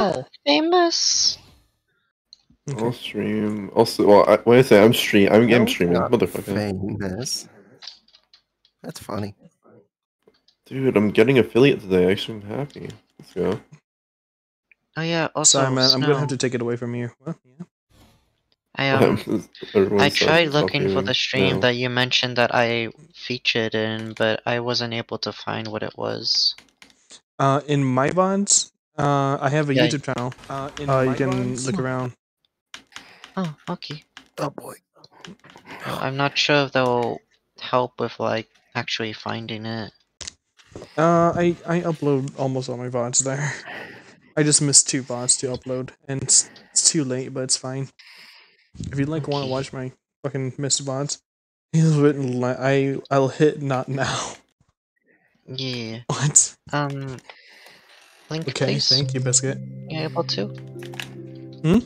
Wow. Famous. I'll stream. Also, well, I, when I say I'm stream, I'm, I'm streaming, motherfucker. Famous. That's funny. Dude, I'm getting affiliate today. Actually, I'm happy. Let's go. Oh yeah. Also, Sorry, man. I'm gonna have to take it away from you. Well, yeah. I um. I tried looking for the stream no. that you mentioned that I featured in, but I wasn't able to find what it was. Uh, in my VODs, uh, I have a Yeah. YouTube channel. Uh, you can look around. Oh, okay. Oh boy. Well, I'm not sure if they'll help with like actually finding it. Uh, I I upload almost all my VODs there. I just missed two VODs to upload, and it's, it's too late, but it's fine. If you'd like want to watch my fucking missed VODs, he's written I I'll hit not now. Yeah. What? Um. Link, Okay, please. thank you, Biscuit. You able to? Hmm?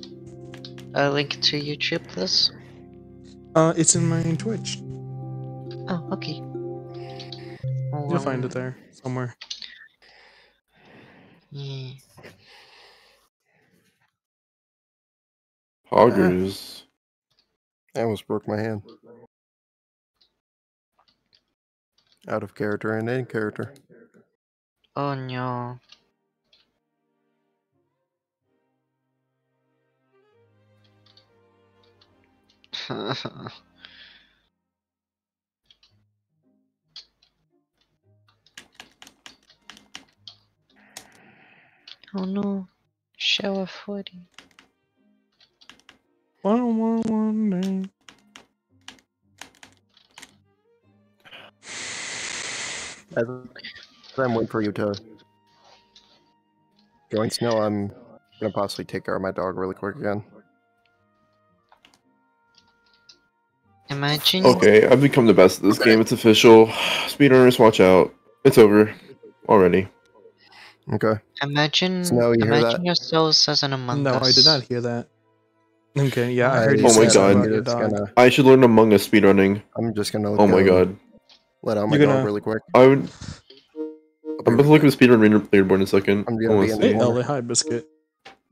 A link to YouTube, please. Uh, it's in my Twitch. Oh, okay. Well, You'll find it there somewhere. Yeah. Poggers. I almost broke my hand. Out of character and in character. Oh no. oh no. Shower 40. One, one, one day. As I'm waiting for you to join Snow, I'm gonna possibly take care of my dog really quick again. Imagine. Okay, I've become the best at this game. It's official. Speedrunners, watch out. It's over already. Okay. Imagine. Snow, you hear imagine that? yourselves as an Among No, Us. I did not hear that. Okay, yeah, I heard I you Oh my God. about your It's dog. gonna, I should learn Among Us speedrunning. I'm just gonna Oh my god. let out my You're dog gonna- really quick. I would. I'll be I'm about to look at the speedrun leader- leaderboard in a second. I'm gonna wanna be in see. Hey, the- Ellie, hi, Biscuit.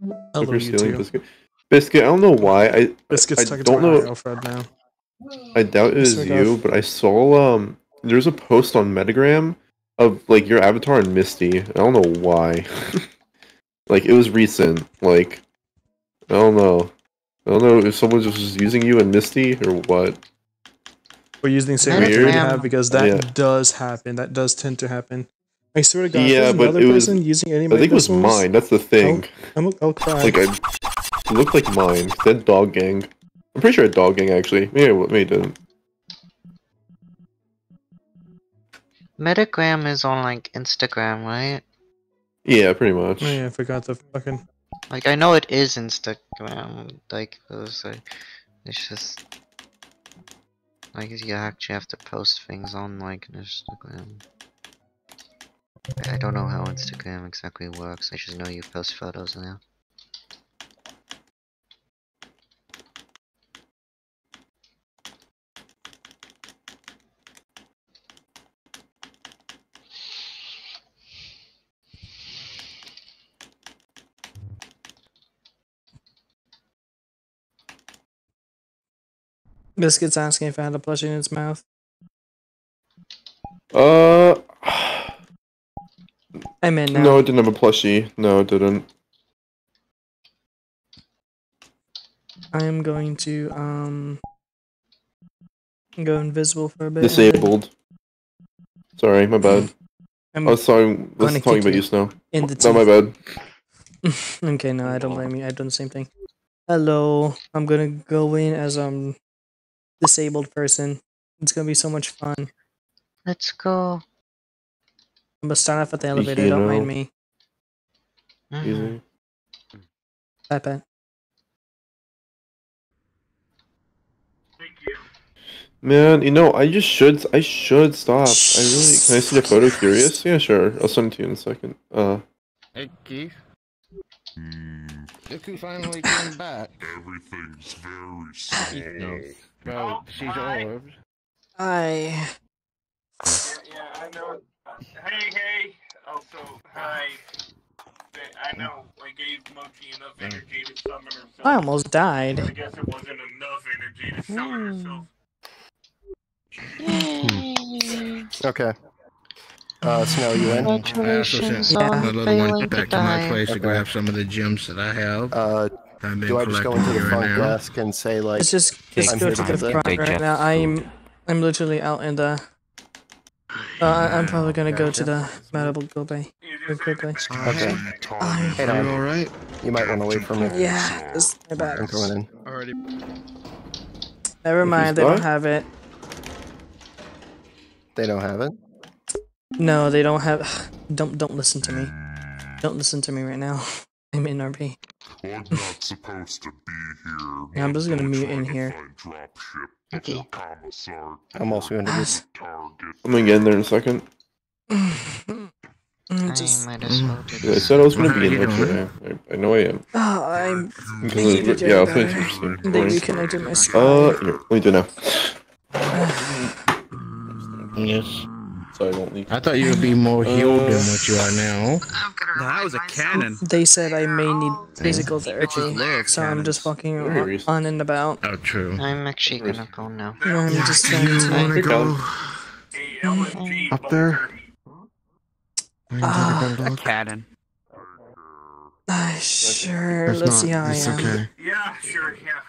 Look Hello, you too. biscuit. Biscuit. I don't know why. I Biscuit's I talking don't to my know- Alfred now. I doubt it is Mr. you, Duff. but I saw um. There's a post on Metagram of like your avatar and Misty. I don't know why. like it was recent. Like I don't know. I don't know if someone just was using you and Misty or what. We're using the same Weird. account we have because that Yeah. does happen. That does tend to happen. I swear to God, Yeah, but another it was- person using any I think it was mine. That's the thing. I'm, I'll cry. Like I, looked like mine. That dog gang. I'm pretty sure a dogging actually. Maybe it- maybe it didn't. Metagram is on like Instagram, right? Yeah, pretty much. oh, yeah, I forgot the fucking. Like I know it is Instagram. Like it was like, it's just like you actually have to post things on like Instagram. I don't know how Instagram exactly works. I just know you post photos now. Biscuit's asking if I had a plushie in its mouth. Uh, I'm in now. no, it didn't have a plushie. No, it didn't. I am going to um go invisible for a bit. Disabled. Sorry, my bad. I'm I was sorry. gonna talking about you Snow. in the Not my bad. okay, no, I don't blame you. I've done the same thing. Hello, I'm gonna go in as um disabled person. It's gonna be so much fun. Let's go. I'm gonna start off at the elevator. You Don't mind know. me. Mhm. Easy. Bye, bye. Man, you know, I just should. I should stop. I really. Can I see the photo? Curious? Yeah, sure. I'll send it to you in a second. Uh, Hey, Keith. Look who finally came back. Everything's very small. Bro, she's orbs. I Yeah, yeah, I know. Hey, hey. Also, hi. I know I gave Mochi enough energy to summon herself. I almost but I died. guess it wasn't enough energy to summon herself. Okay. Uh, Snow, you in? I also Congratulations sent Yeah. my little one to back to my die. place to Okay. grab some of the gems that I have. Uh, I've do I just go into the here front and desk and say like, Let's just just I'm go here to to the visit. front right just now. food. I'm I'm literally out in the. Uh, I- I'm probably gonna go to the medical bay quickly. Okay. I, Hey, Are you alright? you might want to wait for me. yeah, it's my bad. I'm coming in. Already. Never mind, he's they don't not? have it. They don't have it. No, they don't have. Don't don't listen to me. Don't listen to me right now. I'm in RP. I'm not supposed to be here. Yeah, I'm just gonna mute in here. Okay. It's a commissar. I'm also going to be. Ah, I'm gonna get in there in a second. I just, might as well Yeah, I said I was gonna be in you there today. I, I know I am. oh, I'm. Because of to the- get yeah, I'll better. play some Steam. They Boring. reconnected my Uh, here, let me do it now. Yes. So I don't leak. I thought you would be more healed than Uh, what you are now. No, that was a cannon. They said I may need physical therapy, so I'm just cannons. walking There on and about. Oh, true. I'm actually gonna go now. I'm just trying you to. wanna Hey, go Hey, up there? Ah. A cannon. Uh, sure, If let's not, see how I it's am. okay. Yeah, sure, yeah.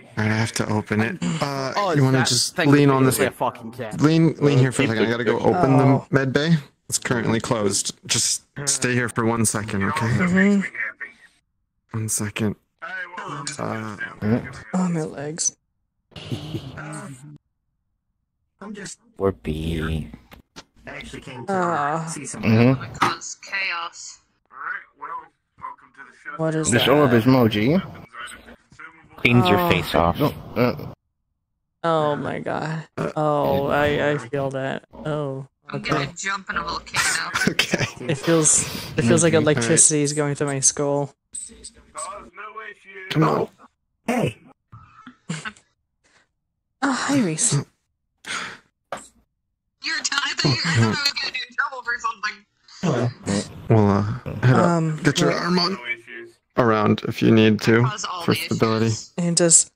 Hello. I have to open it. Uh, Oh, you want to just lean on this? fucking cannon. Lean, lean Uh, here for a second. I gotta go open Oh. the med bay. It's currently closed. Just stay here for one second, okay? That makes me happy. One second. I will Uh, Oh, my legs. Or B. Ah, Mm-hmm. cause chaos. Alright, well, welcome to the show. what is This that? orb is Mochi. Weapons, items, consumables. Cleans your Oh. face off. Uh, Oh my god. Oh, I I feel that. Oh, I'm gonna jump in a volcano. okay. It feels it feels like Alright. electricity is going through my skull. Cause no issue. Come on. Hey. oh, hi Reese. You're t- I thought I thought I was gonna get in trouble for something. Well, uh, head up. Um, Get your what- arm on No issues. Around if you need to for stability. and just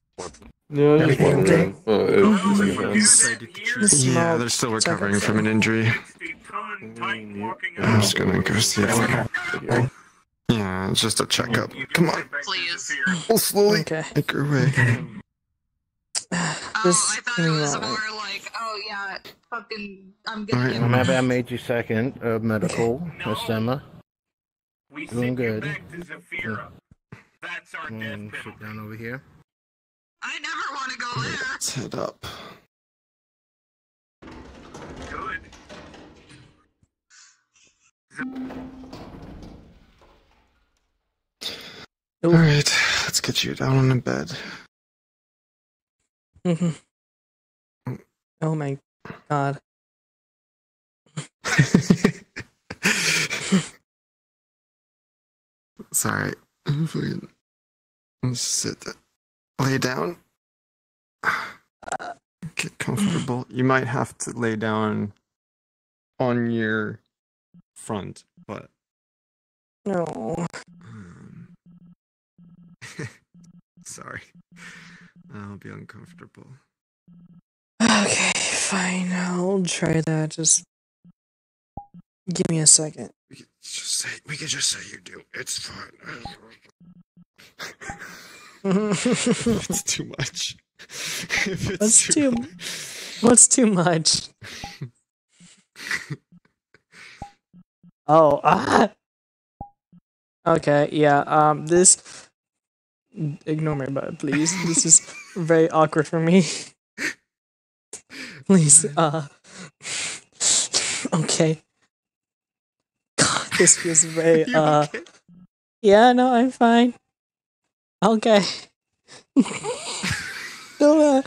Yeah, I just wondering. Uh, Oh, it, you it's, said here. This Yeah, they're still recovering from an injury. 60-ton tank walking I'm just gonna go see if I can. Yeah, it's just a checkup. Come on. Please. the fear. Oh, slowly. okay. Make your way. Oh, This I thought give it was more like, oh yeah, fucking, I'm Alright. gonna get maybe I made you second uh, medical, No. Miss Emma. We Doing send you good. back to Zafira. That's our death Mm, penalty. sit down over here. I never want to go there. Let's head up. Good. All right, let's get you down on the bed. Mhm. Oh my god. Sorry. Let's sit. Lay down. Get comfortable. You might have to lay down on your front, but No. um, sorry. I'll be uncomfortable. Okay, fine. I'll try that. Just give me a second. We could just say we could just say you do. It's fine. it's too much. If it's What's too, too- What's too much? Oh, ah. Okay, yeah. Um, this. Ignore me, but please. This is very awkward for me. please, uh. Okay. This feels very, uh. okay? Yeah, no, I'm fine. Okay. no, uh,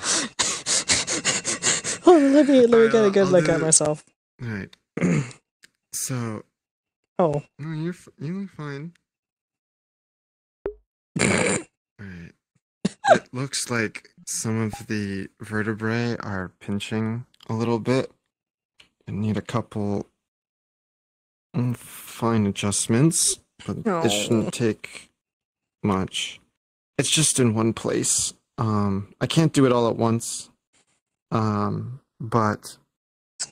hold on, let me let me get a good I'll look at it. myself. Alright. So Oh. no, you're f- you look fine. Alright. It looks like some of the vertebrae are pinching a little bit and need a couple fine adjustments. but No. it shouldn't take much. It's just in one place. Um, I can't do it all at once. Um, but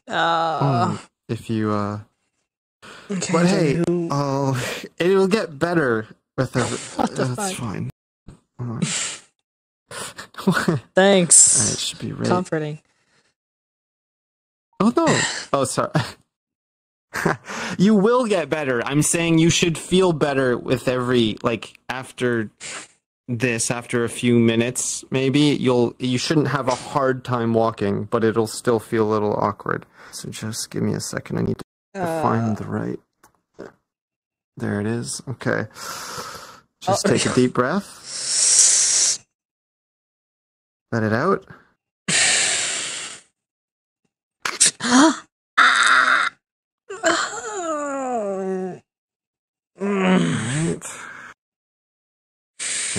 Uh, um, if you uh, okay, but hey, I'll it will get better with the That's fine. Hold on. Thanks. It should be right. Comforting. Oh no! Oh, sorry. you will get better. I'm saying you should feel better with every like after this, after a few minutes, maybe you'll you shouldn't have a hard time walking, but it'll still feel a little awkward. So just give me a second. I need to Uh, find the right. There it is. Okay. Just Oh. take a deep breath. Let it out.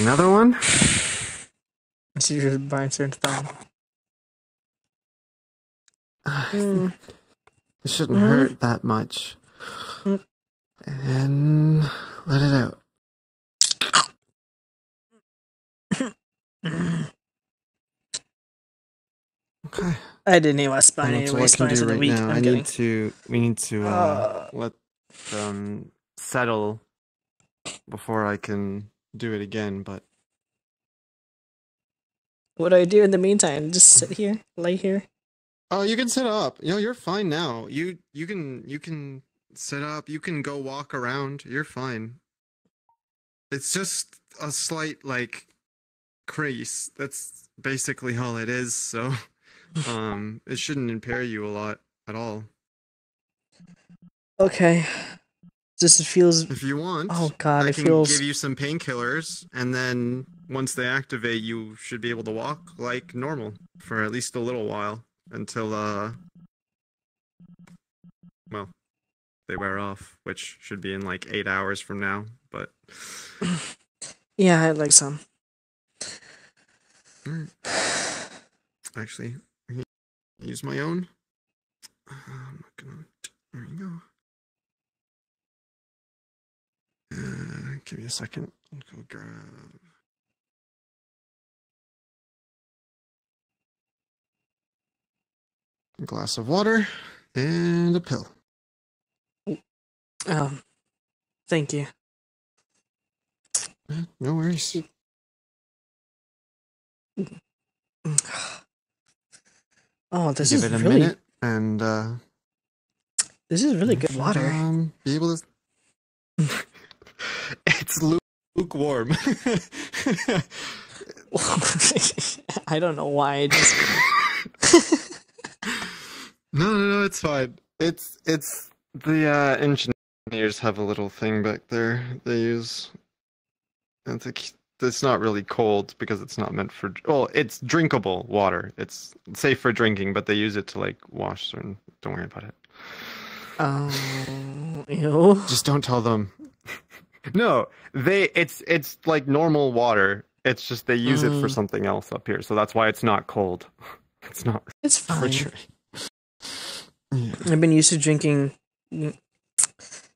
Another one. It's your bicep thumb. It shouldn't Mm. hurt that much. Mm. And let it out. Okay. I didn't need my spine And that's anyway. I can Spines do are the right weak. now. I'm I kidding. need to. We need to uh, Uh. let them settle before I can do it again. But What do I do in the meantime? Just sit here, lay here. oh, you can sit up. You know, you're fine now. You you can you can sit up. You can go walk around. You're fine. It's just a slight like crease. That's basically all it is. So, um, it shouldn't impair you a lot at all. Okay. Just feels. If you want, Oh god, I it can feels. give you some painkillers, and then once they activate, you should be able to walk like normal for at least a little while until uh, well, they wear off, which should be in like eight hours from now. But Yeah, I'd like some. Actually, I use my own. Uh, I'm not gonna. There you go. Uh, give me a second. I'll go grab. A glass of water and a pill. Um, thank you. No worries. Oh, this Give is it a really minute and uh, this is really good water. Um, be able to. it's lukewarm. I don't know why. I just no, no, no, it's fine. It's it's the uh, engineers have a little thing back there they use. It's a, it's not really cold because it's not meant for. Well, it's drinkable water. It's safe for drinking, but they use it to like wash certain. Don't worry about it. um, ew. Just don't tell them. No, they. It's it's like normal water. It's just they use it for Mm. something else up here, so that's why it's not cold. It's not It's fine. Yeah. I've been used to drinking mm,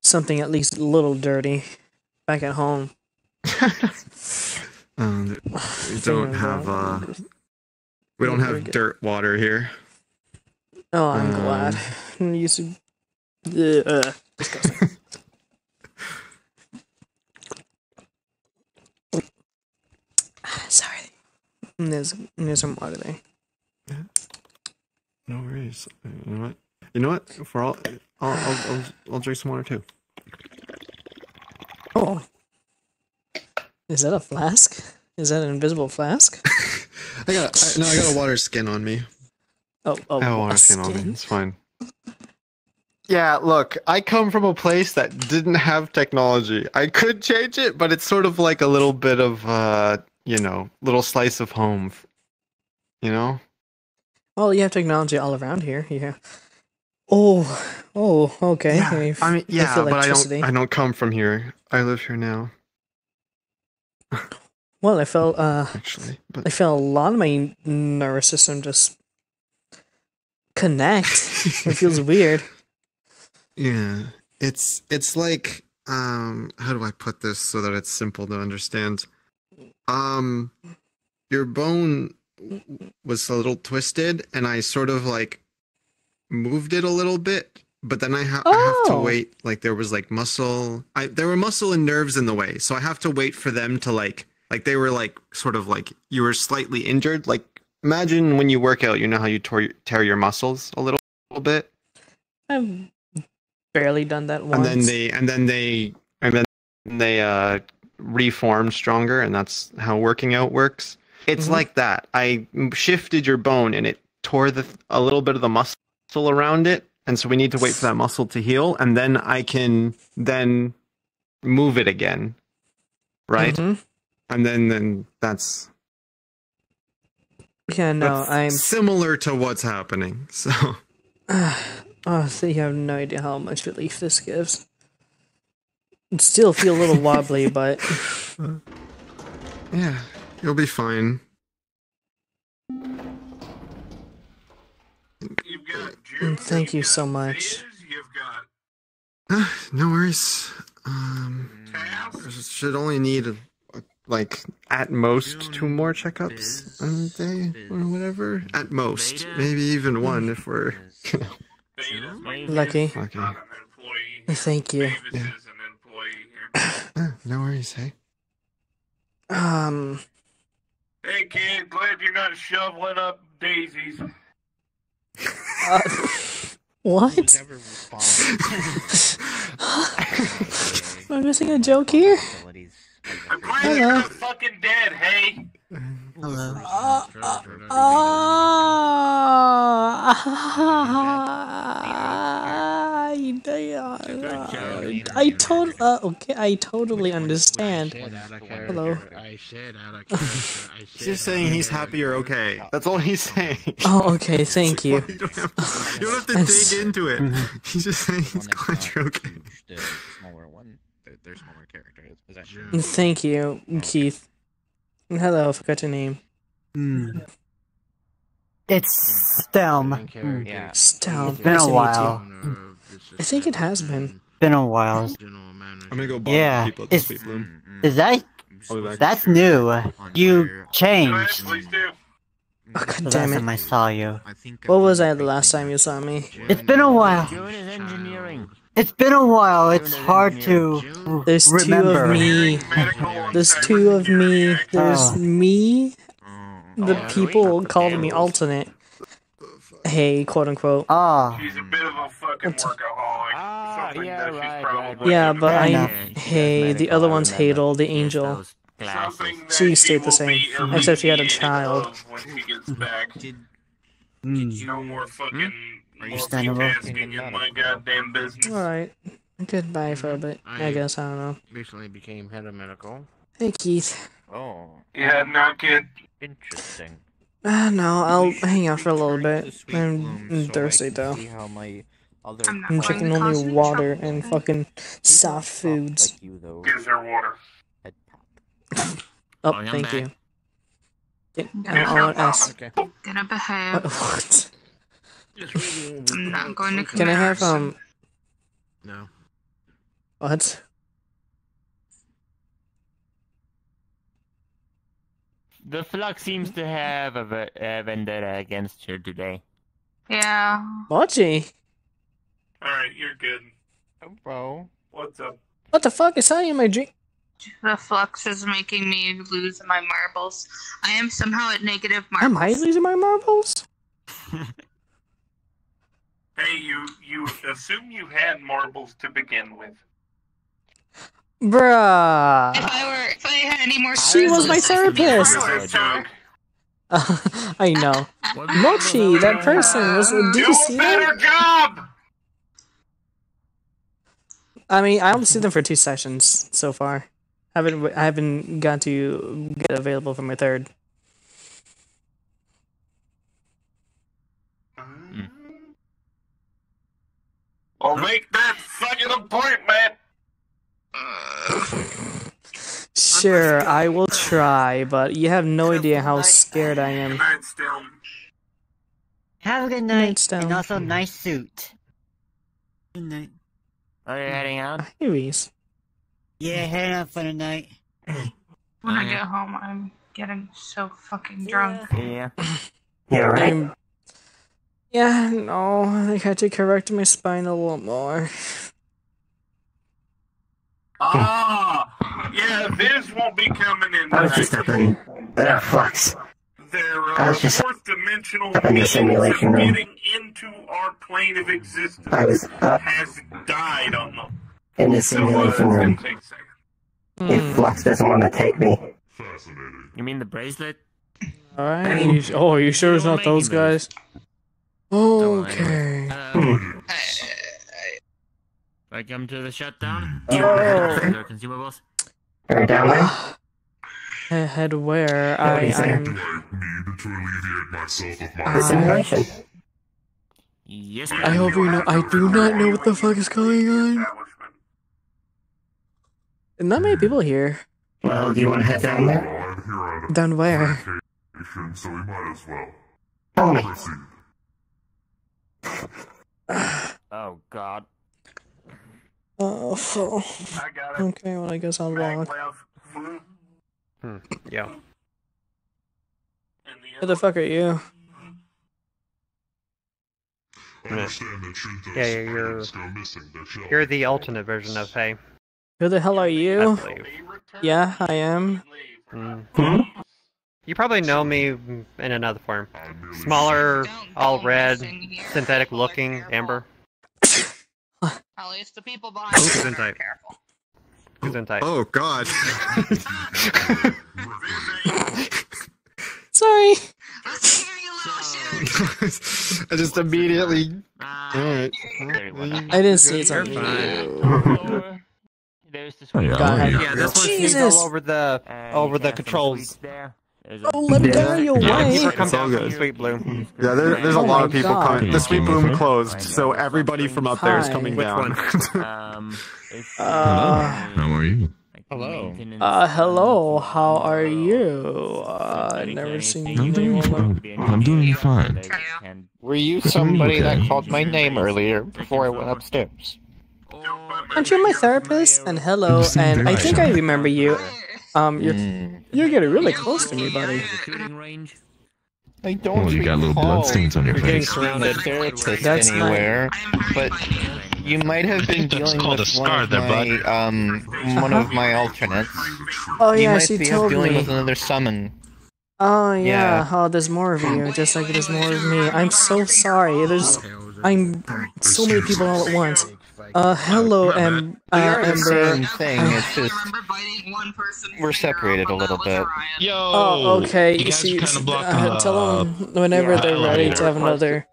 something at least a little dirty back at home. um, we don't have uh, we don't have dirt water here. Oh, I'm glad. Um, I'm used to. Uh, disgusting. Sorry. There's there's some water there. Yeah. No worries. You know what? You know what? For all, I'll I'll, I'll, I'll drink some water too. Oh. Is that a flask? Is that an invisible flask? I got I, no, I got a water skin on me. Oh, oh, I have a a water skin on me. skin? It's fine. Yeah, look, I come from a place that didn't have technology. I could change it, but it's sort of like a little bit of uh, you know, little slice of home. You know? Well, you have technology all around here. Yeah. Oh, oh, okay. Yeah, I, mean, yeah, but I don't. I don't come from here. I live here now, Well, I felt uh, actually. But I felt a lot of my nervous system just connect. it feels weird. yeah, it's it's like um how do I put this so that it's simple to understand? Um your bone was a little twisted and I sort of like moved it a little bit, but then I, ha- I have to Oh. wait like there was like muscle I there were muscle and nerves in the way. So I have to wait for them to like like they were like sort of like you were slightly injured like imagine when you work out you know how you tore, tear your muscles a little, little bit I've barely done that once. and then they and then they and then they uh reformed stronger and that's how working out works it's Mhm. like that i shifted your bone and it tore the a little bit of the muscle around it and so we need to wait for that muscle to heal and then i can then move it again right Mhm. and then then that's Yeah, no, that's I'm. similar to what's happening so oh, so you have no idea how much relief this gives. Still feel a little wobbly, but yeah you'll be fine You've got Mm, thank you so much. got no worries um should only need uh, like at most two more checkups a day or whatever. At most, maybe even one if we're lucky. lucky. not an employee. Thank you. Yeah. is an employee here. Ah, no worries. Hey, Um, Hey kid, glad you're not shoveling up daisies. uh, what? Am I missing a joke here? I'm glad Hello. you're not fucking dead, hey. Hello. I, I tot- uh, okay, I totally understand. Hello. I said out of character. I he's just saying he's happy you're okay. That's all he's saying. Oh, okay, thank you. You don't have to, you don't have to dig into it. He's just saying he's glad you're okay. The smaller one, the, their smaller character. Thank you, Keith. Hello, I forgot your name. It's Stelm. Mm. Yeah. Stel. It's been nice a while. I think it has been. Been a while. I'm gonna go bother Yeah, people at the it's- sweet bloom. Is that? I'll. That's new. You Go changed. Oh, the God last damn time it. I saw you. What was I the last time you saw me? It's been a while. Doing is engineering. It's been a while. It's hard to There's two of me. There's two of me. There's Oh. me. The Oh, people really? called me alternate. Hey, quote unquote. Ah, She's a bit of a fucking workaholic. Ah, yeah, right, right, Yeah, but I. enough. Hey, the other one's Hadel, the angel. She stayed the same, except she had a child. of When she gets mm. No more fucking Understandable. multitasking in my goddamn business. Alright. Goodbye for a bit. I guess, I don't know. Recently became head of medical. Hey, Keith. Oh, Yeah, not kid. interesting. Uh, no, I'll hang out for a little bit. I'm bloom so thirsty though. See how my other I'm I'm drinking only water trouble, and okay? fucking soft foods. like you though. Gives her water. head tap. Oh, I'm thank back. you. Yeah, Yeah, I want S. Okay. Gonna behave. What? What? I'm not going to Can I have embarrass um? No. What? The Flux seems to have a, a vendetta against her today. Yeah. Mochi? Alright, you're good. Oh, bro. What's up? What the fuck is that in my drink? The flux is making me lose my marbles. I am somehow at negative Am. I losing my marbles? Hey, you you assume you had marbles to begin with. Bruh. If I were, if I had any more, She was my therapist. I know. Mochi, that person was. Did Do you see a better that? job! I mean, I only see them for two sessions so far. haven't I haven't got to get available for my third. I'll make that fucking appointment! Sure, I will try, but you have no idea how scared I am. Have a good night, night, Stone. and also nice suit. Good night. Are you heading out? Hey, Reese. Yeah, heading out for the night. When I get home, I'm getting so fucking drunk. Yeah. Yeah, right. I'm- Yeah, no, I had to correct my spine a little more. Ah, yeah, Viz won't be coming in I was just tonight. up in uh, Flux. Their I uh, was just fourth dimensional up in the simulation room. getting into our plane of existence I was up has died on them. in the So uh, simulation it's gonna room. take. If Flux doesn't want to take me. You mean the bracelet? Alright. you- Oh, are you sure it's not those guys? Okay. Um, welcome to the shutdown. Oh. Your consumables. Are down there? He- Head where? I, Nobody's there. I'm. The simulation. Yes. I hope you know. I do not know what the fuck is going on. Not many people here. Well, do you want to head down there? Down where? So we might as well. Follow me. Oh God. Oh, so. Okay, well, I guess I'll walk. Hmm. Yeah. Who the fuck are you? Yeah, yeah, you're you're the alternate version of Hey. Who the hell are you? believe. Yeah, I am. Mm. You probably know me in another form. Smaller, all red, synthetic looking, amber. At least the people behind Who's you are type? careful. Who's in type? Oh God. Sorry. I just immediately. Alright. I didn't see it on you. There's the Oh, sweet. God. Yeah, this one Jesus. all over the over the controls. Oh, let me go your Yeah, way. keep her come It's all good. Sweet Bloom. Yeah, there, there's a Oh lot of people God. coming. The sweet bloom closed, so everybody from up there is coming Which down. Um, Uh, How are you? Hello. Uh, hello. How are you? Uh, I've never seen you. I'm doing fine. I'm doing fine. Were you somebody that called my name earlier before I went upstairs? Aren't you my therapist? And hello, and I think I remember you. Um, you're you're getting really close to me, buddy. I don't Oh, you got little recall bloodstains on your getting face. surrounded therapist That's not- but you might have been that's dealing called with a one scar of there, my um one of my alternates. Oh yeah, you yeah, might she be told dealing me. with another summon. Oh yeah. Yeah. Oh, there's more of you, just like there's more of me. I'm so sorry. There's, I'm so many people all at once. Uh, hello, Em, We uh, are the Ember. same thing. It's just we're separated a little bit. Yo. Oh, okay. You guys She, kind of blocked uh, tell them whenever yeah, they're ready to have another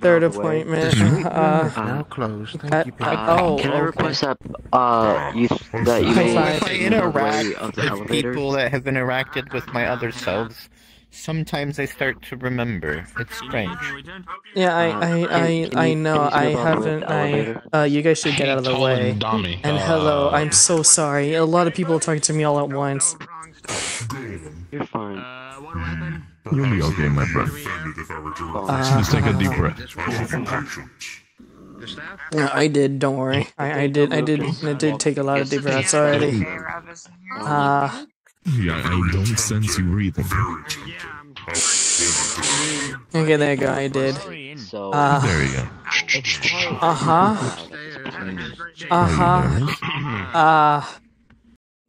third appointment. Uh, now closed. uh, Thank you, uh, oh, Can I request that uh you that you High may five. If I move away interact of the with people that have interacted with my other selves, sometimes I start to remember. It's strange. Yeah, I, Uh, I, I, I know. I see about the haven't. I. Uh, you guys should get out of the way. And hello, Uh, I'm so sorry. A lot of people are talking to me all at once. You're fine. Uh, what weapon? You'll be okay, my friend. Uh, Just take a deep breath. Yeah, I did. Don't worry. I, I did. I did. I did take a lot of deep breaths already. Uh, Yeah, I don't sense you breathing. okay, there you go. I did. So Uh, There you go. uh huh. Uh huh. Uh.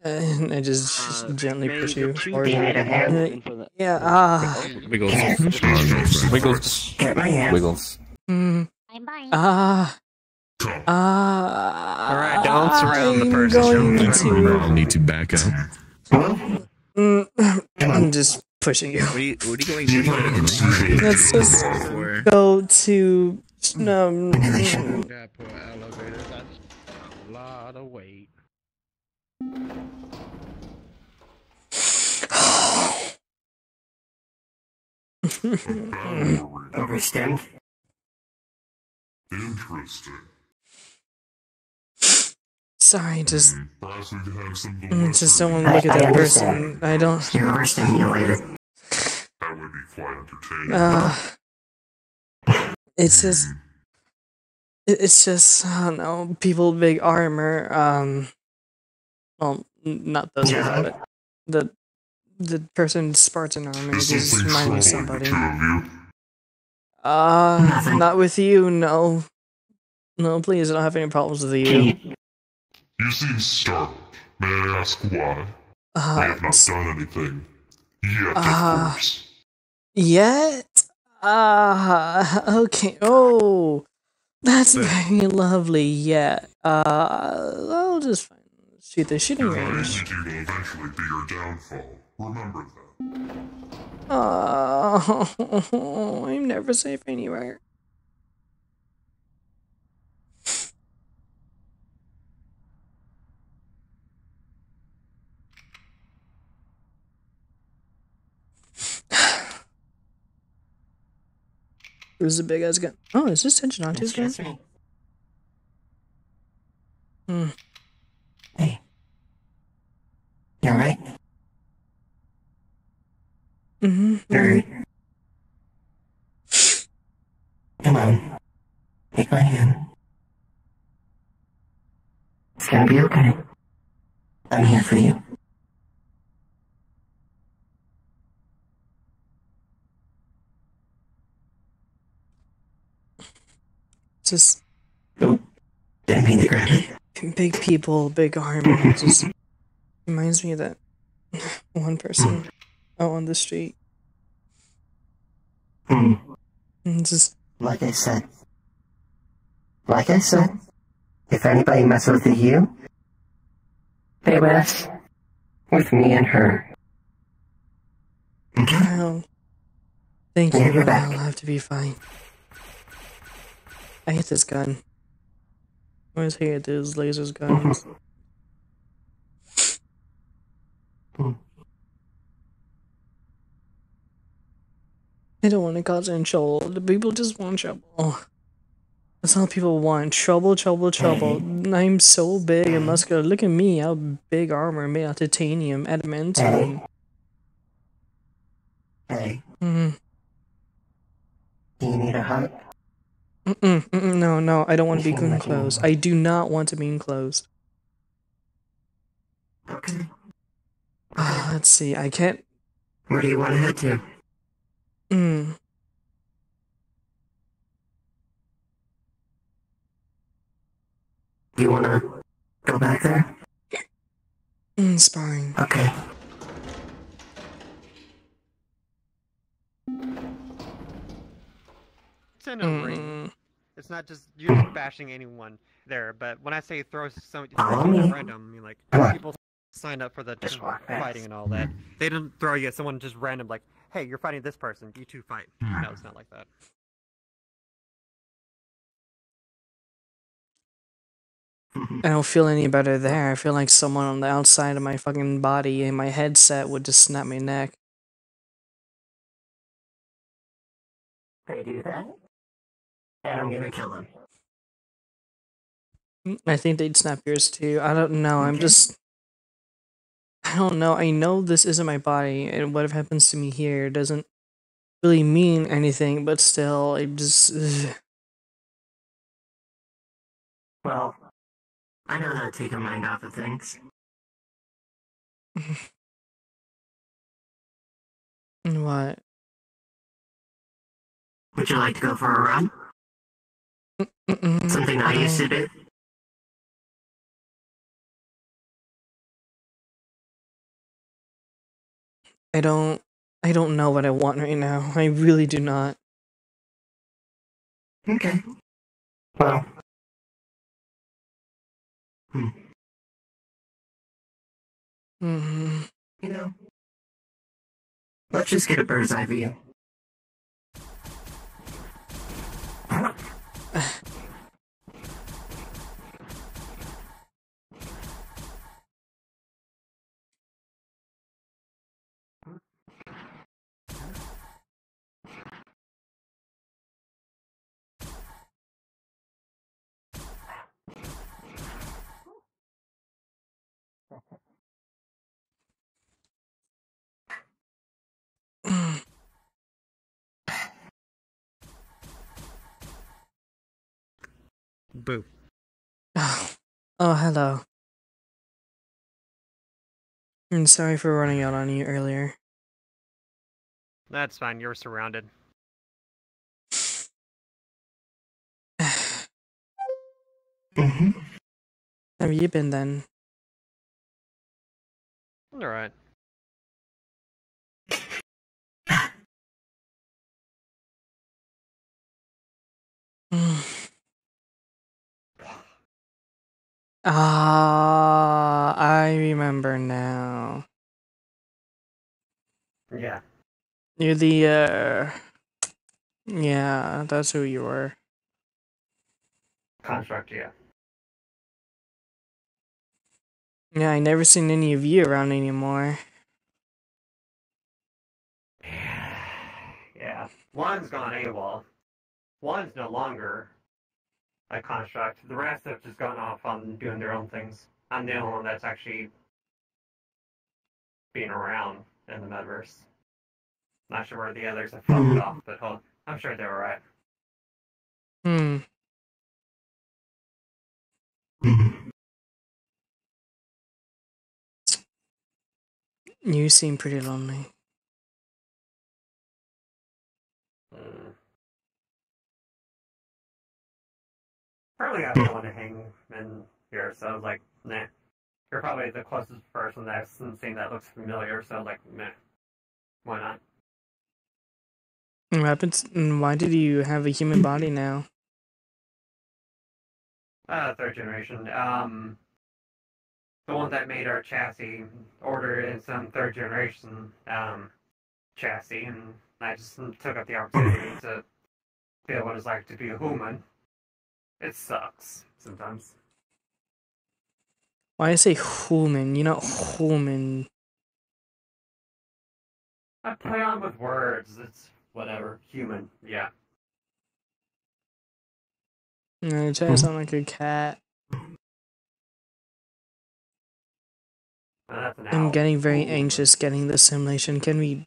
And I just, just gently push you forward. Uh, Yeah. Ah. Wiggles. Wiggles. Wiggles. Mm. Ah. Ah. Alright, don't surround the I'm person. going I'll to. need to back out. Mm, I'm just pushing you. What are you, what are you going to do? Let's just go to. Um, Yeah, poor elevator. That's a lot of weight. Overstand. Interesting. Sorry, just. Perhaps we could have some mm, Just don't want to look at that understand. person. I don't. You're overstimulated. That would be quite entertaining. Uh, it's just. It's just, I don't know, people with big armor, um. Well, not those ones, Yeah. but the the person in Spartan armor Is just something remind me of somebody. the two? Uh, not with you, no. No, please, I don't have any problems with you. You seem startled. May I ask why? I Uh, have not done anything. Yet, Uh, of course. Yet? Ah, okay. Oh, that's very lovely. Yeah. Uh, I'll just shoot the shooting Your range. naivety will eventually be your downfall. Remember that. Oh, I'm never safe anywhere. Who's the big ass gun? Oh, is this tension on his gun? Excuse me. Hmm. You alright? Mm-hmm. Alright. Come on. Take my hand. It's gonna be okay. I'm here for you. Just Didn't mean to grab it. big people, big army. Just reminds me of that one person out on the street. Hmm. And Just Like I said. Like I said, if anybody messes with you, they mess with me and her. Well, thank you. I'll have to be fine. I hate this gun. I always hate these lasers guns. I don't want to cause any trouble. The people just want trouble. That's all people want. Trouble, trouble, trouble. I'm so big and muscular. Look at me. I have big armor made out of titanium, adamantium. Hey, Mm. do you need a hug? Mm-mm, mm-mm, no, no, I don't want to be enclosed. I do not want to be enclosed. Okay. Ah, let's see. I can't. Where do you want to head to? Mm. Do you want to go back there? Mm, sparring. Okay. It's in a ring. Mm. It's not just you're just bashing anyone there. But when I say throw some Follow random, I mean like Come people sign up for the Just fighting and all that. They don't throw you at someone just random like, hey, you're fighting this person. You two fight. Mm. No, it's not like that. I don't feel any better there. I feel like someone on the outside of my fucking body and my headset would just snap my neck. They do that, and I'm gonna kill them. Mm, I think they'd snap yours too. I don't know. I'm Okay. just. I don't know. I know this isn't my body, and whatever happens to me here doesn't really mean anything, but still, I just. ugh. Well, I know how to take your mind off of things. What? Would you like to go for a run? Something I used to do. I don't. I don't know what I want right now. I really do not. Okay. Well. Hmm. hmm You know. Let's just get a bird's eye view. Boo. Oh, oh, hello. I'm sorry for running out on you earlier. That's fine. You're surrounded. Mm-hmm. Have you been then? All right. Ah, I remember now. Yeah. You're the uh Yeah, that's who you were. Construct, yeah. Yeah, I never seen any of you around anymore. Yeah. One's gone AWOL. One's no longer a construct. The rest have just gone off on doing their own things. I'm the only one that's actually being around in the metaverse. Not sure where the others have fucked off, but hold, I'm sure they're alright. Hmm. You seem pretty lonely. Mm. Probably I don't want to hang in here, so I was like, nah. You're probably the closest person that I've seen that looks familiar, so I was like, meh. Why not? What happens? and Why did you have a human body now? Uh, third generation. Um, the one that made our chassis ordered in some third generation um chassis, and I just took up the opportunity to feel what it's like to be a human. It sucks sometimes. Why I say human? You're not human. I play on with words. It's whatever. Human. Yeah. No, you try to sound like a cat. Uh, I'm getting very anxious getting this simulation. Can we?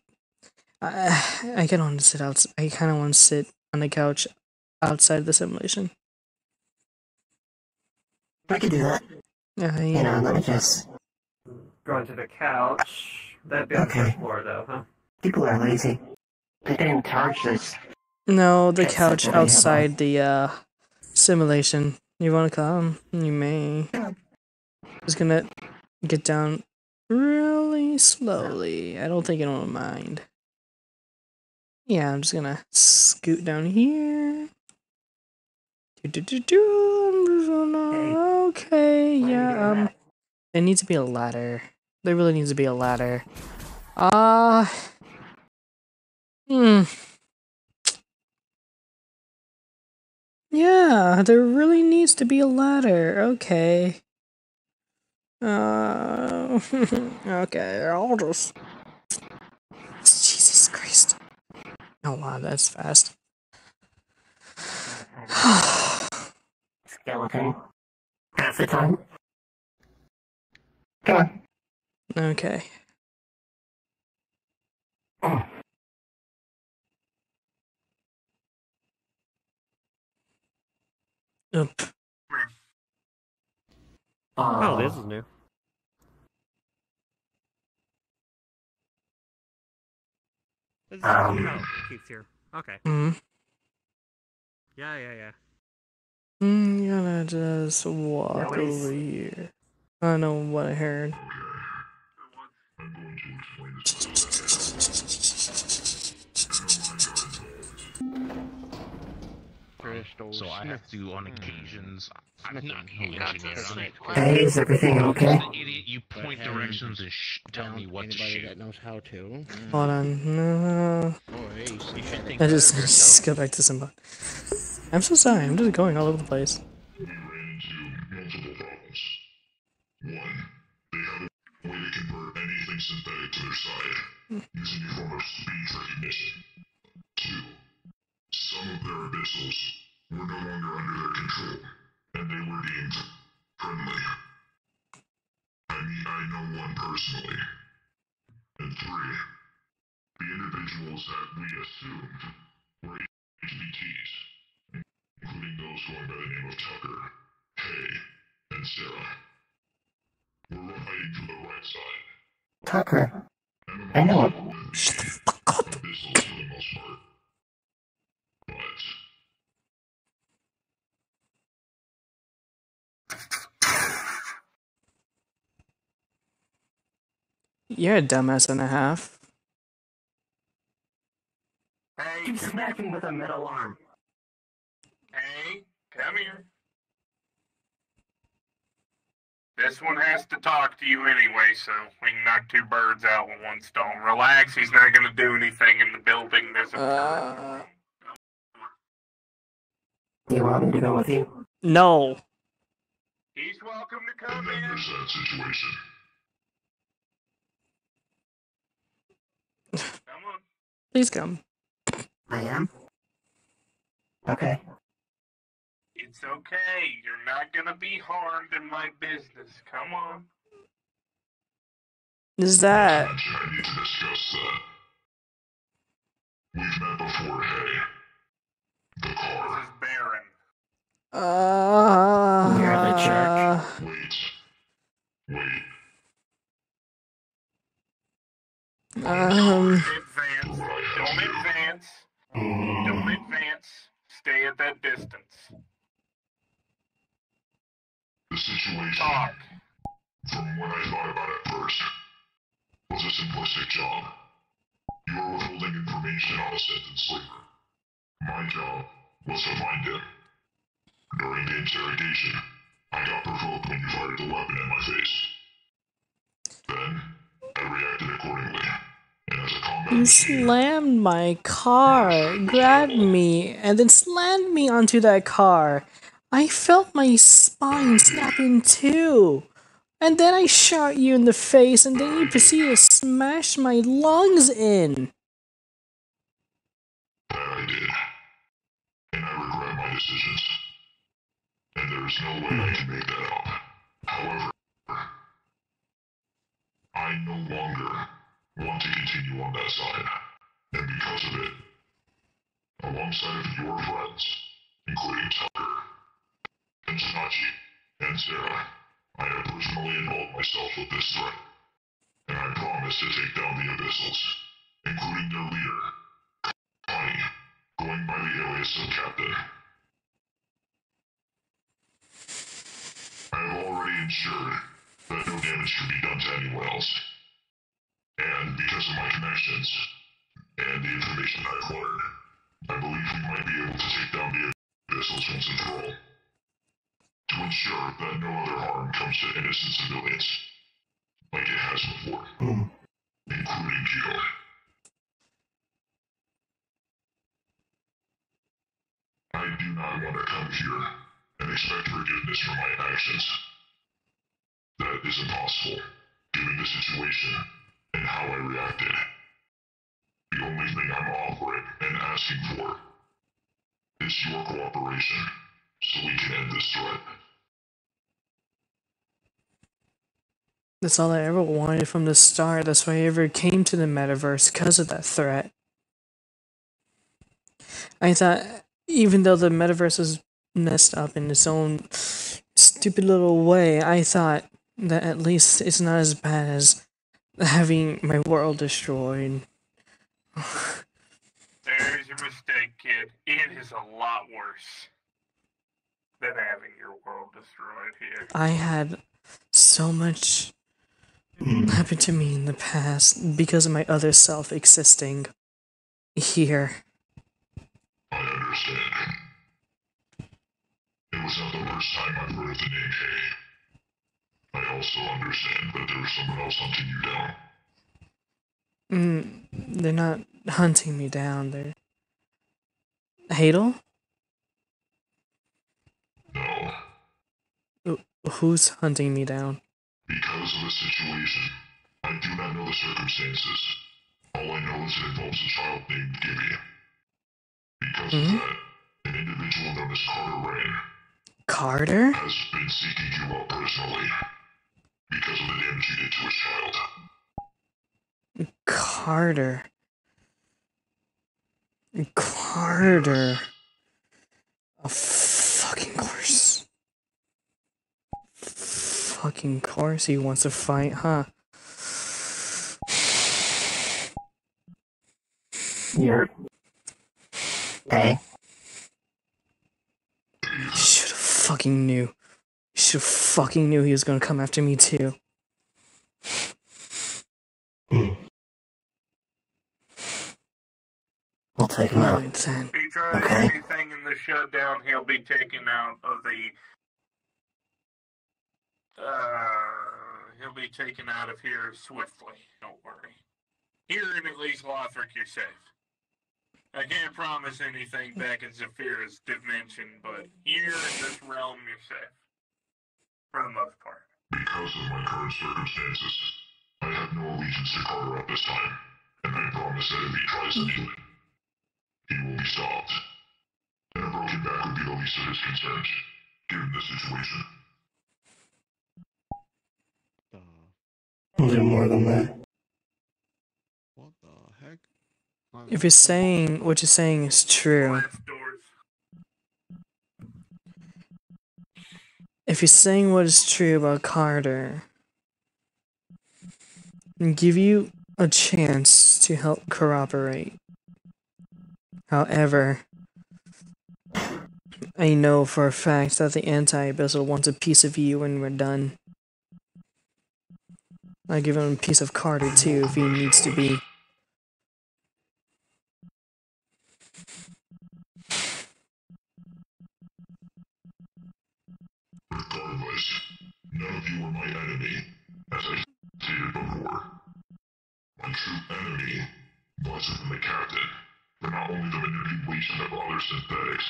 I I kind of want to sit out. I kind of want to sit on the couch outside the simulation. I could do that. Yeah, You know, let me just. Going to the couch. That'd be on the Okay. first floor, though, huh? People are lazy. They didn't charge this. No, the Yes, couch that's what I have outside the uh simulation. You want to come? You may. Just gonna get down really slowly. I don't think anyone will mind. Yeah, I'm just gonna scoot down here. Do, do, do, do. I'm just gonna- Okay, yeah. Um, there needs to be a ladder. There really needs to be a ladder. Ah. hmm. Yeah, there really needs to be a ladder. Okay. Uh, okay, I'll just. Jesus Christ. Oh wow, that's fast. Skeleton. Half the time. Come on. Okay. Oop. Oh, this is new. This is Um. oh, Keith's here. Okay. Mm. Yeah, yeah, yeah. Mm, I'm gonna just walk what is- over here. I know what I heard. So I have to, on hmm. occasions, I'm not no engineer. I'm Hey, is everything okay? Idiot. You point directions and sh- tell me what to shoot. that knows how to. Hold on. No. Boy, you should think I just, just go back to Simba. I'm so sorry. I'm just going all over the place. One, they a way to convert anything synthetic to their side, using a form of speech recognition. Two, some of their were no longer under their control, and they were deemed friendly. I mean, I know one personally. And three, the individuals that we assumed were HBTs, including those going by the name of Tucker, Hay, and Sarah. We're fighting for the right side, Tucker. I know it. You're a dumbass and a half. Hey, You smacked me with a metal arm. Hey, come here. This one has to talk to you anyway, so we can knock two birds out with one stone. Relax, he's not gonna do anything in the building. There's a Uh, Do you want me to go with you? no. He's welcome to come in. That situation. Come on. Please come. I am? Okay. It's okay. You're not gonna be harmed in my business. Come on. Is that I need to discuss that. We've met before, hey. The car. This is Baron. uh You're the jerk. Wait. Wait. um Advance. Don't advance. Don't advance. Stay at that distance. The situation, Talk. from what I thought about it first, was a simplistic job. You are withholding information on a sentenced slaver. My job was to find him. During the interrogation, I got provoked when you fired the weapon in my face. Then, I reacted accordingly. And as a combat you slammed my car, grabbed me, and then slammed me onto that car. I felt my spine snap in two. And then I shot you in the face, and then you proceeded to smash my lungs in. I did. And I regret my decisions. And there is no way I can make that up. However, I no longer want to continue on that side. And because of it, alongside of your friends, including Tucker, and Snachi, and Sarah, I have personally involved myself with this threat. And I promise to take down the Abyssals, including their leader, Connie, going by the alias of Captain. I have already ensured that no damage can be done to anyone else. And because of my connections and the information I've learned, I believe we might be able to take down the Abyssals once and for all. To ensure that no other harm comes to innocent civilians, like it has before, hmm. including Keto. I do not want to come here and expect forgiveness for my actions. That is impossible, given the situation and how I reacted. The only thing I'm offering and asking for is your cooperation so we can end this threat. That's all I ever wanted from the start. That's why I ever came to the metaverse because of that threat. I thought, even though the metaverse is messed up in its own stupid little way, I thought that at least it's not as bad as having my world destroyed. There's your mistake, kid. It is a lot worse than having your world destroyed here. I had so much happen to me in the past because of my other self existing here. I understand. It was not the first time I've heard of the name Hay. I also understand that there's someone else hunting you down. Mm, they're not hunting me down. They're Hadel. No. Wh- Who's hunting me down? Because of the situation, I do not know the circumstances. All I know is it involves a child named Gibby. Because Mhm. of that, an individual known as Carter Rain Carter? has been seeking you out personally because of the damage you did to his child. Carter. Carter. Of fucking course fucking course he wants to fight, huh? You're... Hey. Should've fucking knew. Should've fucking knew he was gonna come after me too. Hmm. We'll take him out. Then. He tries okay. anything in the shutdown, he'll be taken out of the uh, he'll be taken out of here swiftly. Don't worry. Here in at least Lothric, you're safe. I can't promise anything back in Zephyr's dimension, but here in this realm, you're safe. For the most part. Because of my current circumstances, I have no allegiance to Carter at this time, and I promise that if he tries anything, he will be stopped. And a broken back would be the least of his concerns, given the situation. We'll do more than that. What the heck? If you're saying what you're saying is true, if you're saying what is true about Carter, and give you a chance to help corroborate. However, I know for a fact that the anti-abyssal wants a piece of you when we're done. I give him a piece of Carter too if he needs to be. Regardless, none of you are my enemy, as I stated before. My true enemy lies within the captain, for not only the manipulation of other synthetics,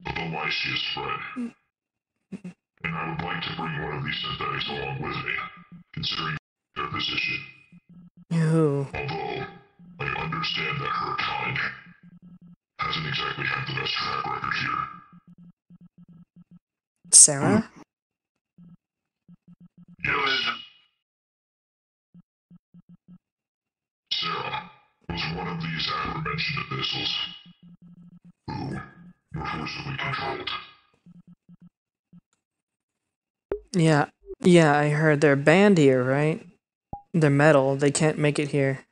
but the lies she has spread. And I would like to bring one of these synthetics along with me, considering their position. Who? Although, I understand that her kind hasn't exactly had the best track record here. Sarah? Hmm. Sarah was one of these aforementioned abyssals who were forcibly controlled. Yeah, yeah, I heard they're banned here, right? They're metal, they can't make it here.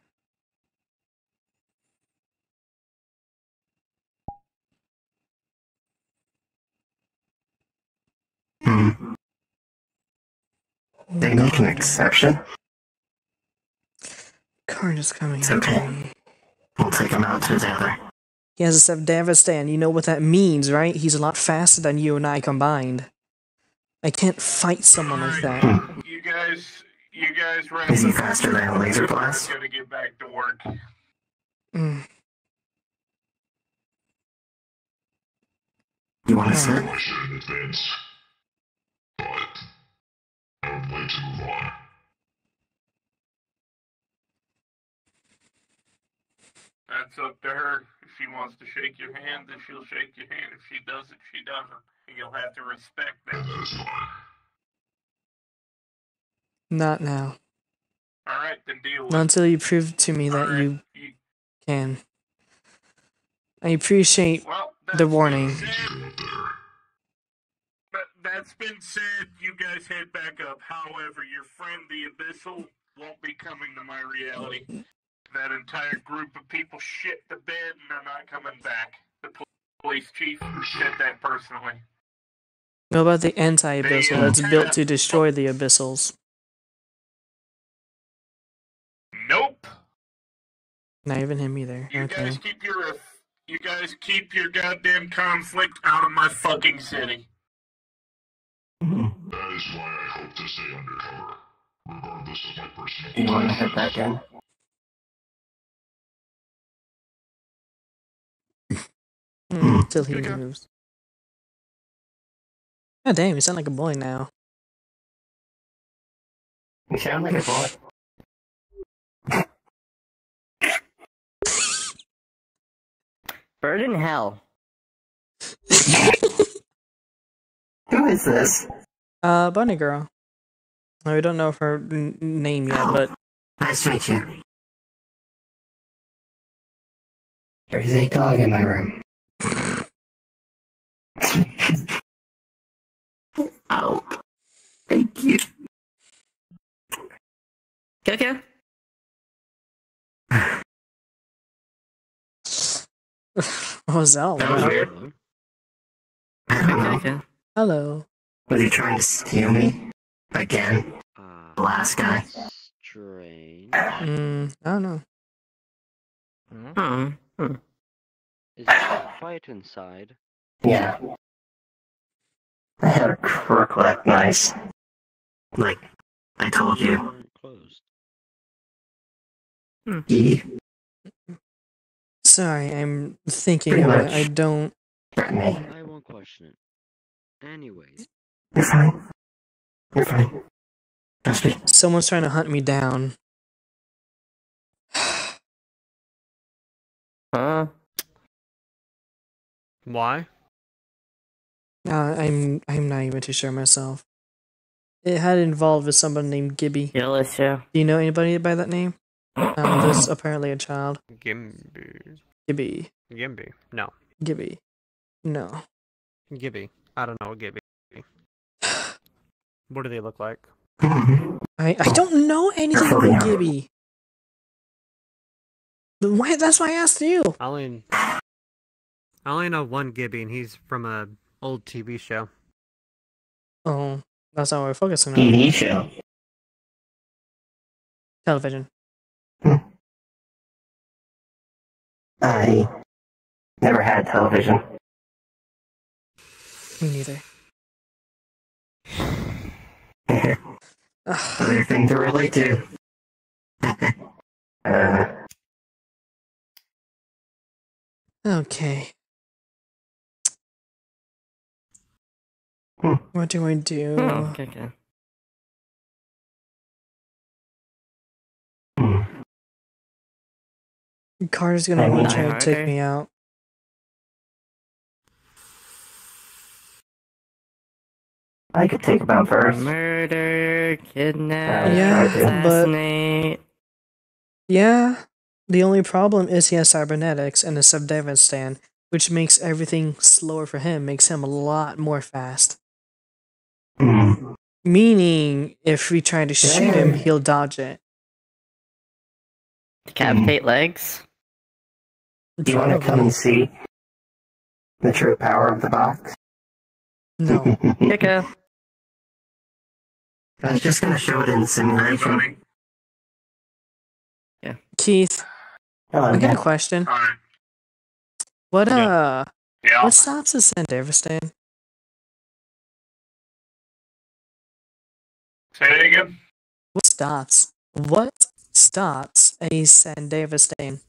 Hmm. They make an exception. Karn is coming. It's okay. We'll take him out through the other. He has a Sandevistan. You know what that means, right? He's a lot faster than you and I combined. I can't fight someone like that. You guys, you guys wrap Is he faster than a laser blast? I'm gonna get back to work. Mm. You want to sit? I should in advance, but I would like to move on. That's up to her. If she wants to shake your hand, then she'll shake your hand. If she doesn't, she doesn't. You'll have to respect that. Not now. All right, then deal with Not until you prove to me that you can. I appreciate Well, the warning. But that's been said. You guys head back up. However, your friend the Abyssal won't be coming to my reality. That entire group of people shit the bed and they're not coming back. The pol- police chief said that personally. What about the anti-abyssal They, uh, that's built to destroy the abyssals? Not even him either. You Okay. guys keep your you guys keep your goddamn conflict out of my fucking city. That is why I hope to stay undercover, regardless of my personal You want to head back in? Mm, Till he moves. God damn, you sound like a boy now. You sound like a boy. Bird in hell. Who is this? Uh, Bunny Girl. We don't know her n- name yet, but Nice to meet you. There's a dog in my room. Ow. Thank you. Kill, kill. what was that That was weird. Okay, okay. Hello. Was he trying to steal me? Again? The last guy? Strange. Mm, I don't know. Hmm. Hmm. Is there a fight inside? Yeah. I had a crook like nice. Like I told you. Closed. He Sorry, I'm thinking. Pretty but much. I don't. me. I won't question it. Anyways. You're fine. You're fine. Trust me. Someone's trying to hunt me down. Huh? Why? Uh, I'm I'm not even too sure myself. It had involved with someone named Gibby. Yeah, let's show. Do you know anybody by that name? Um, there's apparently a child. Gimby. Gibby. Gimby. No. Gibby. No. Gibby. I don't know what Gibby. What do they look like? I, I don't know anything about Gibby. Why? That's why I asked you. I only, I only know one Gibby, and he's from a old TV show. Oh, that's not what we're focusing on. TV show. Television. I never had television. Me neither. Other thing to relate to. uh, Okay. Hmm. What do I do? Oh, okay, okay. Carter's gonna I want to try to take me out. I could take him out first. Murder, kidnap, Yeah, but- Yeah. The only problem is he has cybernetics and a Subdevan which makes everything slower for him, makes him a lot more fast. Hmm. Meaning, if we try to shoot him, he'll dodge it. Decapitate legs. Do you want to come and see the true power of the box? No. Kicko. I was just gonna show it in the simulation. Keith, Hello, I got a question. Alright. What Yeah. uh Yeah. what stops a Sandevistan? Say it again. What stops? What stops a Sandevistan?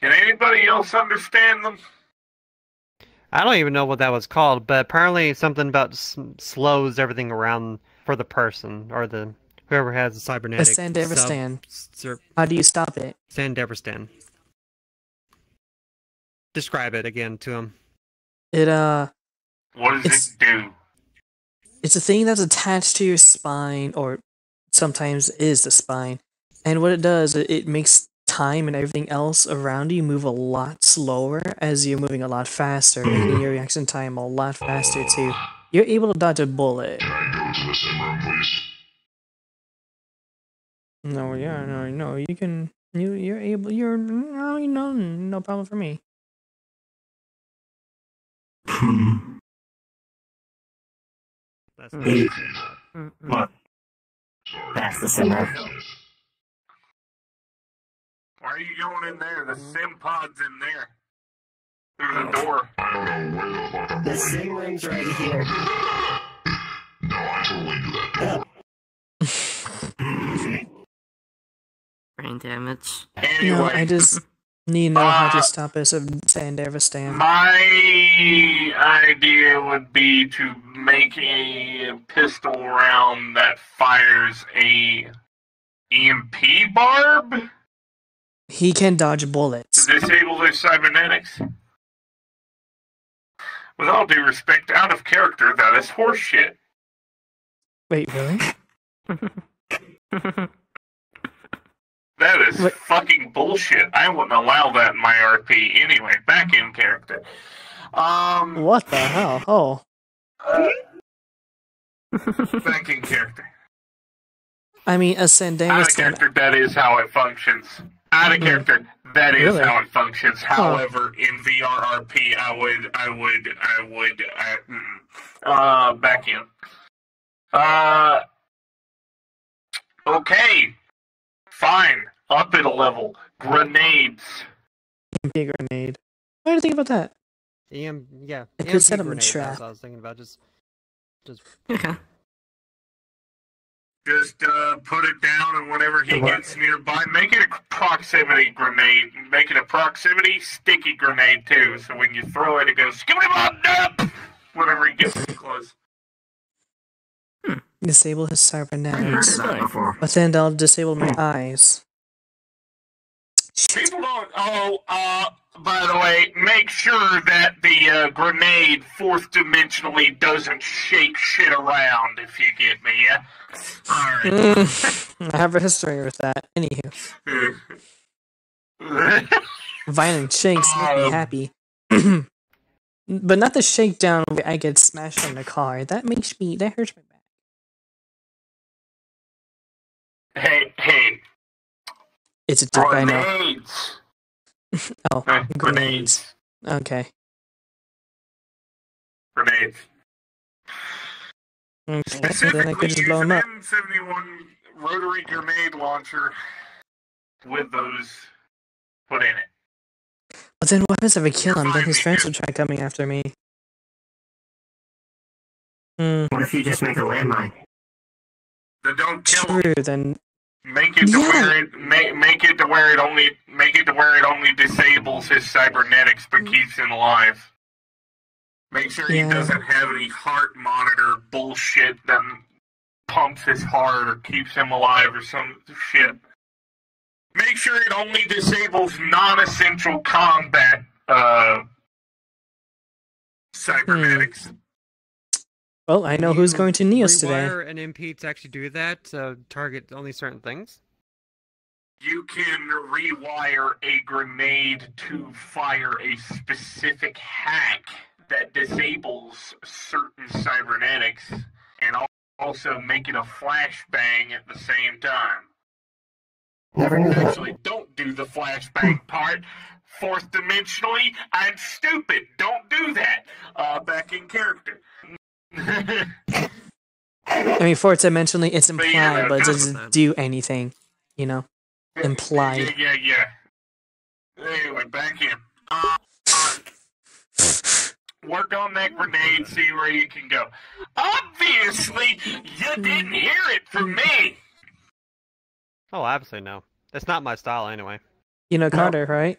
Can anybody else understand them? I don't even know what that was called, but apparently something about s- slows everything around for the person or the whoever has the A cybernetic. Sandevistan. sub- How do you stop it? Sandevistan. Describe it again to him. It uh What does it do? It's a thing that's attached to your spine or sometimes is the spine. And what it does, it, it makes time and everything else around you move a lot slower as you're moving a lot faster, making mm-hmm. your reaction time a lot faster too. You're able to dodge a bullet. Can I go to the sim room, please? No, yeah, no, no, you can, you, you're able, you're, no, you know, no problem for me. That's Eight. Mm-mm. What? That's the sim room. Why are you going in there? The mm-hmm. sim pod's in there. Through the oh. door. I don't know where the fuck I'm The going. sim room's right here. No, I totally knew that. Oh. Brain damage. Anyway, No, I just need to know how Uh, to stop us of Sandevistan. my idea would be to make a pistol round that fires a EMP barb He can dodge to bullets. disable their cybernetics. With all due respect, out of character, that is horseshit. Wait, really? That is What- fucking bullshit. I wouldn't allow that in my RP anyway. Back in character. Um, What the hell? Oh, back in character. I mean, a Out of character, that is how it functions. Out of character, that is. Really? how it functions. However, in VRRP, I would, I would, I would, I, mm, uh, back in. Uh, okay, fine. Up it a level. Grenades. EMP grenade. What do you think about that? EM, yeah. It could set him in grenade, that's trap. what I was thinking about. Just, just. Just uh, put it down, and whenever he gets nearby, make it a proximity grenade. Make it a proximity sticky grenade too. So when you throw it, it goes skibbity bop dup. Whenever he gets too close. Disable his cybernetics. that. But then they'll disable my eyes. People don't. Oh, uh, by the way, make sure that the uh, grenade fourth dimensionally doesn't shake shit around. If you get me, yeah. All right. Mm, I have a history with that. Anywho, violent shakes make me Um, happy. but not the shakedown where I get smashed in the car. That makes me. That hurts my back. Hey, hey, It's a joke, I know. grenades. Oh, Uh, grenades. Okay. Grenades. Okay, then I Specifically, could just blow an him up. M71 rotary grenade launcher with those put in it. But then what happens if I kill him? Then his friends will try coming after me. Hmm. What if you just make a landmine? Then don't kill True. Then Make it to Yeah. where it make, make it to where it only make it to where it only disables his cybernetics but keeps him alive. Make sure he doesn't have any heart monitor bullshit that pumps his heart or keeps him alive or some shit. Make sure it only disables non-essential combat uh, cybernetics. Well, I know who's going to Neos today. Rewire an MP to actually do that. To target only certain things. You can rewire a grenade to fire a specific hack that disables certain cybernetics and also make it a flashbang at the same time. Never knew that. Actually, don't do the flashbang part. Fourth dimensionally, I'm stupid. Don't do that. Uh, back in character. I mean, fourth dimensionally, it's But yeah, implied, but it doesn't do anything. You know, implied. Yeah, yeah, yeah. Anyway, back in. Uh, uh, work on that grenade, see where you can go. Obviously, you didn't hear it from me. Oh, absolutely no. That's not my style anyway. You know Carter, right?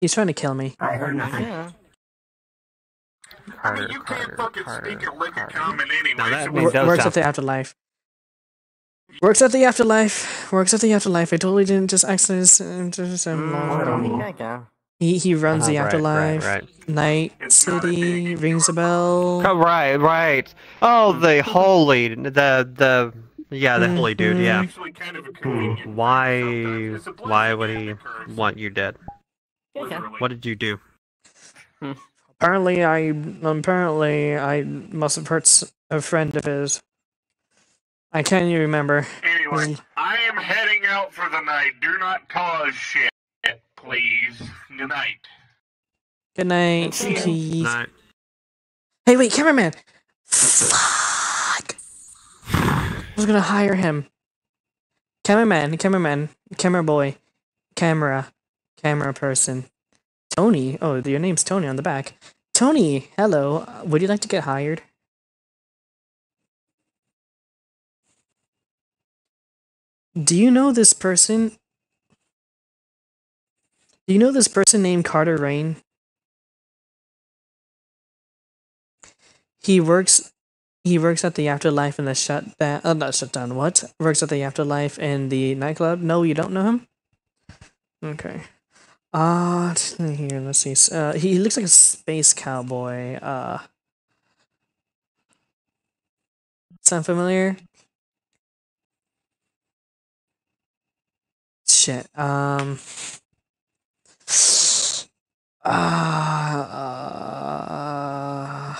He's trying to kill me. I heard nothing. I mean, you can't fucking speak a lick of common anyway. Now that so makes what- no Works sense. at the afterlife. Works at the afterlife. Works at the afterlife. I totally didn't just accidentally. just- Mm, He he runs the Uh-huh, right, afterlife. right, right. Night City rings a bell. Oh, right, right. Oh, the holy, the the yeah, the holy dude. Yeah. Kind of a convenient Why? It's a blessing Why would he want you dead? literally. What did you do? Apparently, I apparently I must have hurt a friend of his. I can't even remember. Anyway, I am heading out for the night. Do not cause shit, please. Good night. Good night, please. Night. Hey, wait, cameraman. Fuck. I was gonna hire him. Cameraman, cameraman, camera boy, camera, camera person. Tony. Oh, your name's Tony on the back. Tony, hello. Would you like to get hired? Do you know this person? Do you know this person named Carter Rain? He works he works at the afterlife in the shut down uh, not shut down, what? Works at the afterlife in the nightclub? No, you don't know him? Okay. Ah, uh, here, let's see. Uh, he looks like a space cowboy. Uh, sound familiar? Shit. Um. Uh, uh,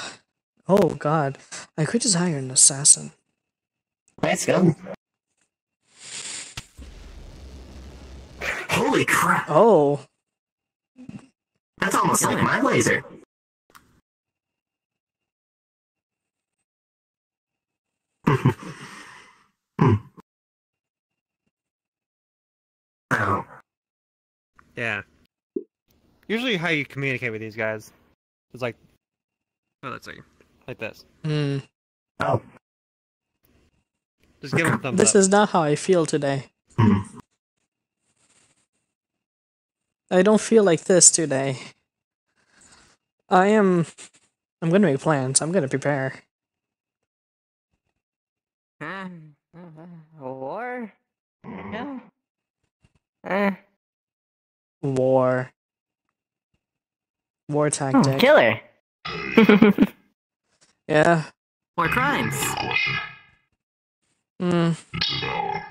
oh god. I could just hire an assassin. Let's go. Holy crap. Oh. That's almost like my laser. oh. Yeah. Usually, how you communicate with these guys is like, oh, let's see, like this. Hmm. Oh. Just give them a thumbs This up. is not how I feel today. I don't feel like this today. I am. I'm gonna make plans. I'm gonna prepare. Uh, war? No. Uh, War. War oh, tactic. killer. Yeah. War crimes. Hmm. It's about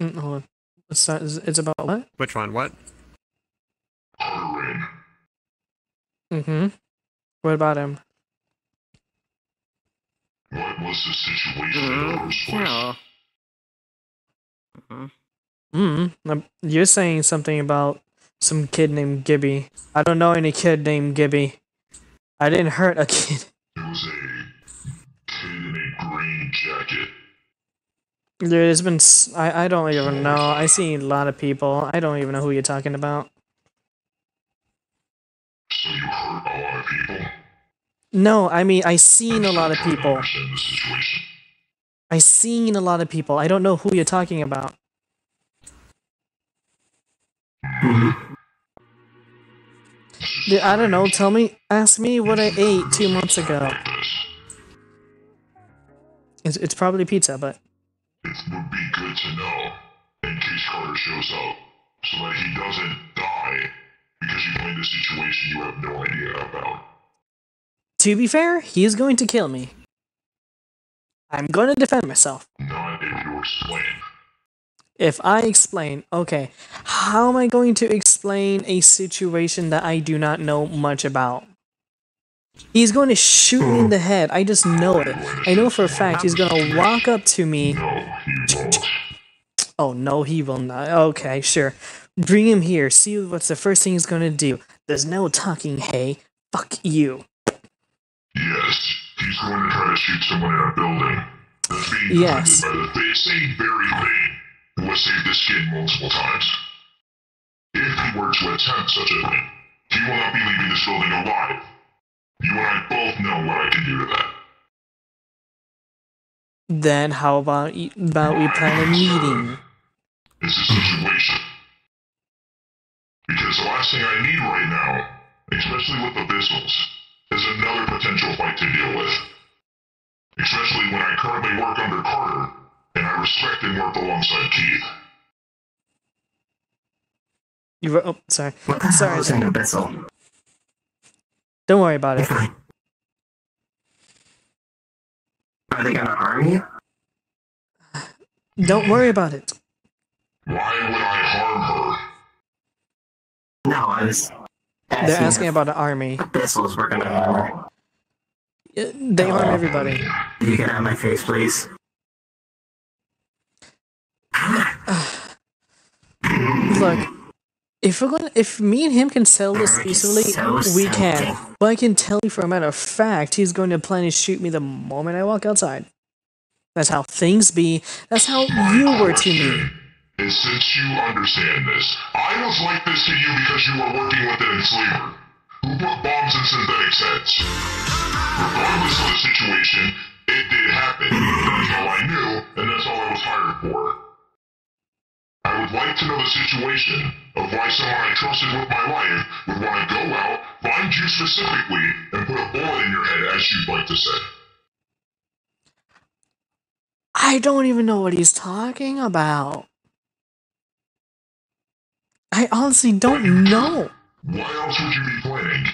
Mm, hold on. It's, not- it's it's about what? Which one? What? Carter Mm-hmm. What about him? What was the situation in the first place? No. Hmm. um, You're saying something about some kid named Gibby. I don't know any kid named Gibby. I didn't hurt a kid. It was a kid in a green jacket. There's been. I, I don't even know. I see a lot of people. I don't even know who you're talking about. So you hurt a lot of people. No, I mean, I seen a lot of people. Understand the situation. I seen a lot of people. I don't know who you're talking about. Dude, I don't know. Tell me. Ask me what I ate two months ago. It's, it's probably pizza, but It would be good to know in case Carter shows up, so that he doesn't die because you played a situation you have no idea about. to be fair, he's going to kill me. I'm going to defend myself. Not if you explain. If I explain, okay, how am I going to explain a situation that I do not know much about? He's going to shoot me in the head. I just know it. I know for a fact he's going to walk up to me. Oh, no, he will not. Okay, sure. Bring him here. See what's the first thing he's going to do. There's no talking, hey. Fuck you. Yes, he's going to try to shoot someone in a building. That's being Yes. by the insane Barry Lane, who has saved his skin multiple times. If he were to attempt such a thing, he will not be leaving this building. You and I both know what I can do to that. Then how about, y- about we plan a meeting? It's a situation. Because the last thing I need right now, especially with the Bissels, is another potential fight to deal with. Especially when I currently work under Carter, and I respect and work alongside Keith. You were, oh, sorry. What the sorry. hell is an abyssal? Don't worry about it. Are they gonna harm you? Don't worry about it. Why would I harm her? No, I was. They're asking about the army. Abyssals were gonna harm her. Uh, They harm everybody. You get out of my face, please. Look, if we're gonna, if me and him can settle this peacefully, so we can. But I can tell you for a matter of fact, he's going to plan to shoot me the moment I walk outside. That's how things be. That's how you were to me. Is since you understand this, I was like this to you because you were working with an enslaver, who put bombs in synthetic sets Regardless of the situation, it did happen. That's all I knew, and that's all I was hired for. I would like to know the situation of why someone I trusted with my life would want to go out, find you specifically, and put a bullet in your head, as you'd like to say. I don't even know what he's talking about. I honestly don't know. Why else would you be planning?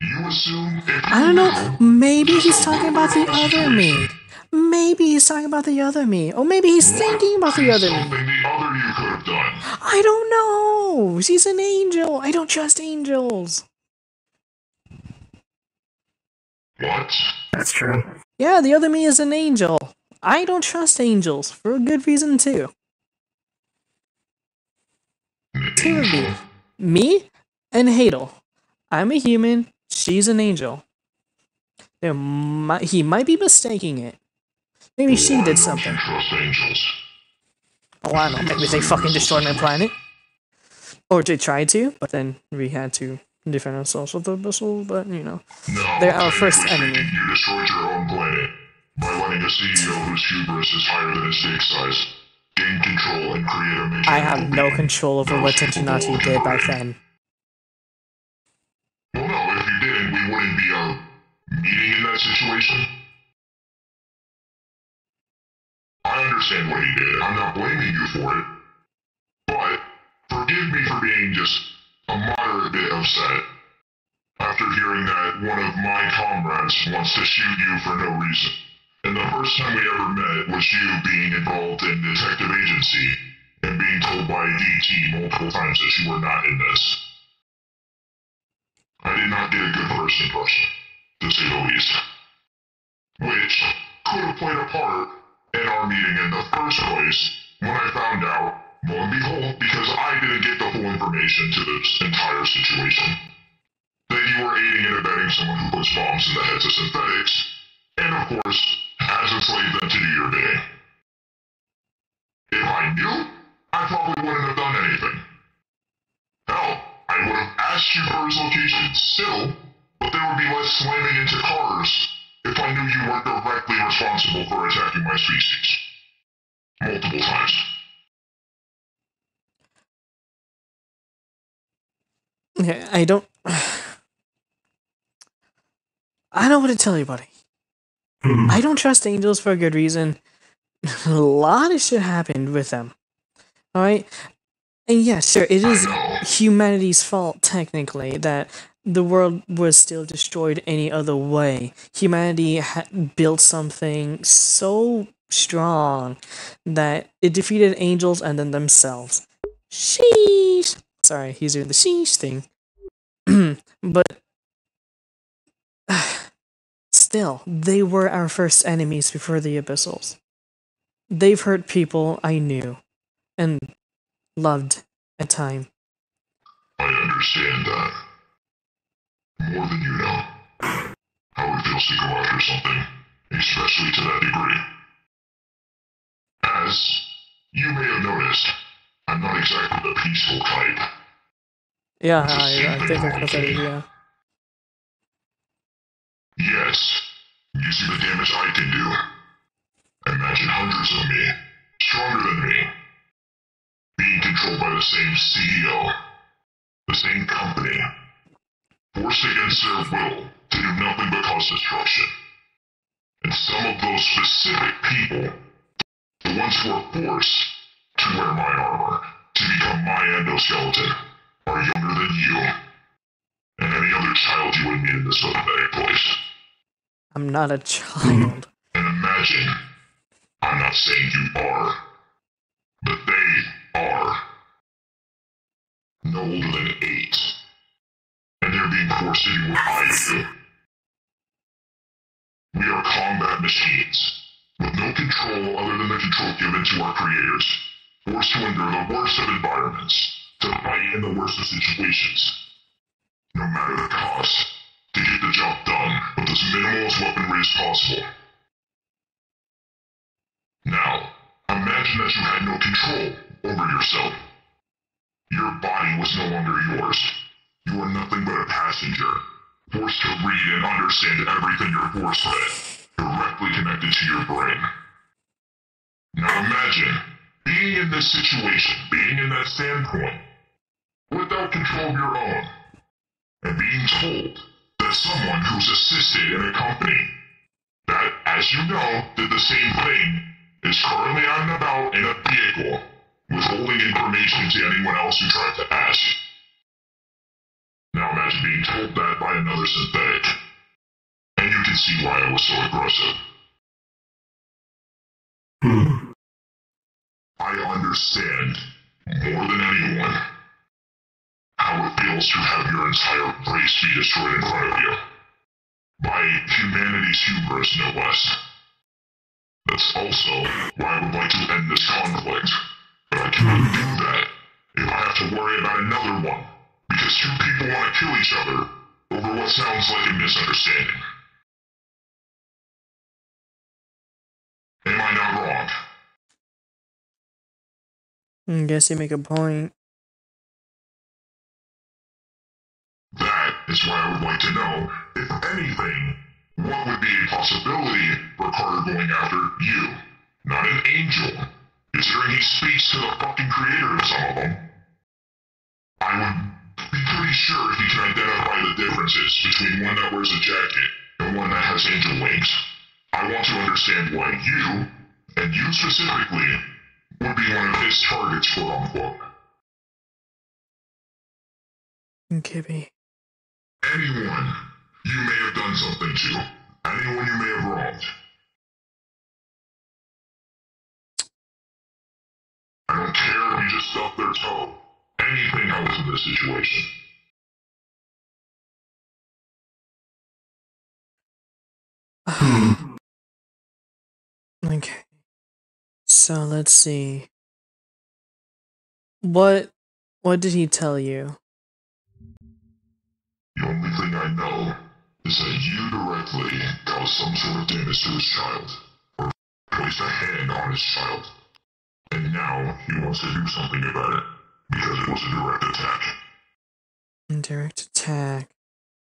You assume if you I don't know. Maybe he's talking about the other me. Maybe he's talking about the other me. Or maybe he's thinking about the other me. the other you could have done. I don't know. She's an angel. I don't trust angels. What? That's true. Yeah, the other me is an angel. I don't trust angels for a good reason too. Taylor B. Me and Hadel. I'm a human. She's an angel. There might, he might be mistaking it. Maybe she did something. Oh, I don't know. Maybe they fucking destroyed my planet. Or they tried to, but then we had to defend ourselves with the missile, But you know, No, they're our first enemy. You destroyed your own planet by letting a CEO whose hubris is higher than his stake size gain control and create a mission. I have no control over what Cincinnati did back then. Well, no, if you didn't, we wouldn't be uh, meeting in that situation. I understand what he did. I'm not blaming you for it. But forgive me for being just a moderate bit upset after hearing that one of my comrades wants to shoot you for no reason. And the first time we ever met was you being involved in detective agency and being told by DT multiple times that you were not in this. I did not get a good first impression, to say the least. Which could have played a part in our meeting in the first place when I found out, lo and behold, because I didn't get the full information to this entire situation, that you were aiding and abetting someone who puts bombs in the heads of synthetics, and of course, has enslaved them to do your bidding. If I knew, I probably wouldn't have done anything. Hell, I would have asked you for his location still, but there would be less slamming into cars if I knew you weren't directly responsible for attacking my species. Multiple times. Okay, I don't. I don't want to tell you, buddy. Hmm. I don't trust angels for a good reason. a lot of shit happened with them. Alright? And yeah, sure, it is humanity's fault, technically, that the world was still destroyed any other way. Humanity ha- built something so strong that it defeated angels and then themselves. Sheesh! Sorry, he's doing the sheesh thing. but still, they were our first enemies before the Abyssals. They've hurt people I knew and loved at time. I understand that. More than you know. How it feels to go after something, especially to that degree. As you may have noticed, I'm not exactly the peaceful type. Yeah, I, I think I got that yeah. Yes, you see the damage I can do. Imagine hundreds of me, stronger than me, being controlled by the same CEO, the same company, forced against their will to do nothing but cause destruction. And some of those specific people, the ones who are forced to wear my armor, to become my endoskeleton, are younger than you, and any other child you would meet in this pathetic place. I'm not a child. And imagine, I'm not saying you are, but they are. No older than eight. What I do. We are combat machines, with no control other than the control given to our creators, forced to endure the worst of environments, to fight in the worst of situations. No matter the cost, to get the job done with as minimal as weaponry as possible. Now, imagine that you had no control over yourself. Your body was no longer yours. You are nothing but a passenger, forced to read and understand everything you're force fed, directly connected to your brain. Now imagine being in this situation, being in that standpoint, without control of your own, and being told that someone who's assisted in a company that, as you know, did the same thing is currently out and about in a vehicle, withholding information to anyone else who tried to ask. Imagine being told that by another synthetic. And you can see why I was so aggressive. I understand, more than anyone, how it feels to have your entire race be destroyed in front of you. By humanity's hubris, no less. That's also why I would like to end this conflict. But I cannot do that if I have to worry about another one. Because two people want to kill each other over what sounds like a misunderstanding. Am I not wrong? I guess you make a point. That is why I would like to know, if anything, what would be a possibility for Carter going after you, not an angel, Is considering he speaks to the fucking creator of some of them. I would pretty sure he can identify the differences between one that wears a jacket and one that has angel wings. I want to understand why you, and you specifically, would be one of his targets, quote unquote. Gibby. Anyone you may have done something to. Anyone you may have wronged. I don't care if you just stubbed their toe. Anything else in this situation. Okay. So let's see. What what did he tell you? The only thing I know is that you directly caused some sort of damage to his child, or placed a hand on his child. And now he wants to do something about it, because it was a direct attack. Direct attack.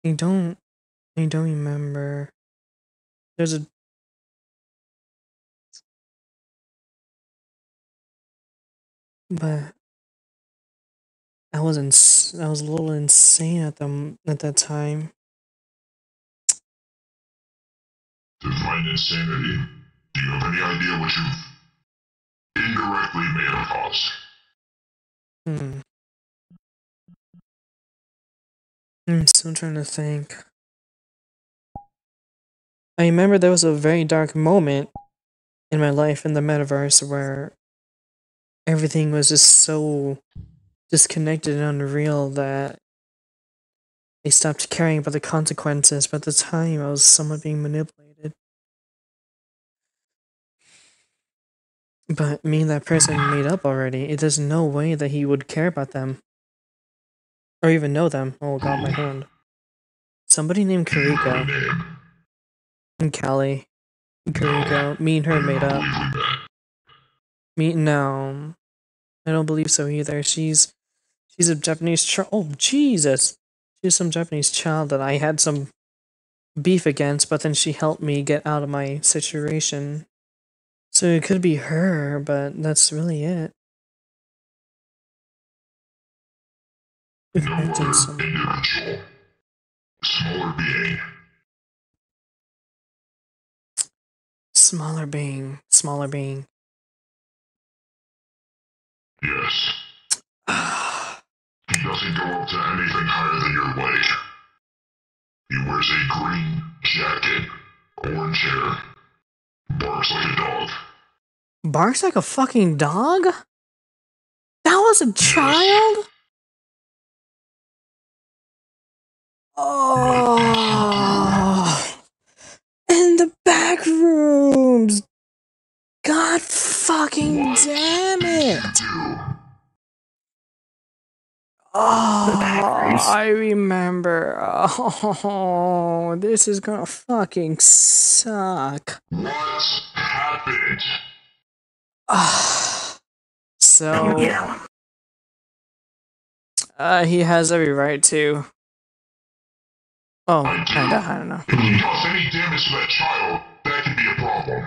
I don't I don't remember. There's a but I was ins- I was a little insane at them at that time. Define insanity. Do you have any idea what you've indirectly made a cause? Hmm. I'm still trying to think. I remember there was a very dark moment in my life in the metaverse where everything was just so disconnected and unreal that I stopped caring about the consequences, but at the time I was somewhat being manipulated. But me and that person made up already. It, there's no way that he would care about them. Or even know them. Oh god, my hand. Somebody named Kariko. And Callie. Kariko. Me and her made up. Me no. I don't believe so either. She's she's a Japanese child. Oh Jesus. She's some Japanese child that I had some beef against, but then she helped me get out of my situation. So it could be her, but that's really it. If No I did other some- individual. Smaller being. Smaller being, smaller being. Yes. he doesn't go up to anything higher than your leg. He wears a green jacket, orange hair, barks like a dog. Barks like a fucking dog? That was a child? Oh, in the back rooms. God fucking damn it. Oh, I remember. Oh, this is gonna fucking suck. Happened? So, yeah. uh, he has every right to. Oh, kinda, I don't know. If he caused any damage to that child, that could be a problem.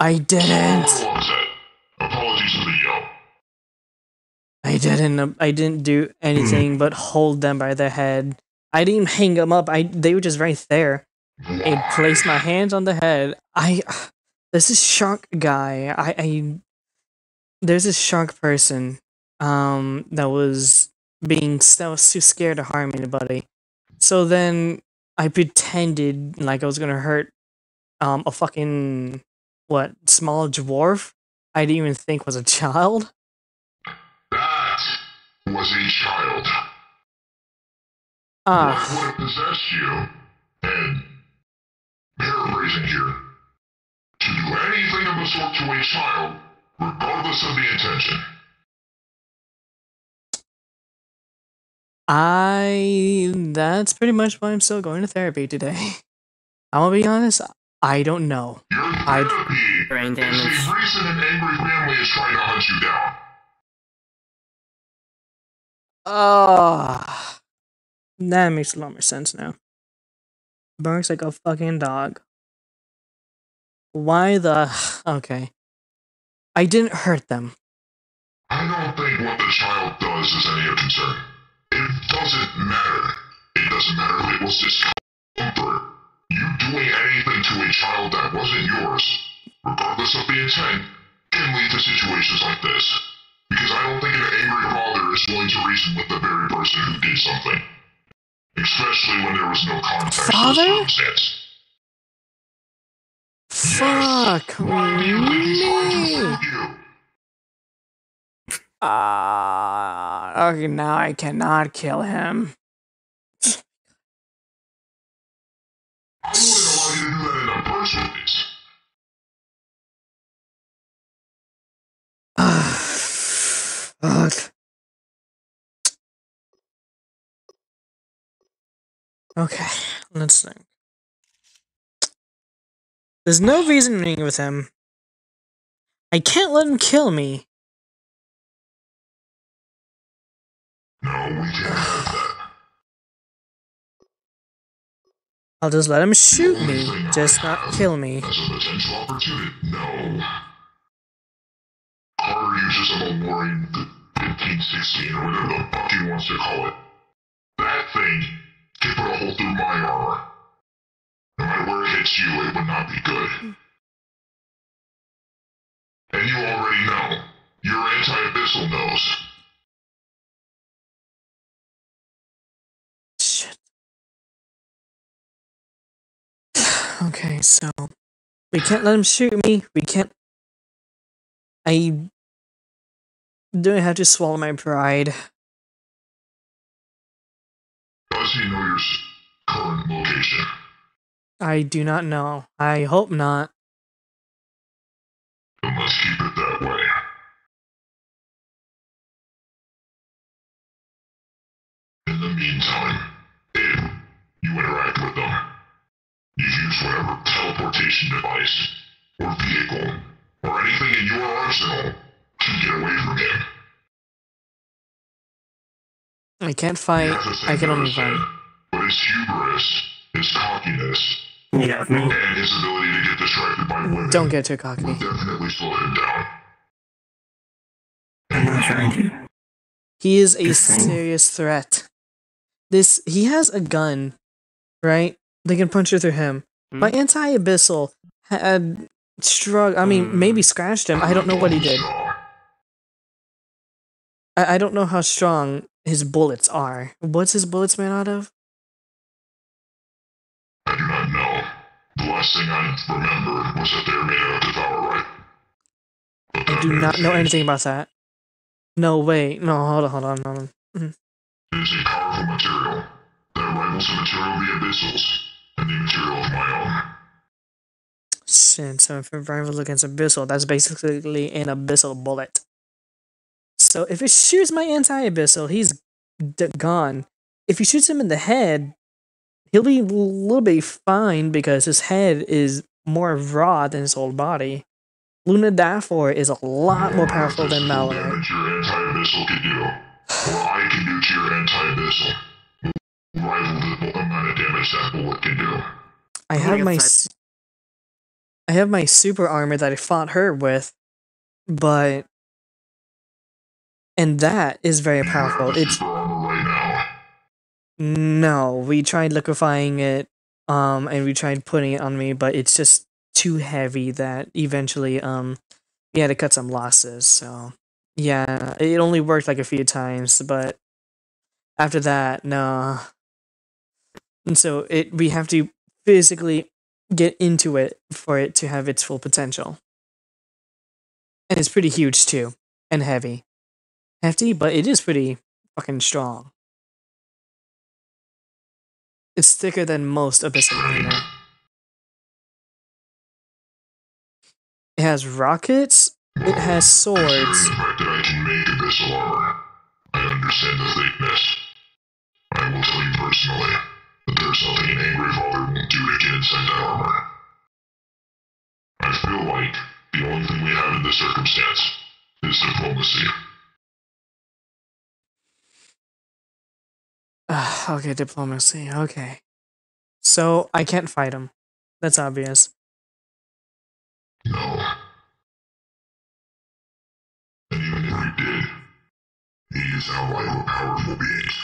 I didn't. What was it? Apologies for the yell. I didn't. I didn't do anything but hold them by the head. I didn't hang them up. I they were just right there. I placed my hands on the head. I there's this shark guy. I, I there's this shark person um that was being that was too scared to harm anybody. So then I pretended like I was gonna hurt um a fucking what small dwarf. I didn't even think was a child. That was a child. Ah. What would have possessed you, and paraphrasing here, to do anything of the sort to a child, regardless of the intention? I that's pretty much why I'm still going to therapy today. I'm gonna be honest, I don't know. I Brain Is damage. a recent and angry family is trying to hunt you down. Ah, that makes a lot more sense now. Barks like a fucking dog. Why the okay? I didn't hurt them. I don't think what the child does is any of concern. It doesn't matter. It doesn't matter if it was discomfort. You doing anything to a child that wasn't yours, regardless of the intent, can lead to situations like this. Because I don't think an angry father is willing to reason with the very person who did something. Especially when there was no context Father? circumstance. Fuck me. Ah, okay, now I cannot kill him. I wouldn't allow you to do that in a first place. Fuck. Okay, let's think. There's no reasoning with him. I can't let him kill me. No, we can't have that. I'll just let him shoot me, just not kill me. No. Carter uses a Memoriam 1516 or whatever the fuck he wants to call it. That thing can put a hole through my armor. No matter where it hits you, it would not be good. And you already know. Your anti-abyssal knows. Shit. Okay, so we can't let him shoot me. We can't. I don't have to swallow my pride. Does he know your current location? I do not know. I hope not. Then let's keep it that way. In the meantime, if you interact with them, you use whatever teleportation device, or vehicle, or anything in your arsenal to get away from him. I can't fight. You have to I can only fight. But his hubris, his cockiness, Yeah, me. and his ability to get distracted by women Don't get too cocky. will definitely slow him down. I'm not trying to. He is a serious threat. This he has a gun, right? They can punch it through him. Hmm? My anti abyssal had strugg. I mean, maybe hmm. scratched him. I don't know what he did. I, I don't know how strong his bullets are. What's his bullets made out of? I do not know. The last thing I remember was that they were made out of Devourite. I do not know anything about that. No, wait. No, hold on, hold on, hold on. Mhm. It is a powerful material that rivals the material of the Abyssals and the material of my own. Shit, so if it rivals against Abyssal, that's basically an Abyssal bullet. So if it shoots my anti-Abyssal, he's d- gone. If he shoots him in the head, he'll be a little bit fine because his head is more raw than his whole body. Luna Dafor is a lot more powerful than Mallory. Damage your anti-abyssal can do, or I can do to your anti-abyssal, will rival the amount of damage that bullet can do. I have my I have my super armor that I fought her with, but and that is very powerful. It's no, we tried liquefying it, um, and we tried putting it on me, but it's just too heavy that eventually, um, we had to cut some losses. So yeah, it only worked like a few times, but after that, no. And so it we have to physically get into it for it to have its full potential. And it's pretty huge too, and heavy. Hefty, but it is pretty fucking strong. It's thicker than most abyssal armor. It has rockets. It has swords. That I can make abyssal armor. I understand the thickness. I will tell you personally that there's nothing an angry father won't do to get inside that armor. I feel like the only thing we have in this circumstance is diplomacy. Okay, diplomacy. Okay. So I can't fight him. That's obvious. No. And even if we did, he is an ally of powerful beings.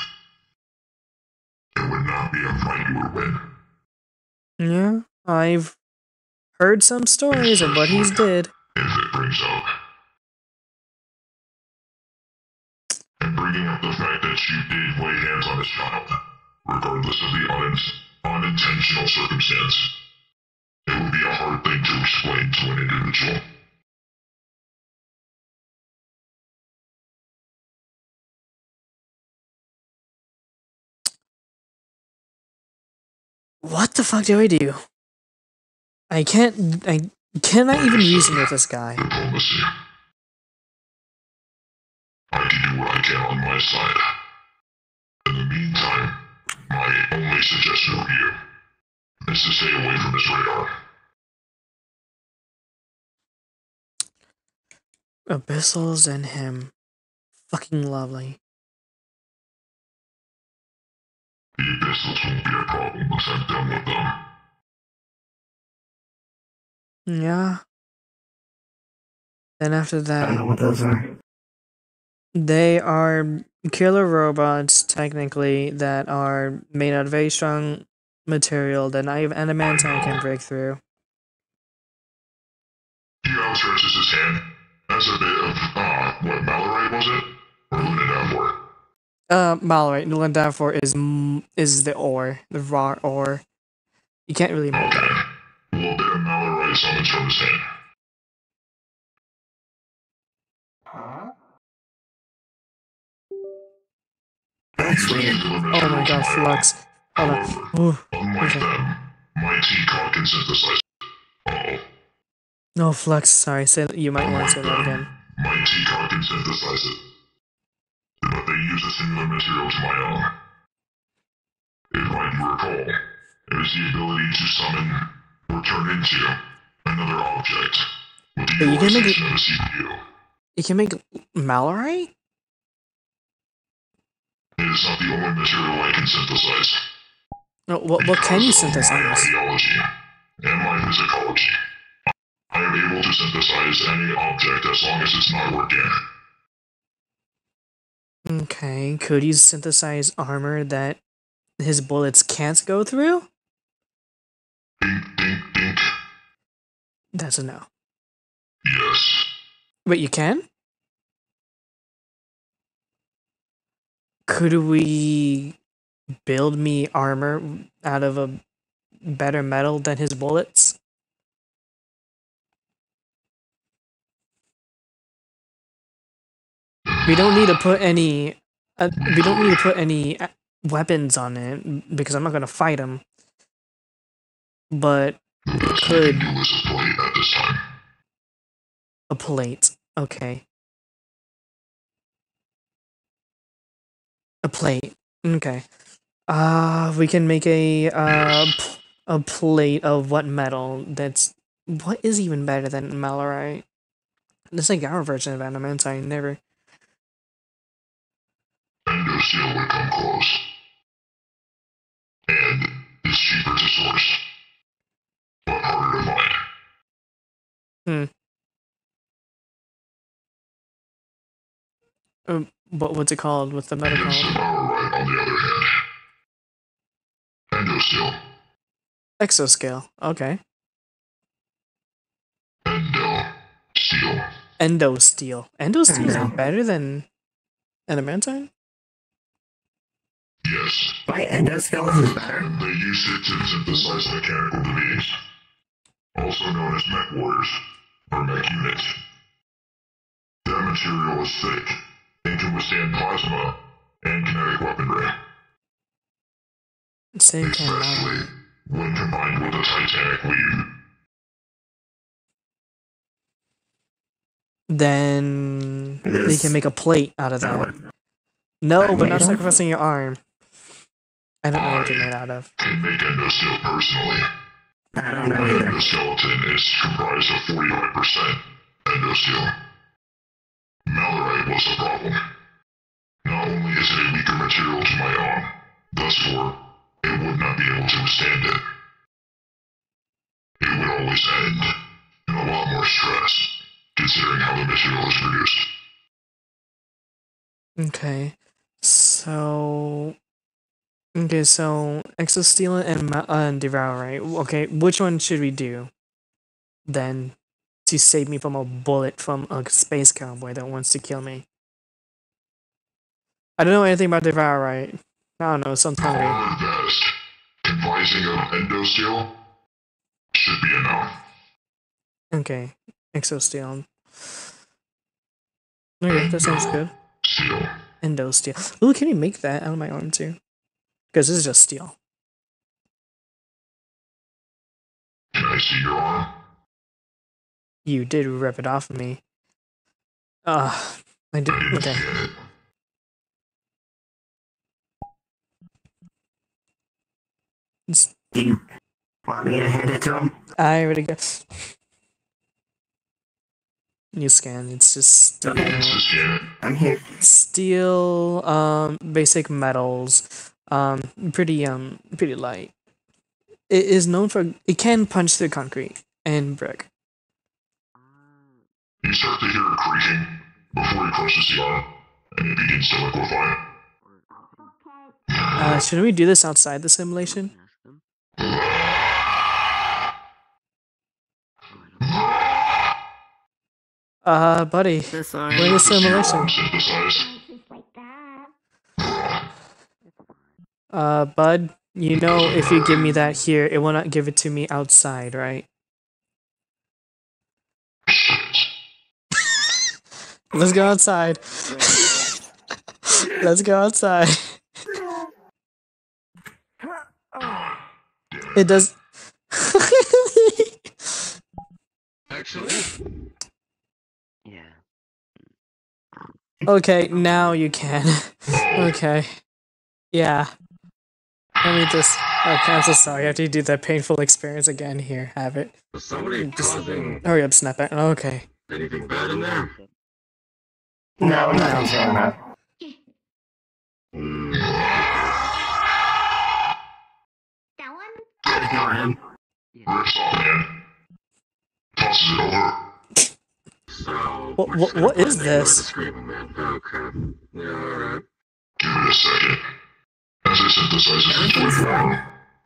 It would not be a fight you would win. Yeah, I've heard some stories of what he's did. if it brings up. Bringing up the fact that you did lay hands on his child, regardless of the un- unintentional circumstance, it would be a hard thing to explain to an individual. What the fuck do I do? I can't. I cannot even reason with this guy. Diplomacy. I can do what I can on my side. In the meantime, my only suggestion for you is to stay away from his radar. Abyssals and him. Fucking lovely. The abyssals won't be a problem once I'm done with them. Yeah. Then after that, I that. don't know what those are. They are killer robots, technically, that are made out of very strong material that not even adamantine can break through. He outstretches his hand as a bit of, uh, what, Mallory was it? Or Lunadavor? Uh, Mallory, Nolan Danfor is m- is the ore, the raw ore. You can't really make that. A little bit of Mallory summons from his hand. That's weird. Oh my god, Flux. Hold on. Ooh, Unlike okay. my T-Con can synthesize. Uh-oh. No, Flux, sorry, say you might want to say that again. My T-Con can synthesize it. But they use a similar material to my own. If I do recall, it is the ability to summon or turn into another object with the But you can make utilization of a CPU. You can make Mallory? It is not the only material I can synthesize. No, what, what can you synthesize? My ideology and my physicology. I am able to synthesize any object as long as it's not organic. Okay, could you synthesize armor that his bullets can't go through? That's a no. Yes. But you can? Could we build me armor out of a better metal than his bullets? We don't need to put any. Uh, we don't need to put any uh, weapons on it because I'm not gonna fight him. But we could at this time. a plate. Okay. A plate. Okay. Uh we can make a uh a plate of what metal that's what is even better than malorite? It's like our version of adamantine, never. Endosteel would come close. And is cheaper to source. But harder to find. Hmm. Um, what what's it called? What's the metal Against called? Malorite, on the other hand. Endosteel. Exoscale. Okay. Endo. Steel. Endo steel. Endo steel is Endo. better than adamantine? Yes. My endoskeleton is better. They use it to synthesize mechanical beings. Also known as mech warriors, or mech units. That material is thick and can withstand plasma and kinetic weaponry, Same kind of especially when combined with a titanic weave. Then we This- can make a plate out of that. No, but not metal? sacrificing your arm. I don't know what you're made out of. can make endosteel personally. I don't know either. Endoskeleton is comprised of 45% endosteel. Was a problem. Not only is it a weaker material to my arm, thus far, it would not be able to withstand it. It would always end in a lot more stress, considering how the material is produced. Okay. So. Okay, so Exosteel and, and Devour, right? Okay, which one should we do? Then. To save me from a bullet from a space cowboy that wants to kill me. I don't know anything about Devour, right? I don't know, hungry. Armored vest, comprising of endosteel, should be enough. Okay, Exosteel. Okay, that sounds good. Steel. Endo steel. Ooh, can you make that out of my arm too? Because this is just steel. Can I see your arm? You did rip it off of me. Ah, I did. Okay. It's- Do you want me to hand it to him? I already guess. You scan. It's just steel. I'm here. Steel, um, basic metals, um, pretty um, pretty light. It is known for it can punch through concrete and brick. You start to hear it creaking before he crushes the arm, and it begins to liquefy. Uh, should we do this outside the simulation? Uh, buddy, we're in the simulation. Uh, bud, you know if you give me that here, it will not give it to me outside, right? Let's go outside. Let's go outside. It does. Actually, Yeah. Okay, now you can. okay. Yeah. Let me just. Okay, I'm so sorry. I have to do that painful experience again. Here, have it. was somebody Just causing hurry up, snap it. Okay. anything bad in there? No, nothing's going on. Ignore him. Rips off hand. Tosses it over. So, What, what, what is this? screaming man. Okay. Yeah, alright. Give it a second. As it synthesizes into a form,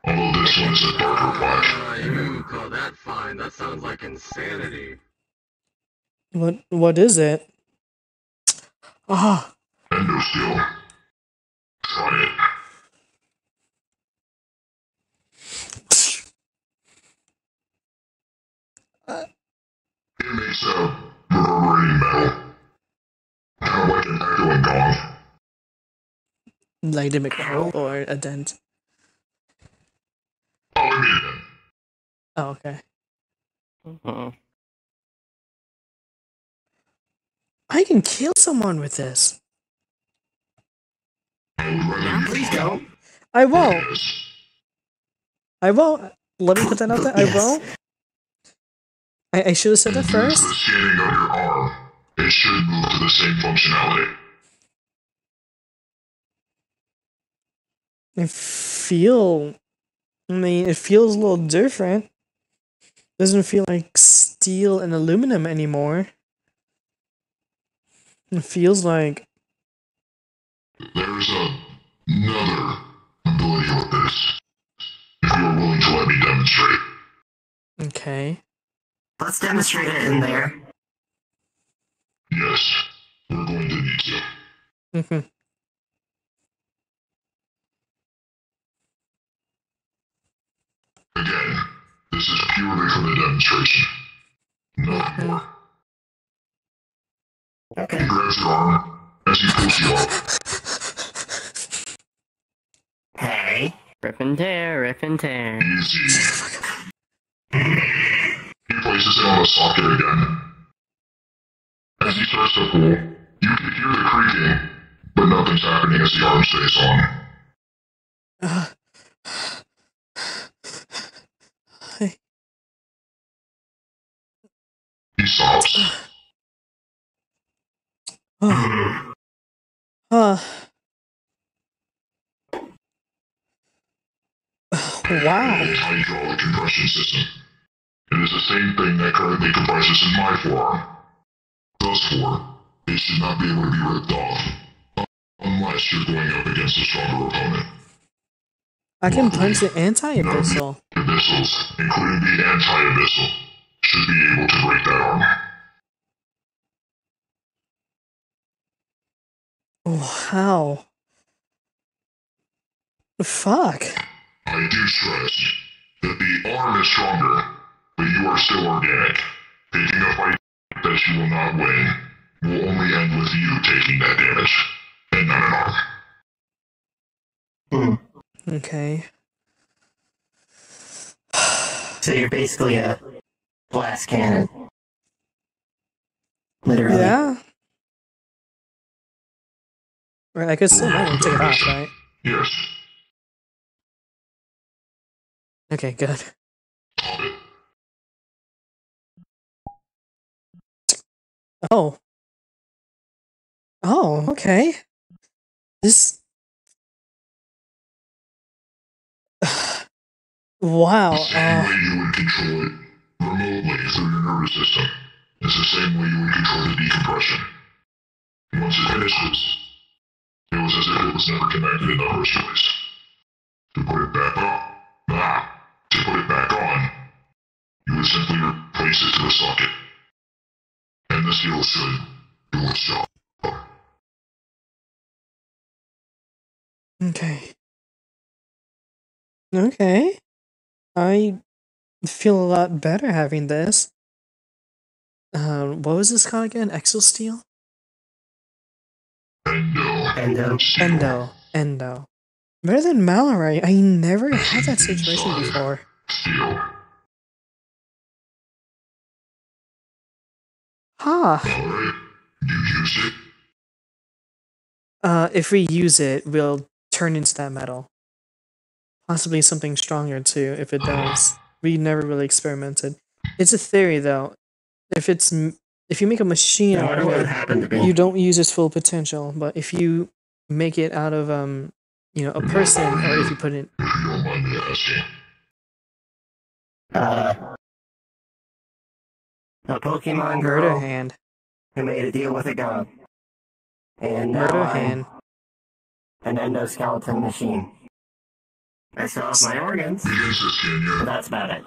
although this one is a darker black. Uh, you call that fine? That sounds like insanity. What What is it? Ah, Endosteel. Try it. It makes a reverberating metal. Kind of like an echoing gong. like to make a hole or a dent. Oh, it made it. Oh, okay. I can kill someone with this. Please don't. I won't. I won't. Let me put that out there. I won't. I, I should have said that first. The scanning of your arm, it should move to the same functionality. I feel. I mean, it feels a little different. Doesn't feel like steel and aluminum anymore. It feels like. There's a, another ability with this. If you are willing to let me demonstrate. Okay. Let's demonstrate it in there. Yes, we're going to need to. hmm Again, this is purely for the demonstration. Nothing more. Okay. He grabs your arm as he pulls you up. Hey. Rip and tear, rip and tear. Easy. He places it on the socket again. As he starts to pull, you can hear the creaking, but nothing's happening as the arm stays on. Uh, I, He stops. Uh, uh, wow. Hydraulic compression system. It is the same thing that currently compresses in my forearm. Thus far, it should not be able to be ripped off. Unless you're going up against a stronger opponent. I can punch the anti-abyssal. Abyssals, including the anti-abyssal, should be able to break that armor. Oh wow. The fuck. I do stress that the arm is stronger, but you are still organic. Taking a fight that you will not win will only end with you taking that damage, and not an arm. Hmm. Okay. So you're basically a blast cannon. Literally. Yeah. Right, I could still let him take it off, right? Yes. Okay, good. Oh. Oh, okay. This. wow. The same Uh, way you would control it remotely through your nervous system is the same way you would control the decompression. Once it finishes, it was as if it was never connected in the first place. To put it back up, ah, to put it back on, you would simply replace it to the socket. And the seal should do its job. okay. Okay. I feel a lot better having this. Uh, what was this called again? Exo Steel? Endo. Endo. Endo. Better than Mallory. I never had that situation before. Huh. Uh, if we use it, we'll turn into that metal. Possibly something stronger too, if it does. We never really experimented. It's a theory though. If it's if you make a machine I out of what it, would happen to me. you don't use its full potential. But if you make it out of um, you know, a person, or if you put it, If you don't mind me asking. Uh, a Pokemon murder hand, who made a deal with a god. And now murder I'm hand. an endoskeleton machine. I still have my organs, but that's about it.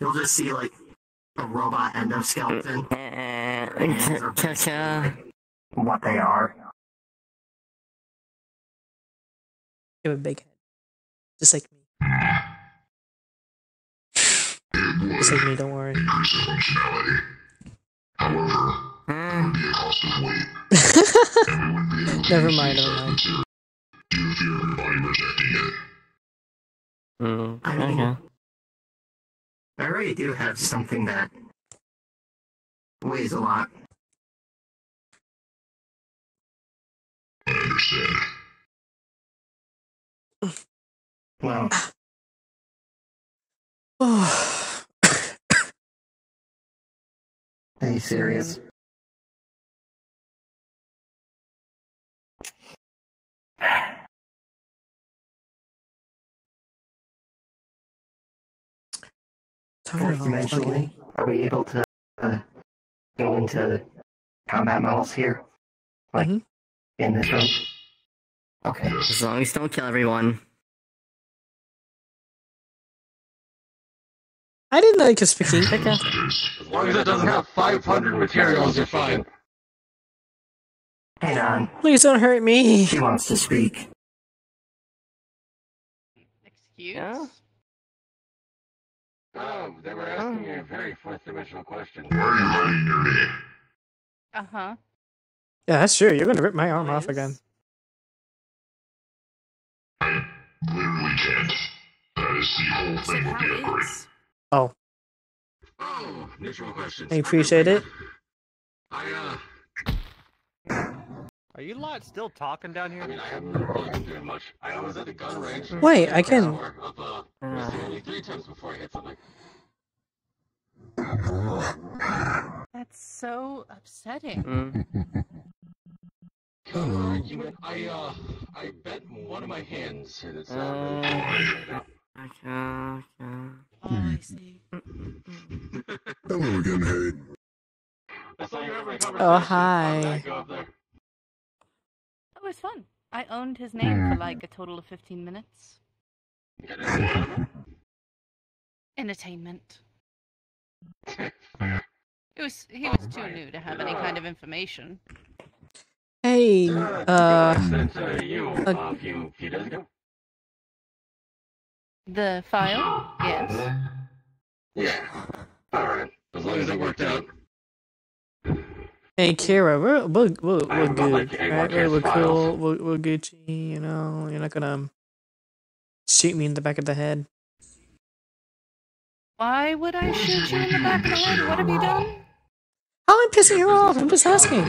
You'll just see like a robot endoskeleton. what they are. You have a big head, just like me. Just like me. Don't worry. Increase the functionality. However, it would be a cost of weight. and we wouldn't be able to Never mind, the never mind. material due to fear of your body rejecting it. Mm, I mean, I already do have something that weighs a lot. I understand. Well, are you serious? Tired of all this Eventually, are we able to uh, go into combat models here? Like in this room? Okay. As long as you don't kill everyone. I didn't know you could speak English. As long as it doesn't have 500 materials, you're fine. Hang on. Please don't hurt me. She wants to speak. Yeah? Um, they were asking a very first dimensional question. Why are you hiding your name? Uh huh. Yeah, that's true. You're gonna rip my arm off again. I literally can't. That is the whole thing with the upgrade. Oh, Oh, neutral question. I appreciate it. I, uh, Are you lot still talking down here? I'm doing much. I was at the gun range. Wait, I can- Hour Of, uh, only three times before I hit something. That's so upsetting. You mean, I, uh, I bet one of my hands, and it's not really Uh, right now. Oh, I see. Hello again, Hay. I saw you having a conversation. Oh, How'd that hi. Go up there? That was fun. I owned his name for like a total of 15 minutes. Entertainment. It was he was too new to have any kind of information. Hey, uh, uh, you a few, few days ago. The file? Yes. Yeah. Alright. As long as it worked out. Hey, Kira, we're we're we're, we're good, right? We're, we're cool. We're, we're Gucci. You know, you're not gonna shoot me in the back of the head. Why would I shoot you in the back of the head? What have you done? How am I pissing you off? I'm just asking.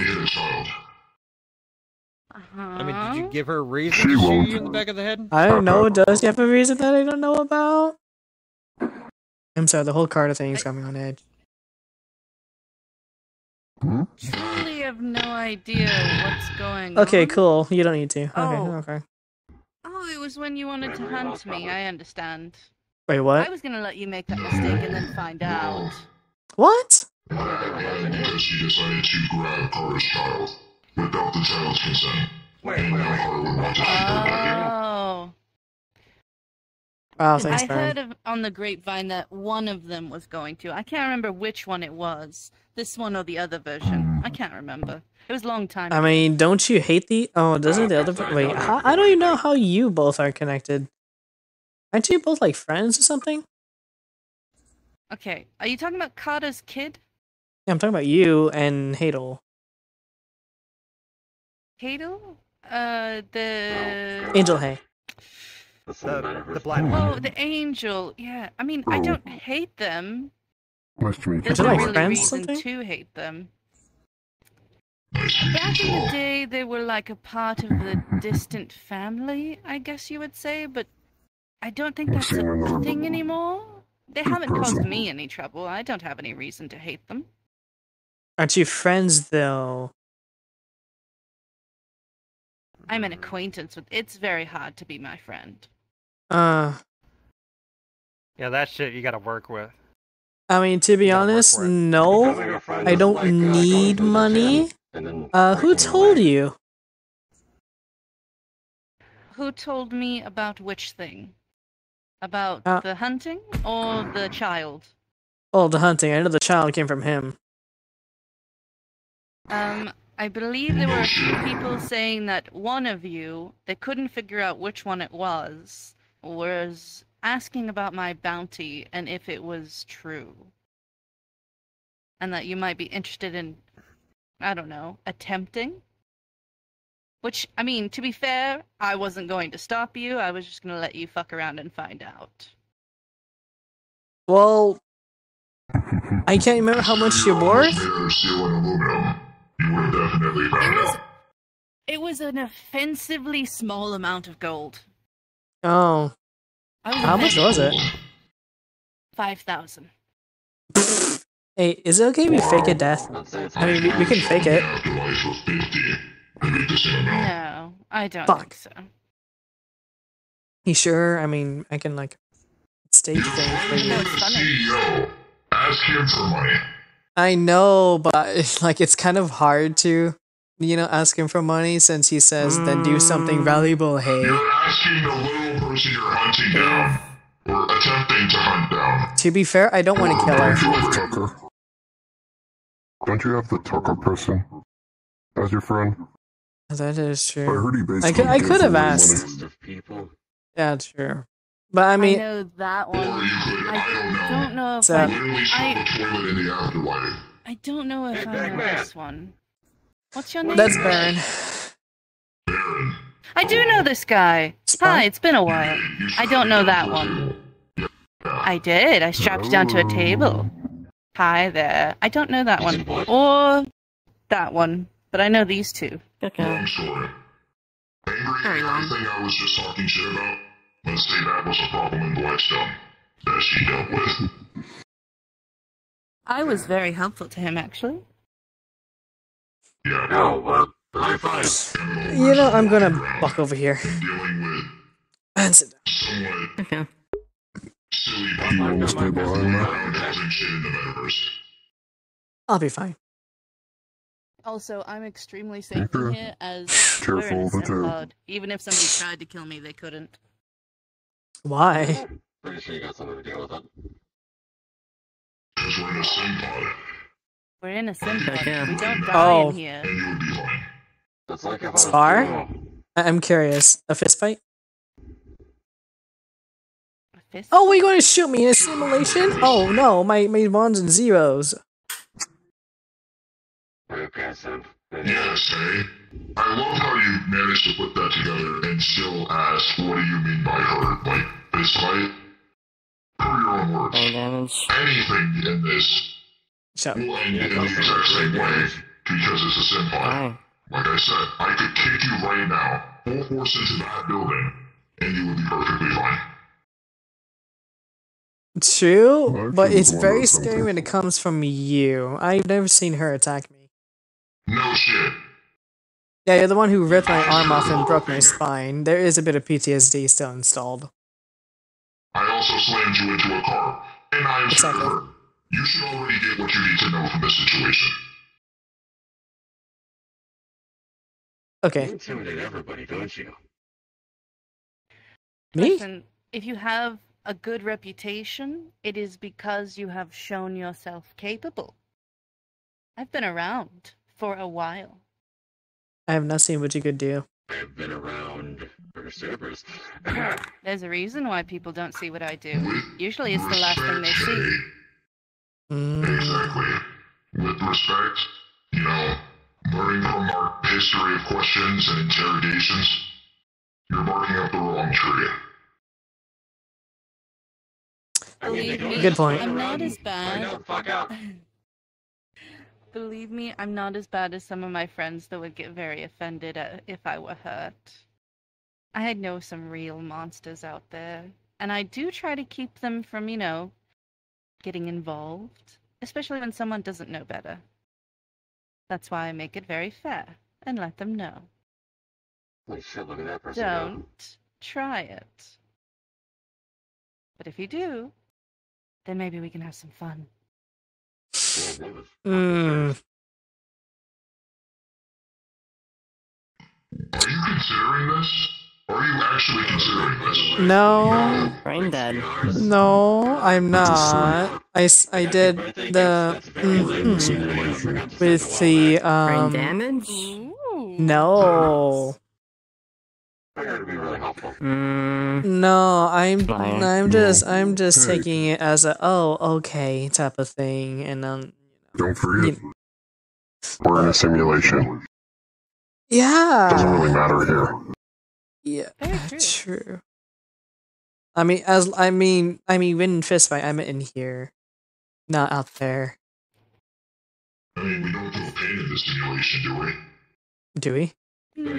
I mean, did you give her a reason to shoot you in the back of the head? I don't know. Does you have a reason that I don't know about? I'm sorry. The whole Carter thing is coming on edge. Truly have no idea what's going Okay, on. cool. You don't need to. Okay, Oh. okay. Oh, it was when you wanted to hunt me. I understand. Wait, what? I was gonna let you make that mistake and then find out. What? Because he decided to grab Carter's child without the child's consent. and now Carter would want to take her back Oh. Wow, 'Cause thanks, I heard of, on the grapevine that one of them was going to. I can't remember which one it was. This one or the other version. I can't remember. It was a long time. I mean, don't you hate the? Oh, doesn't the other? Wait, how, I don't even know how you both are connected. Aren't you both like friends or something? Okay, are you talking about Carter's kid? Yeah, I'm talking about you and Hadel. Hadel? Uh, the Angel Hay. The, the blind Oh, one. the angel. Yeah, I mean, I don't hate them. Nice to meet There's you. no really reason something? to hate them. Back in the day, they were like a part of the distant family, I guess you would say, but I don't think that's a thing anymore. They haven't caused me any trouble. I don't have any reason to hate them. Aren't you friends though? I'm an acquaintance with. It's very hard to be my friend. Uh, Yeah, that shit you gotta work with. I mean, to be honest, no, I don't need money. Uh, who told you? Who told me about which thing? About Uh, the hunting or the child? Oh, the hunting. I know the child came from him. Um, I believe there were a few people saying that one of you, they couldn't figure out which one it was, was asking about my bounty and if it was true. And that you might be interested in, I don't know, attempting? Which, I mean, to be fair, I wasn't going to stop you. I was just going to let you fuck around and find out. Well, I can't remember how much you're worth. steel and aluminum. You would have definitely found out. It was an offensively small amount of gold. Oh, I was how much was it? 5,000. Hey, is it okay if we fake a death? I mean, we, we can fake it. Afterlife of 50. Maybe the same amount. No, I don't Fuck. think so. You sure? I mean, I can like stage things for you. CEO. Ask him for money. I know, but like it's kind of hard to, you know, ask him for money since he says then do something mm. valuable. Hey, You're asking the little person you're hunting down. Or attempting to hunt down. to be fair, I don't want to kill Don't you her. have Tucker? Don't you have the Tucker person as your friend? That is true. I heard true. he I basically could, I could have asked. money. Yeah, true. But I mean, know that one. I don't know if What's up? Literally I, spill the toilet in the afterlife. I don't know if I know this one. What's your name? that's Baron. I do know this guy. Hi, it's been a while. I don't know that one. I did. I strapped you down to a table. Hi there. I don't know that one. Or that one. but I know these two. Long story. Angry at everything I was just talking shit about. Let's say that was a problem in Blackstone that she dealt with. I was very helpful to him, actually. Yeah, well, well, high five. You know, I'm gonna walk over here. And sit down. Okay. You people wanna stay behind me? around causing shit in the metaverse. I'll be fine. Also, I'm extremely safe Okay. here as Careful we're in a of the sim Even if somebody tried to kill me, they couldn't. Why? Pretty sure you got something to deal with it. Because we're in a sim pod. We're in a sim pod. Yeah. We don't die Oh. in here. And you would be fine. That's like if I was Spar? doing- I- I'm curious. A fist fight? A fist? Oh, what, you going to shoot me in a simulation? Oh no, my my ones and zeros. Okay, Sim. Yes, hey? I love how you managed to put that together and still ask, what do you mean by hurt? Like, this fight? Per your own words. Oh, Brain damage. Anything in this Shut. will end in the exact same way because it's a sim pod. Why? Like I said, I could kick you right now, full force into that building, and you would be perfectly fine. True, but it's very scary when it comes from you. I've never seen her attack me. No shit. Yeah, you're the one who ripped my arm off and broke my spine. There is a bit of PTSD still installed. I also slammed you into a car, and I am Exactly. sure you should already get what you need to know from this situation. You Okay, intimidate everybody, don't you? me? Listen, if you have a good reputation, it is because you have shown yourself capable. I've been around for a while. I have not seen what you could do. I've been around for servers. There's a reason why people don't see what I do. Usually it's the last thing they see. Mm, Exactly. With respect, you know, learning from our history of questions and interrogations, you're barking up the wrong tree. Believe me, Good point. I'm not as bad. fuck out. Believe me, I'm not as bad as some of my friends that would get very offended at, if I were hurt. I know some real monsters out there, and I do try to keep them from, you know, getting involved, especially when someone doesn't know better. That's why I make it very fair and let them know. Holy shit, look at that person. Don't try it. But if you do, then maybe we can have some fun. Yeah, mm, Are you considering this? Are you actually considering this? no, Brain dead. no, I'm not. I, I did the mhm, with the Brain um. damage? No, I gotta be really helpful. Mm, no, I'm I'm just I'm just Hey. taking it as a oh okay type of thing, and um Don't forget, You- we're in a simulation. yeah Doesn't really matter here. Yeah Very true. true. I mean, as I mean, I mean, when in fist fight, I'm in here, not out there. I mean, we don't feel pain in this simulation, do we? Do we? No.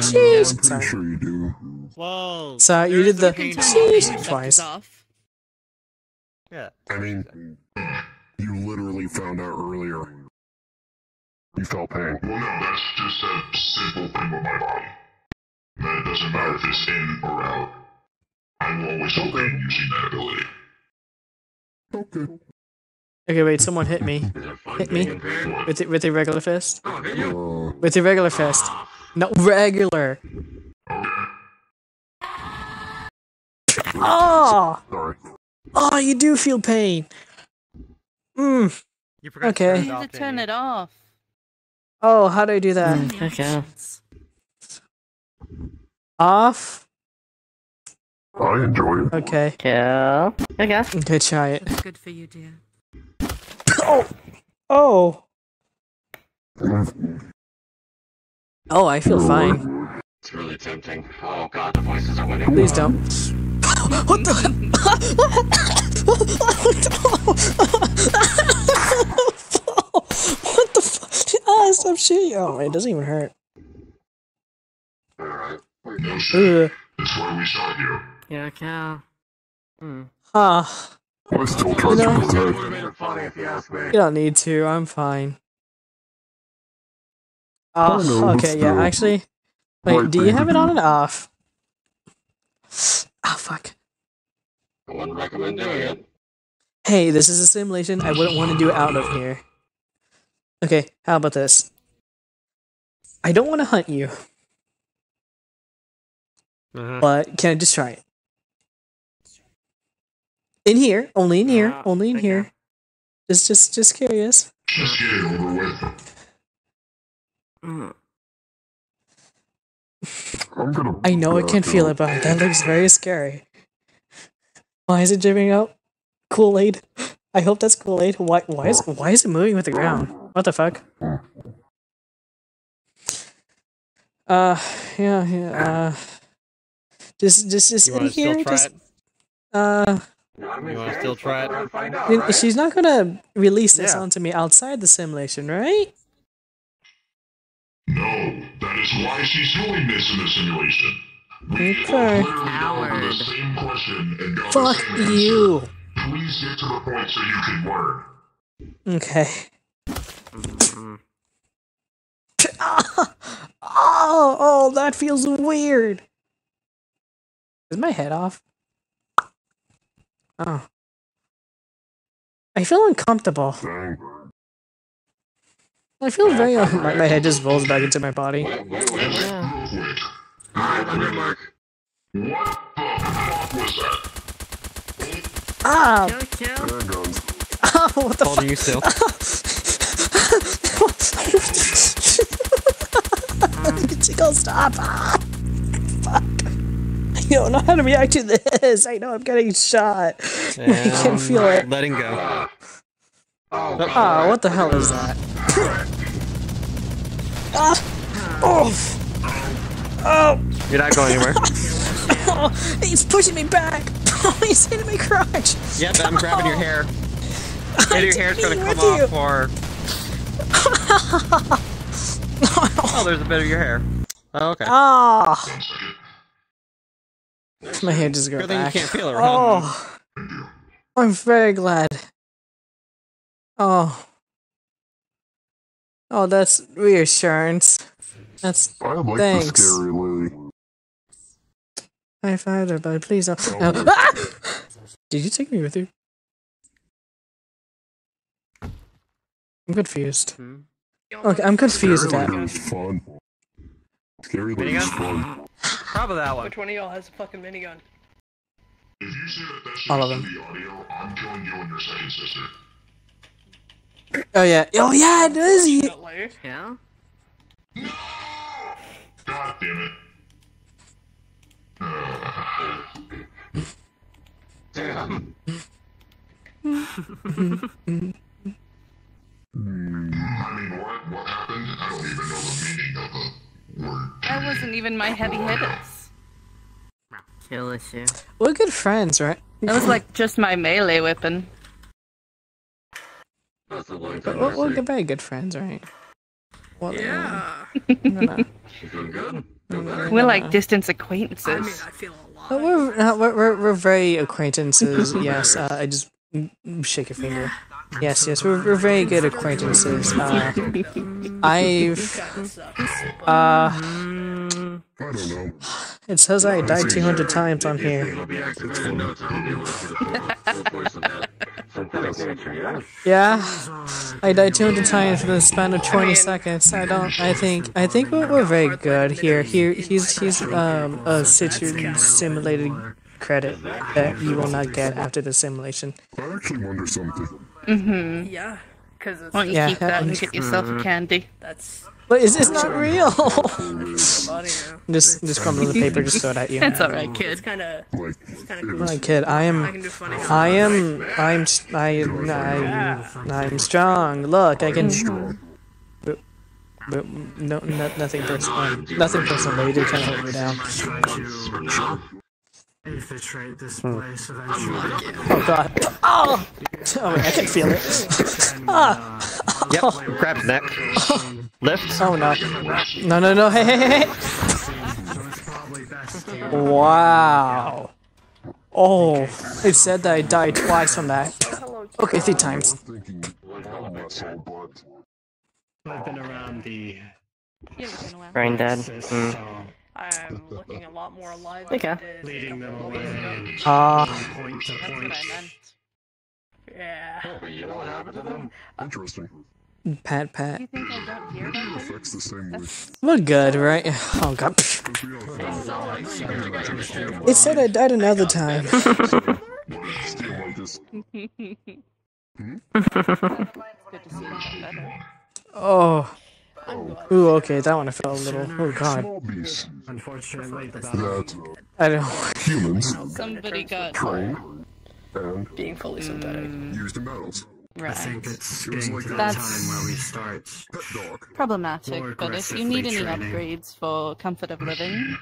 Jeez. I'm pretty Sorry. sure you do. Whoa. So you did the jeez twice. off. Yeah. I mean, you literally found out earlier. You felt pain. Well, no, that's just a simple thing with my body. That it doesn't matter if it's in or out. I will always feel pain using that ability. Okay. Okay, wait. Someone hit me. Is it fun Hit me. being in pain? With the, with a regular fist. Oh, did you? With a regular fist. No, regular. Okay. Oh, oh, you do feel pain. Mm. You forgot Okay. to turn You need to turn it off. Oh, how do I do that? mm, okay. Off. I enjoy it. Okay. Cool. Okay. Okay, try it. That's good for you, dear. Oh. Oh. Oh, I feel fine. It's really tempting. Oh god, the voices are winning. Please don't. what the? what the? Fuck? Ah, so left cheek. Oh, it doesn't even hurt. Alright. No shit. Ugh. That's why we shot you. Yeah, cow. Hmm. Huh. I still You trust know, you with Would that. have made it funny if you ask me. you don't need to. I'm fine. I know, Oh, okay. Yeah, actually. Wait, Right do you thing have it on and off? Oh, fuck. I wouldn't recommend doing it. Hey, this is a simulation. I wouldn't want to do it out of here. Okay, how about this? I don't want to hunt you, Uh-huh. but can I just try it? In here, only in here, Ah, only in okay. here. Just, just, just curious. Just get it over with. Mm. I'm gonna. I know I uh, can feel it, but that looks very scary. Why is it dripping out? Kool Aid. I hope that's Kool Aid. Why? Why is? Why is it moving with the ground? What the fuck? Uh, yeah, yeah. Uh, just, just, just You in want still here. try Just, it? uh, You I mean? You wanna still try it? Out, right? she's not gonna release this Yeah. onto me outside the simulation, right? No, that is why she's doing this in the simulation. We Okay. are clearly going over Coward. the same question and got Fuck the same you. Please get to the point so you can learn. Okay. Mm. oh, oh, that feels weird. Is my head off? Oh. I feel uncomfortable. I feel very. my, my head just rolls back into my body. Yeah. Real quick. Alright, on your mark. What the fuck? Ah! Kill, kill. Handguns. Oh, what the are you still? fuck? Tickle, stop! Ah, fuck. I don't know how to react to this. I know I'm getting shot. I can feel it. Letting go. Oh, Ah, what the hell is that? ah! Oh! Oh! You're not going anywhere. oh! He's pushing me back! Oh, he's hitting my crotch! Yep, I'm grabbing your hair. And your hair's gonna come mean with off, or oh, there's a bit of your hair. Oh, okay. Ah! One second. My hair just grew Good thing you can't feel it, Ron. Oh! I'm very glad. Oh. Oh, that's reassurance. That's I like Thanks. the scary Lily. high five her, but please don't. Oh. No. Ah! Did you take me with you? I'm confused. Hmm. Okay, I'm confused Scary at is fun. Scary Lily is fun. Probably that one. Which one of y'all has a fucking minigun? If you say that that All of them. the audio, I'm killing you and your second sister. Oh yeah. Oh yeah, it is. you- That later. Yeah. God damn it. Damn. I mean, what? What happened? I don't even know the meaning of the word. That wasn't even my heavy hitters. Kill issue. We're good friends, right? That was like just my melee weapon. That's the one But we're, we're good- very good friends, right? Well, Yeah. I'm gonna- You feeling good? Feel better? We're like distance I mean, acquaintances. I feel alive. Uh, we're, we're, we're, we're very acquaintances, yes. Uh, I just shake your finger. Yes, yes, we're, we're very good acquaintances. Uh, I've. Uh, it says I died 200 times on here. Yeah, I died 200 times in the span of 20 seconds. I don't. I think. I think we're, we're very good here. Here, he's he's um a situ simulated credit that you will not get after the simulation. I actually wonder something. Mm-hmm. Yeah, because it's Why don't you Yeah, keep that and and- get yourself a candy? that's But is this not real? funny. You know? just just crumble the paper, just throw it at you. It's alright, It's kid. kind of it's kind of cool. was kid, I I am. can do funny. I am. I'm. I, I'm. I'm strong. Look, I can. But, but no, no, nothing personal. Nothing personal. But you did kind of hold me down. Infiltrate this Hmm. place eventually. Oh god. Oh! Oh, wait, I can feel it. ah! Yep, grab his neck. Lift. Oh no. No, no, no. Hey, hey, hey, hey. Wow. Oh, it said that I died twice from that. Okay, three times. I've been around the. Brain dead. Mm. I'm looking a lot more alive Okay. I did Leading them away. weeks ago. Ah. Point to That's point. what I meant. Yeah. You know what happened to them? Interesting. Pat, pat. You think I don't hear about? Affects the same way. Look good, right? Oh god. It said I died another time. Steal like this. Good to see you better. Oh. Ooh, okay, that one I felt a little. Oh god. Unfortunately, that I don't. humans Somebody got train and Being fully synthetic. used in battles. I right. think it's It getting like to that. time where we start. Problematic, but if you need any training. upgrades for comfort of living,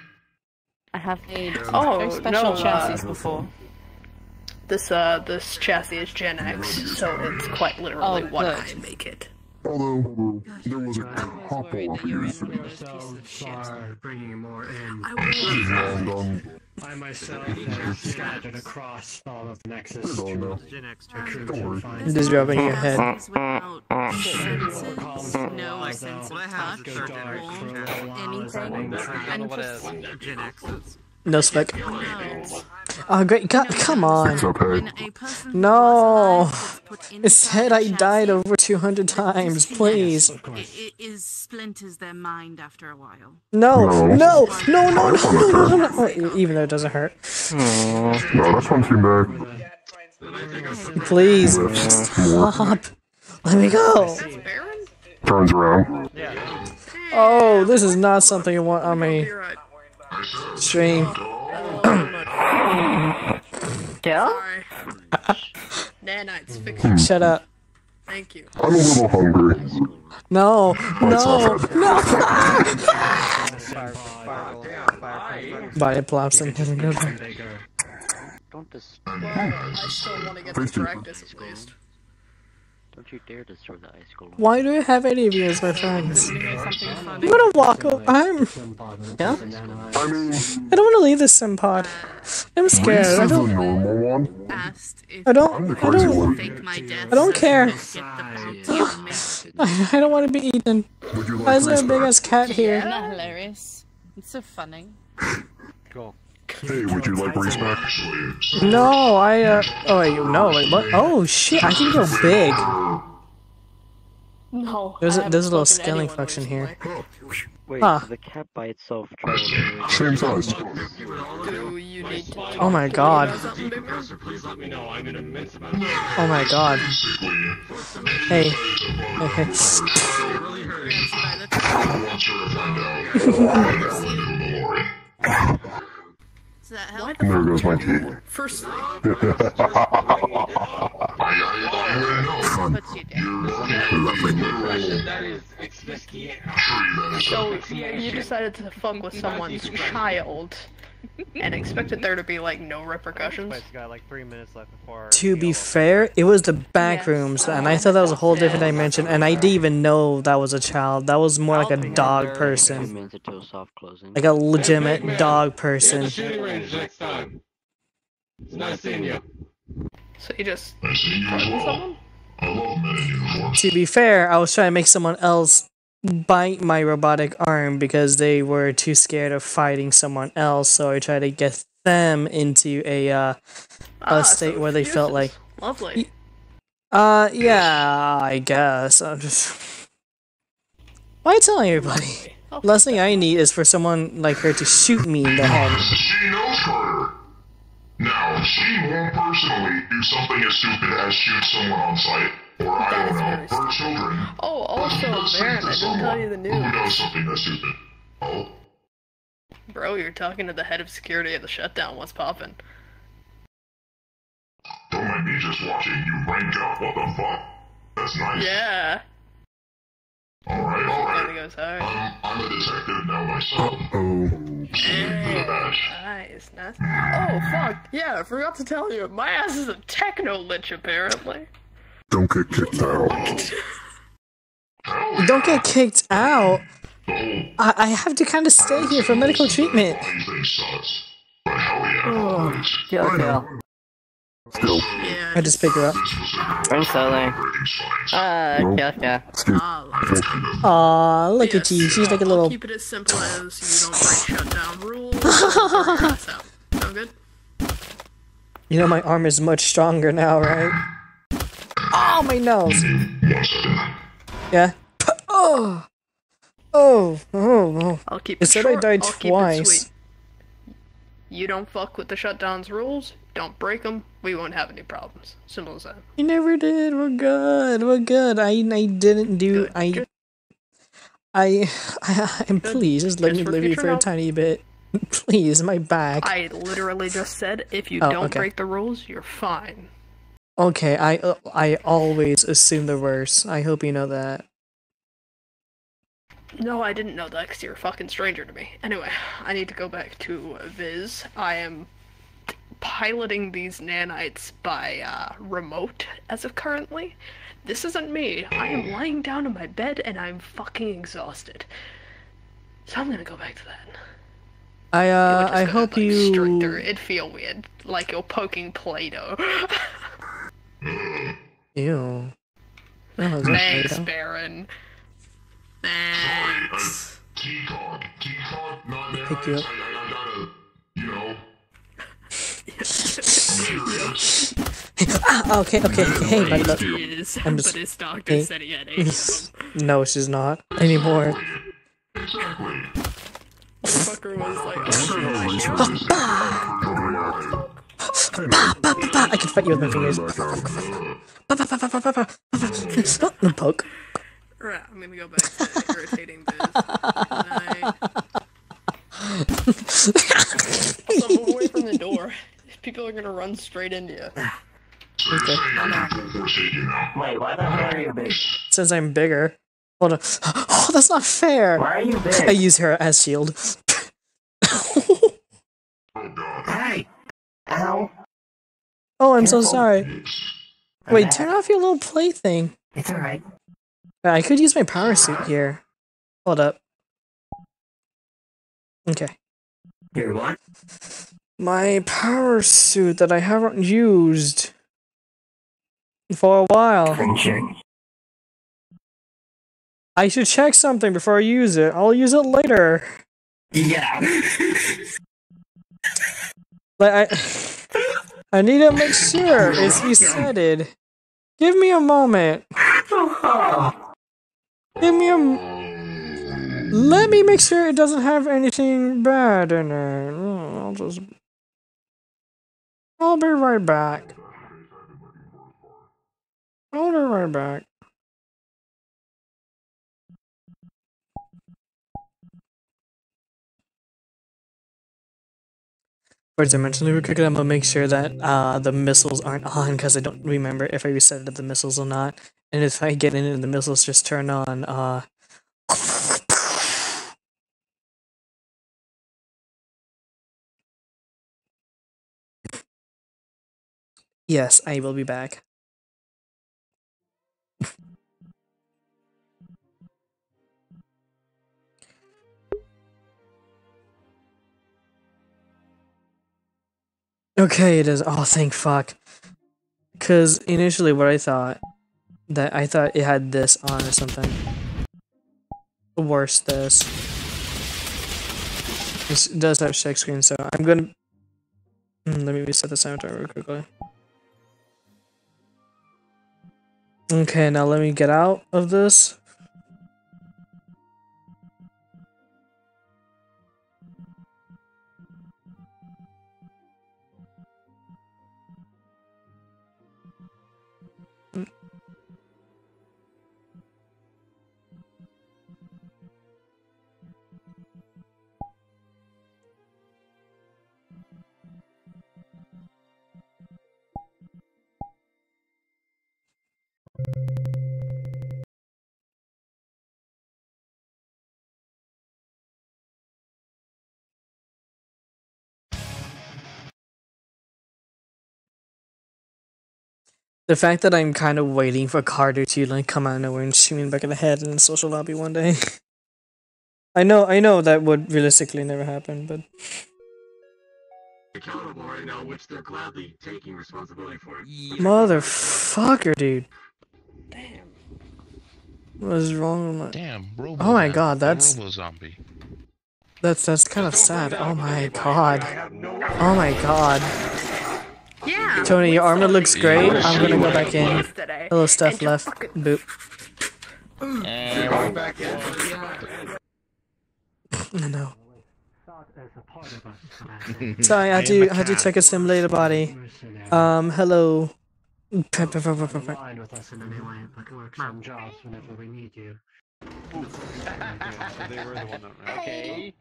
I have made Oh, very special no, uh, chassis before. This uh this chassis is Gen X, so it's quite literally Oh, what good. I make it. Although there was a couple worried that you were in years one of those pieces So of far, bringing more in. and um, I myself have scattered across all of Nexus I don't know. to recruit Don't worry. and find Just rubbing your head. Without senses, no Although, sense of I touch have go dark for a little while as I anything. make sure- And just No spec. Oh great, God, come on. What's up, hey? when a person No. It said I died over 200 times, please. it, it is splinters their mind after a while. No, No. no, no, no, no, no, no, no. Even though it doesn't hurt. No, that's one team back. Please, stop. Let me go. Turns around. Oh, this is not something you want on my stream. Kill? Nanites, fix it. Shut up. Thank you. I'm a little hungry. No, no, no. Body plops and Don't dis- I still want to get Please to do. practice at least. Don't you dare destroy the ice golem. Why do I have any of you as my friends? I'm gonna walk over. I'm. Yeah? I mean, I don't want to leave this sim pod. I'm scared. I don't. normal one. Asked I don't. I don't. one. fake my death. I don't care. you could get the bounty on me. I don't want to be eaten. Would you Why is there a big ass cat here? Isn't that hilarious? It's so funny. Cool. Hey, would you like Reese back? No, I. uh... Oh wait, no, wait, what? Oh shit! I can go big. No. There's I a haven't there's a little scaling function here. Wait, Huh. the cat by itself Same size. Do you need to Oh my god. Please let me know. I'm in immense amount Oh my god. Hey. Hey, hey. Does that help? There goes my tea. First Fun. Puts you down. That is explicit. So you decided to fuck with someone's child and expected mm-hmm. there to be like no repercussions. Got like three minutes left before. To be fair, it was the back rooms, and I thought that was a whole different dimension, and I didn't even know that was a child. That was more like a dog person. minutes until soft closing. Like a legitimate dog person. shooting range next time. It's nice seeing you. So you just I see you as threatened someone? I love men in uniform. To be fair, I was trying to make someone else bite my robotic arm because they were too scared of fighting someone else, so I tried to get them into a uh, Ah, a state so where they felt like. Lovely. Uh, yeah, I guess. I'm just. Why are you telling everybody? Last thing I need is for someone like her to shoot me in the head. She knows Carter. Now, she won't personally do something as stupid as shoot someone on sight, or I don't know, her children. Oh, also, Baron, I didn't tell you the Who news. knows something that's stupid? Oh, Bro, you're talking to the head of security at the shutdown. What's poppin'? don't mind me just watching you rank up. What the fuck? That's nice. Yeah. Alright, alright. alright. I'm, I'm a detective now myself. Oh. Hey. Nice, nice. Oh, fuck. Yeah, I forgot to tell you. My ass is a techno lich, apparently. Don't get kicked out. Don't get kicked out. I, I have to kind of stay here for medical treatment. Oh, kill, kill. I just pick her up. I'm slowly. Uh, kill, kill. Aw, look at you. She's like a little. Keep it as simple as you don't break shutdown rules. That's. Sound good? You know my arm is much stronger now, right? Oh, my nose. Yeah. Oh. Oh. Oh. oh. I'll keep It it said I short, died I'll twice. You don't fuck with the shutdowns rules. Don't break them. We won't have any problems. Simple as that. You never did. We're good. We're good. I I didn't do. I. I. I. And please just let Just me live here for a tiny bit. Please, my back. I literally just said if you Oh, don't okay. break the rules, you're fine. Okay, I uh, I always assume the worst. I hope you know that. No, I didn't know that because you're a fucking stranger to me. Anyway, I need to go back to Viz. I am piloting these nanites by uh, remote as of currently. This isn't me. I am lying down in my bed and I'm fucking exhausted. So I'm gonna go back to that. I uh I hope like, straight through. you. It'd feel weird, like you're poking Play-Doh. Ew. Oh, is that Thanks, Play-Doh? Baron. Thanks. T-Cog. T-Cog, not there. Pick you up. I, I, I gotta, you know. Ah, okay, okay, okay. Hey, buddy, look. Is, I'm just. but his doctor hey. said he had eight of them. no, she's not anymore. Exactly. Fucker was like, Bah, bah, bah, bah. I can fight you with my fingers. Oh, Poke. Right, I'm gonna go back to irritating biz. Night. also, move away from the door. People are gonna run straight into you. Okay. Wait, why the hell are you big? Since I'm bigger. Hold on. Oh, that's not fair. Why are you big? I use her as shield. Hey! Ow! Oh, I'm so Careful. sorry. Wait, turn off your little plaything. It's alright. Uh, I could use my power suit here. Hold up. Okay. Here, what? My power suit that I haven't used for a while. I should check something before I use it. I'll use it later. Yeah. Like I, I need to make sure it's resetted. Give me a moment. Give me a. m- Let me make sure it doesn't have anything bad in it. Mm, I'll just. I'll be right back. I'll be right back. Words I mentioned real quick, I'm gonna make sure that uh, the missiles aren't on because I don't remember if I reset it the missiles or not. And if I get in and the missiles just turn on, uh, yes, I will be back. Okay, it is. Oh, thank fuck. Because initially, what I thought that I thought it had this on or something. Worse, this. This does have check screen, so I'm gonna. Hmm, Let me reset the soundtrack real quickly. Okay, now let me get out of this. The fact that I'm kind of waiting for Carter to like come out of nowhere and shoot me in the back of the head in a social lobby one day. I know, I know that would realistically never happen, but accountable right now, which they're gladly taking responsibility for. motherfucker, dude. Damn. What is wrong with my? Damn, Robo. Oh my man. god, that's Robo zombie. that's that's kind of sad. Oh my god. Oh my god. Yeah. Tony, your armor looks great. I'm gonna go back in. A little stuff And you left. Boop. I know. Sorry, I had to I had to check a simulator body. Um, hello. Okay.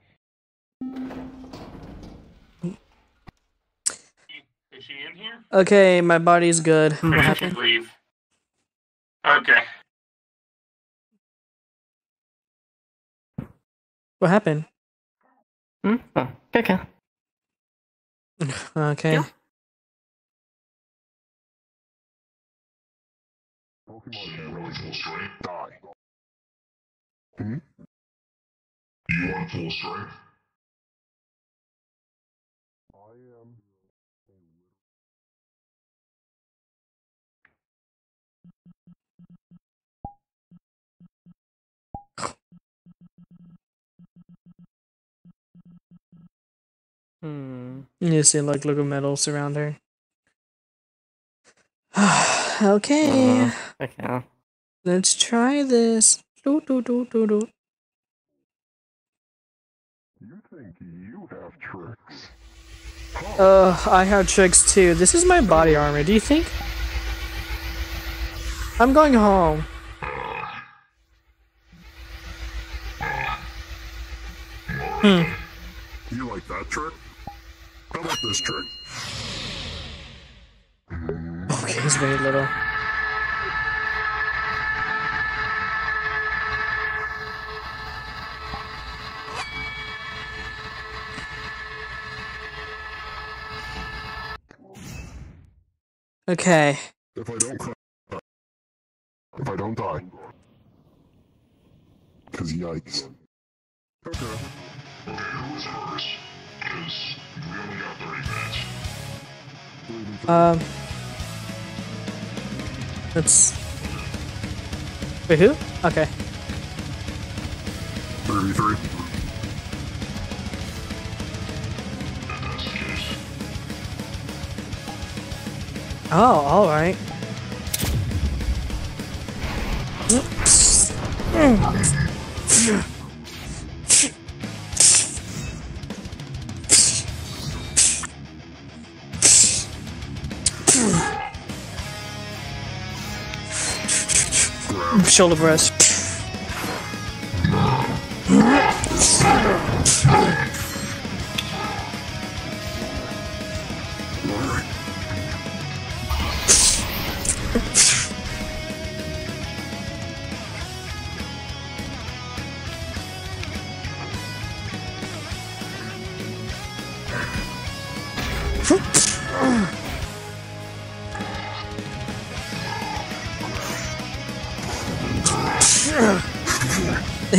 Is she in here? Okay, my body's good. What Or did she happened? leave? Okay. What happened? Hmm? Oh, okay. Okay. Pokemon can't really full strength. Die. Hmm? You want full strength? Hmm. You see like little medals around her. okay. Uh, okay. Let's try this. Do, do, do, do, do. You think you have tricks? Uh, I have tricks too. This is my body armor. Do you think? I'm going home. Hmm. You like that trick? How about this trick? Okay, he's very little. Okay. If I don't cry, if I don't die. Cause yikes. Okay. Okay, who is first? Cause we only got 30 minutes. Um. Let's. Wait, who? Okay. 33. Oh, alright. Shoulder press.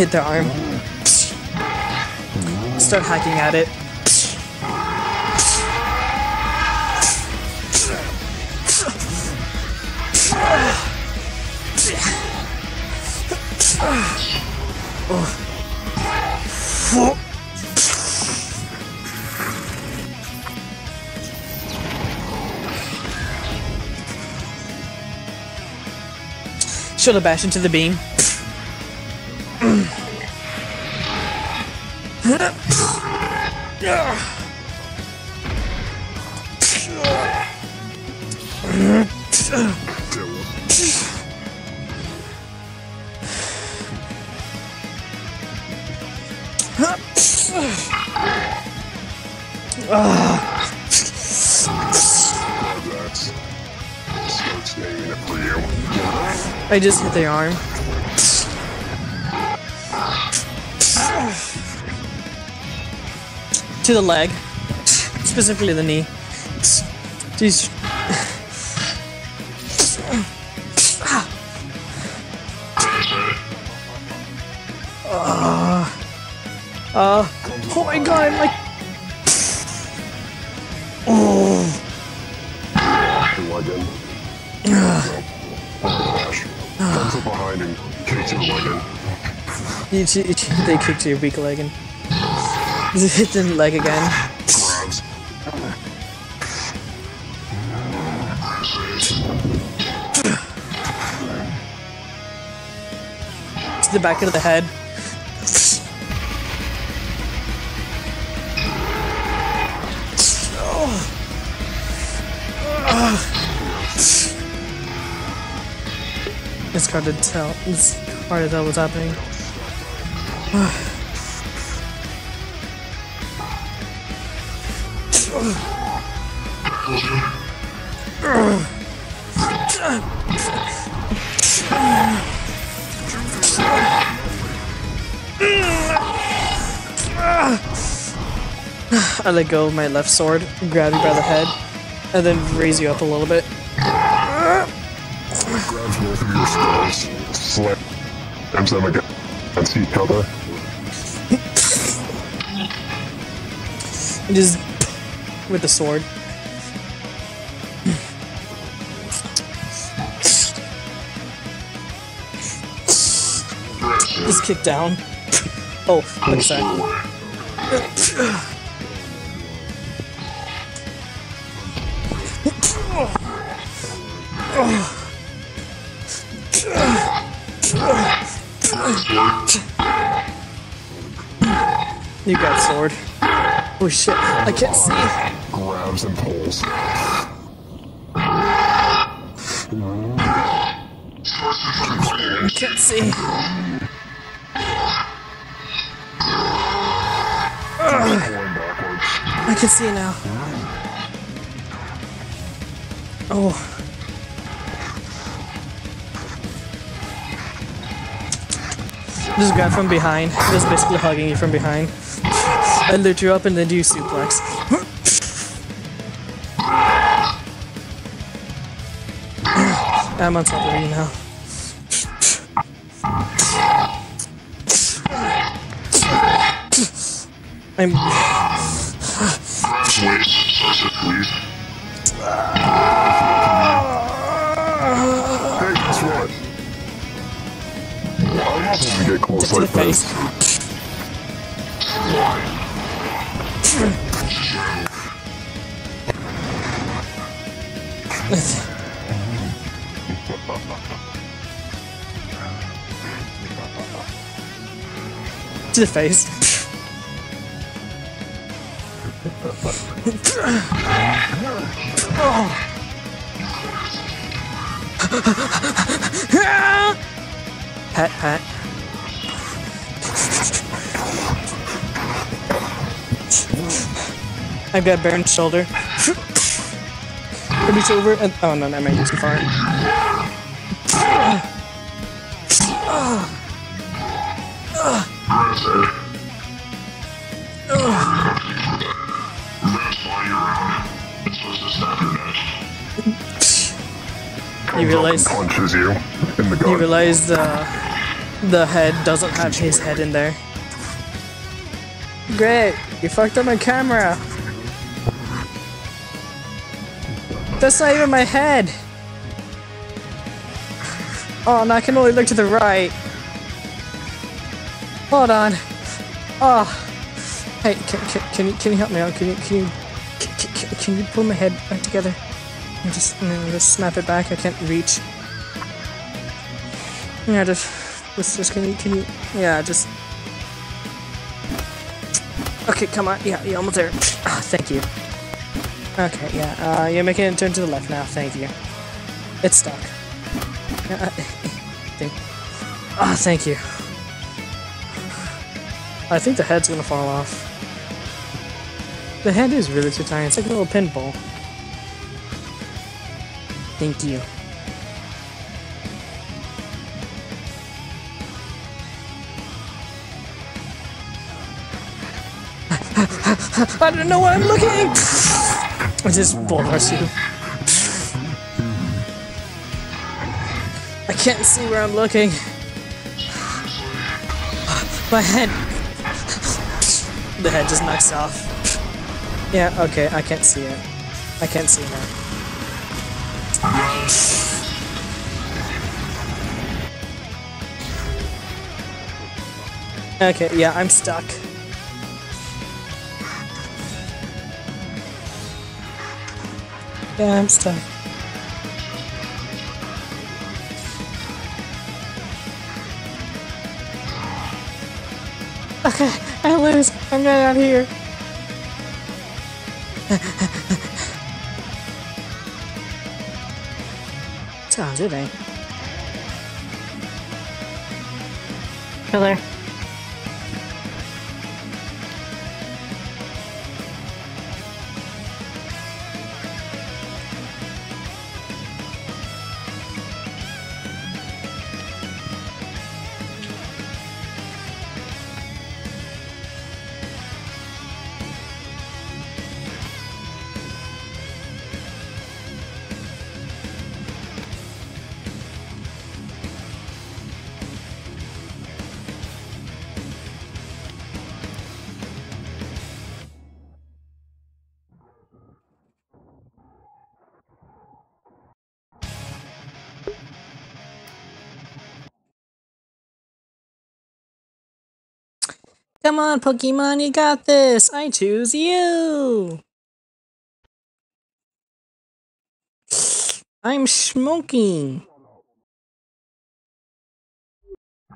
Hit their arm. Start hacking at it. Shoulder bash into the beam. I just hit the arm. To the leg. Specifically the knee. Jeez. You, they kicked your weak leg and hit the leg again. To the back of the head. It's hard to tell. It's hard to tell what's happening. I let go of my left sword, grab you by the head, and then raise you up a little bit. Grabs both of your skulls, each other. And just with the sword. Just kick down. Oh, at that. Oh shit, I can't see. Grabs and pulls. I can't see. Ugh. I can see now. Oh. Just grab from behind. Just basically hugging you from behind. I lift you up and then do suplex. I'm on top of you now. I'm. Hey, guess what? I love when we get close To the like face. this. To the face. pat, pat. I've got Baron's shoulder. Reach over and oh no, that might be too far. You realize punches you in the gut. you realize the the head doesn't have his head in there. Great, you fucked up my camera. That's not even my head. Oh, and I can only look to the right. Hold on. Oh, hey, can, can, can you can you help me out? Can you can you can, can, can you pull my head back together? Just just snap it back. I can't reach. Yeah, just just just can you can you yeah just. Okay, come on. Yeah, you're almost there. Ah, thank you. Okay, yeah. Uh, you're making a turn to the left now. Thank you. It's stuck. Uh, thank. Ah, thank you. I think the head's gonna fall off. The head is really too tiny. It's like a little pinball. Thank you. I don't know where I'm looking! I just bull rush you. I can't see where I'm looking. My head. the head just knocks off. Yeah, okay, I can't see it. I can't see now. Okay, yeah, I'm stuck. Yeah, I'm stuck. Okay, I lose. I'm getting out of here. Sounds it, eh? Killer. Come on, Pokemon, you got this! I choose you! I'm smoking!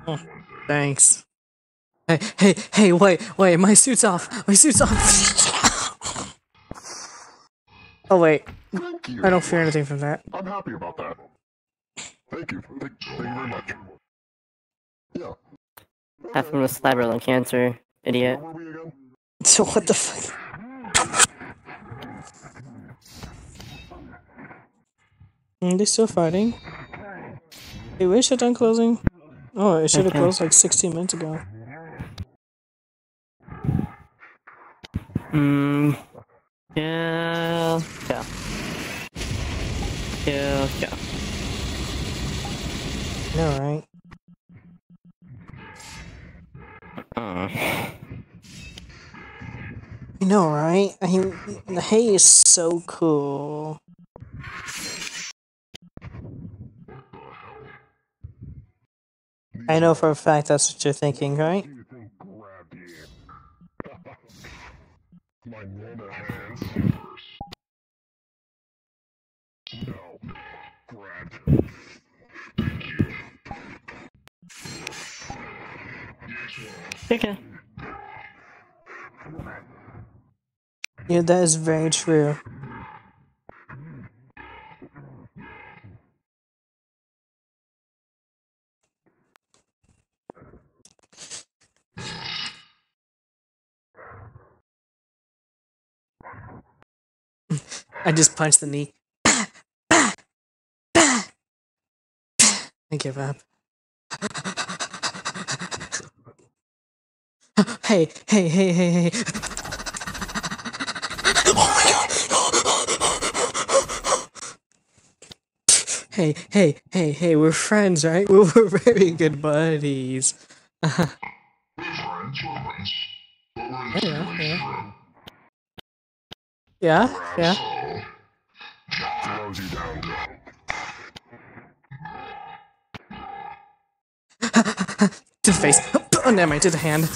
Oh, thanks. Hey, hey, hey, wait, wait, my suit's off! My suit's off! oh, wait. Thank you. I don't fear anything from that. I'm happy about that. Thank you. Thank, thank you very much. Yeah. Half of them with slabber lung cancer, idiot. So what the fuck? Are they still fighting? Hey, wait, shut down closing. Oh, it should have Okay. closed like 16 minutes ago. Hmm. Yeah. Yeah. Yeah. Yeah. No, right? Uh. I know, right? I mean, the hay is so cool. I know for a fact that's what you're thinking, right? Okay. Yeah, that is very true. I just punched the knee. I give up. Hey, hey, hey, hey, hey. Hey, hey, hey, hey, we're friends, right? We're, we're very good buddies. Yeah, yeah. To the face. Oh, never mind, to the hand.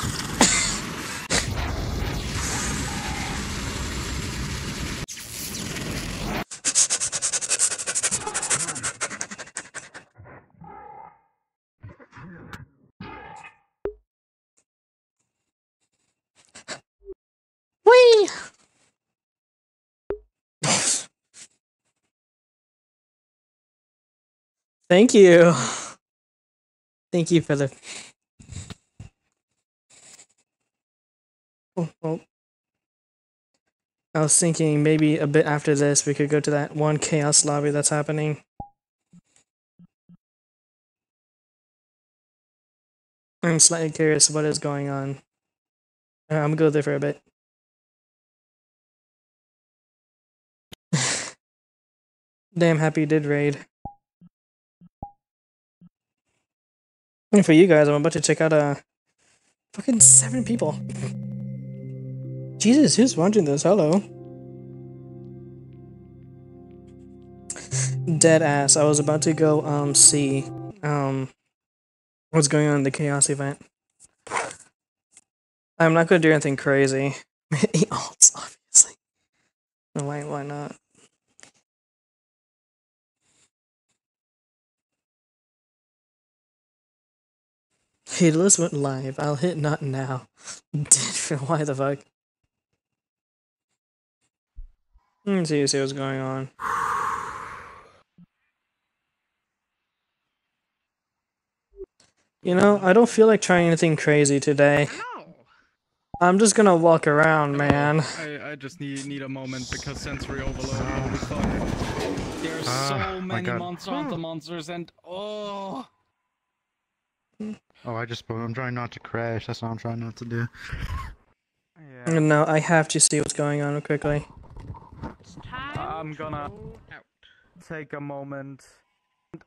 Thank you. Thank you, Philip. Oh, oh. I was thinking maybe a bit after this we could go to that one chaos lobby that's happening. I'm slightly curious what is going on. Uh, I'm gonna go there for a bit. Damn happy you did raid. And for you guys, I'm about to check out uh Fucking seven people. Jesus, who's watching this? Hello. Dead ass. I was about to go um see um what's going on in the chaos event. I'm not gonna do anything crazy. Alts, obviously. Why why not? Hey, Liz went live. I'll hit not now. Why the fuck? Let's see, see what's going on. You know, I don't feel like trying anything crazy today. I'm just gonna walk around, man. I, I just need need a moment because sensory overload. Holy. There's Ah, so many monster hunter monsters and oh Oh, I just. I'm trying not to crash. That's what I'm trying not to do. No, I have to see what's going on quickly. I'm gonna take a moment,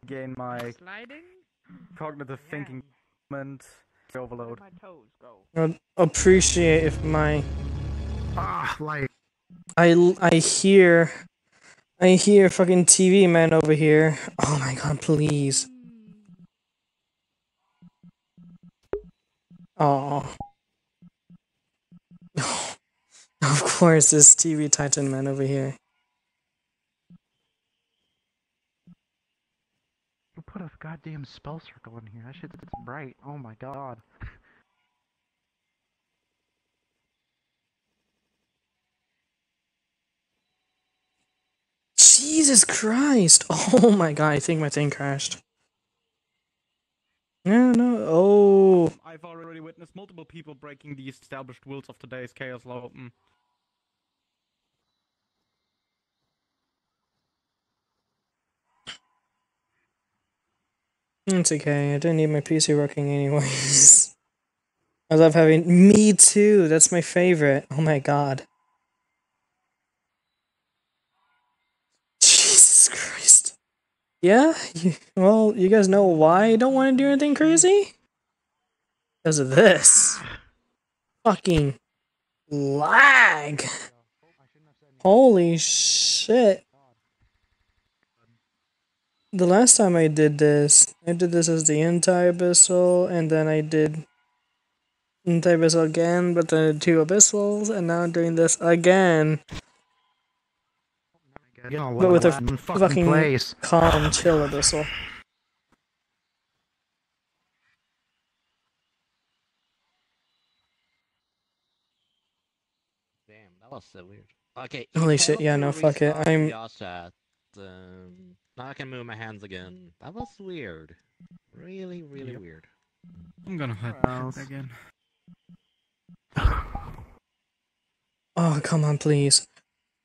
gain my Sliding? cognitive thinking moment. Overload. I'd appreciate if my Ah, like. I I hear I hear fucking TV man over here. Oh my god, please. Oh. of course, this TV Titan man over here. Who put a goddamn spell circle in here? That shit's bright. Oh my god. Jesus Christ! Oh my god, I think my thing crashed. No, no. Oh, um, I've already witnessed multiple people breaking the established rules of today's Chaos Law Open. it's okay. I don't need my PC working anyways. I love having me too. That's my favorite. Oh my god. Jesus Christ. Yeah? Well, you guys know why I don't want to do anything crazy? Because of this. Fucking lag. Holy shit. The last time I did this, I did this as the anti-abyssal, and then I did anti-abyssal again, but then two abyssals, and now I'm doing this again. You know, But with a fucking fucking place. calm, chill abyssal. Damn, that was so weird. Okay. Holy shit, yeah, no, fuck it, I'm- your. Um, now I can move my hands again. That was weird. Really, really weird. I'm gonna hit Else. again. Oh, come on, please.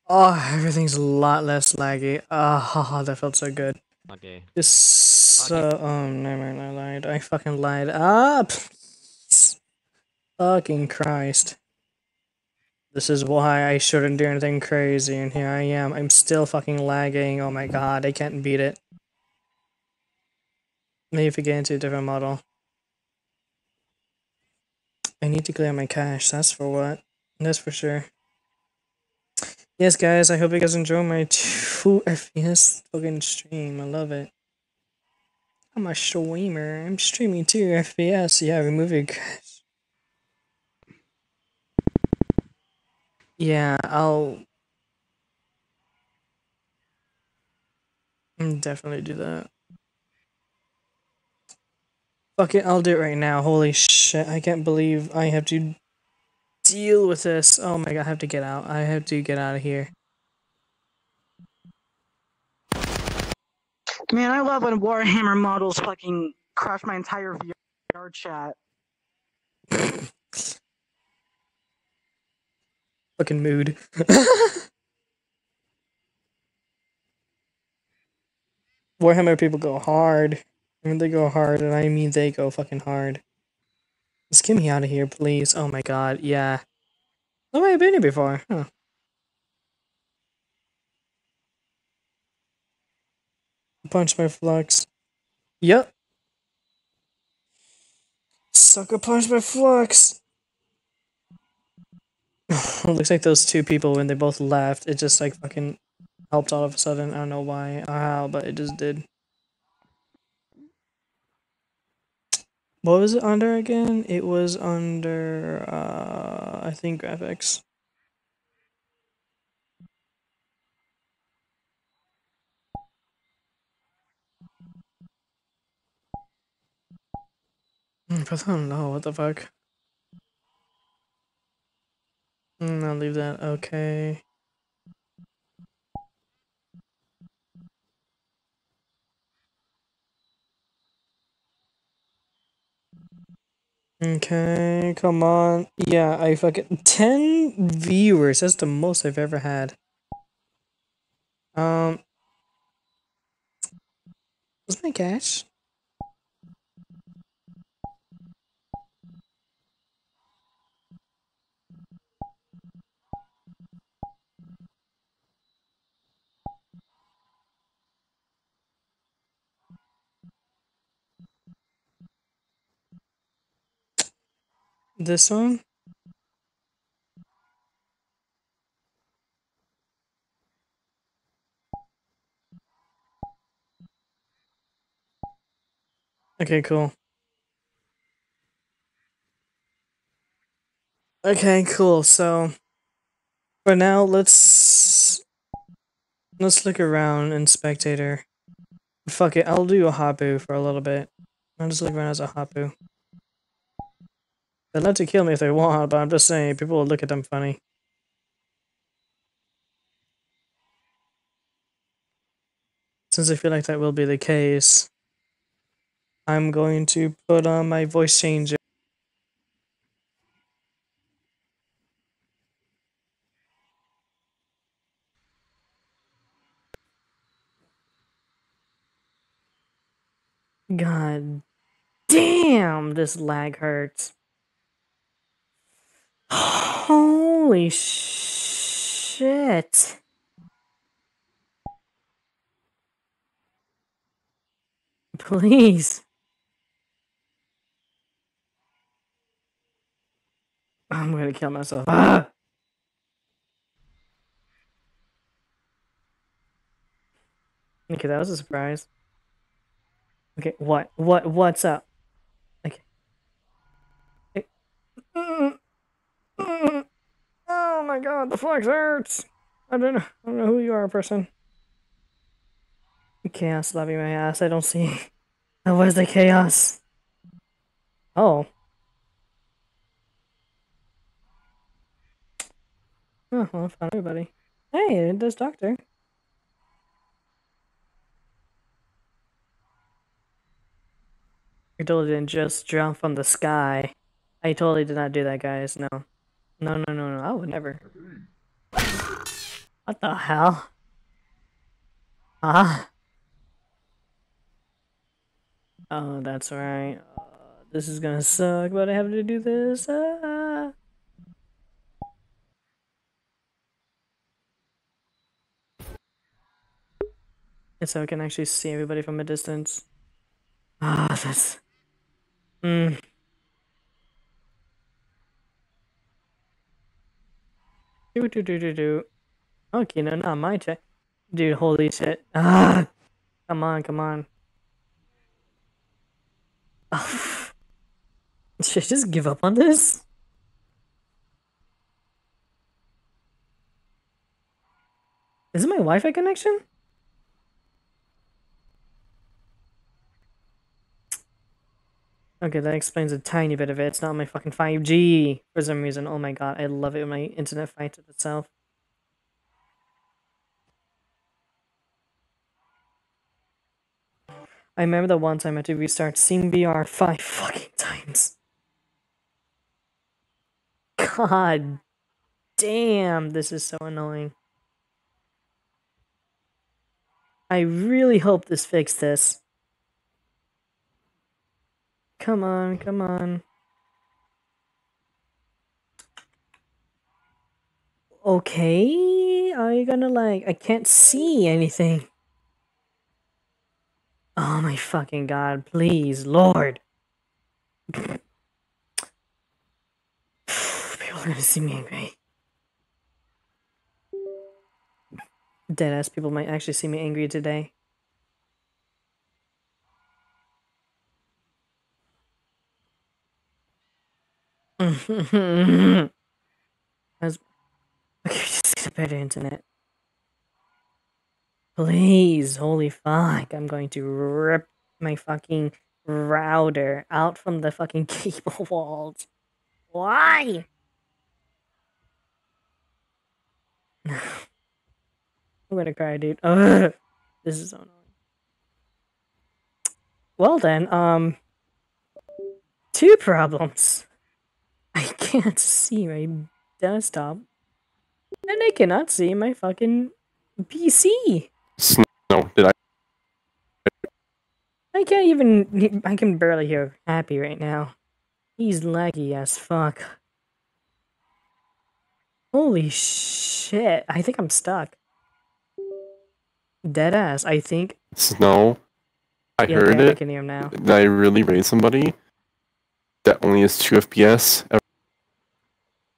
Oh, everything's a lot less laggy. Ah, haha, that felt so good. Okay. Just so. Oh, never mind, I lied. I fucking lied. Ah. Fucking Christ. This is why I shouldn't do anything crazy, and here I am. I'm still fucking lagging. Oh my god, I can't beat it. Maybe if we get into a different model. I need to clear my cache, that's for what. That's for sure. Yes, guys, I hope you guys enjoy my 2 FPS fucking stream. I love it. I'm a streamer. I'm streaming 2 FPS. Yeah, remove your cache. Yeah, I'll mm, definitely do that. Fuck it, I'll do it right now. Holy shit, I can't believe I have to deal with this. Oh my god, I have to get out. I have to get out of here. Man, I love when Warhammer models fucking crash my entire VR chat. Fucking mood. Warhammer people go hard. I mean, they go hard, and I mean they go fucking hard. Just get me out of here, please. Oh my god, yeah. I've been here before. Huh. Punch my flux. Yep. Sucker punch my Flux. Looks like those two people when they both left, it just like fucking helped all of a sudden. I don't know why or how, but it just did. What was it under again? It was under uh I think graphics. Hmm, But I don't know what the fuck. Mm, I'll leave that. Okay. Okay, come on. Yeah, I fucking 10 viewers. That's the most I've ever had. Um What's my cash? This one? Okay, cool. Okay, cool. So for now, let's let's look around in spectator. Fuck it, I'll do a Hapu for a little bit. I'll just look around as a Hapu. They'd love to kill me if they want, but I'm just saying people will look at them funny. Since I feel like that will be the case, I'm going to put on my voice changer. God damn, this lag hurts. Holy shit. Please. I'm gonna kill myself. Ah! Okay, that was a surprise. Okay, what? What? What's up? Okay. Eh, mm, my god, the flex hurts! I don't know. I don't know who you are, person. Chaos loving my ass. I don't see. Where's the chaos? Oh. Oh, well, I found everybody. Hey, does Doctor. I totally didn't just jump from the sky. I totally did not do that, guys. No. No, no, no, no. I would never. What the hell? Ah. Oh, that's right. Uh, this is gonna suck, but I have to do this. Ah. And so I can actually see everybody from a distance. Ah, that's. Hmm. Do do do do do. Okay, no, not my check. Dude, holy shit. Ah! Come on, come on. Should I just give up on this? Is it my Wi-Fi connection? Okay, that explains a tiny bit of it. It's not my fucking 5G for some reason. Oh my god, I love it when my internet fights itself. I remember the one time I had to restart SteamVR five fucking times. God damn, this is so annoying. I really hope this fixed this. Come on, come on. Okay, are you gonna like, I can't see anything. Oh my fucking god, please, lord. People are gonna see me angry. Deadass people might actually see me angry today. As okay, just get a better internet. Please, holy fuck! I'm going to rip my fucking router out from the fucking cable walls. Why? I'm gonna cry, dude. Ugh. This is so annoying. Well then, um, two problems. I can't see my desktop, and I cannot see my fucking PC. No, did I? I can't even. I can barely hear Happy right now. He's laggy as fuck. Holy shit! I think I'm stuck. Dead ass. I think. Snow. I Yeah, heard okay, I it. can hear him now. Did I really raid somebody that only is two FPS?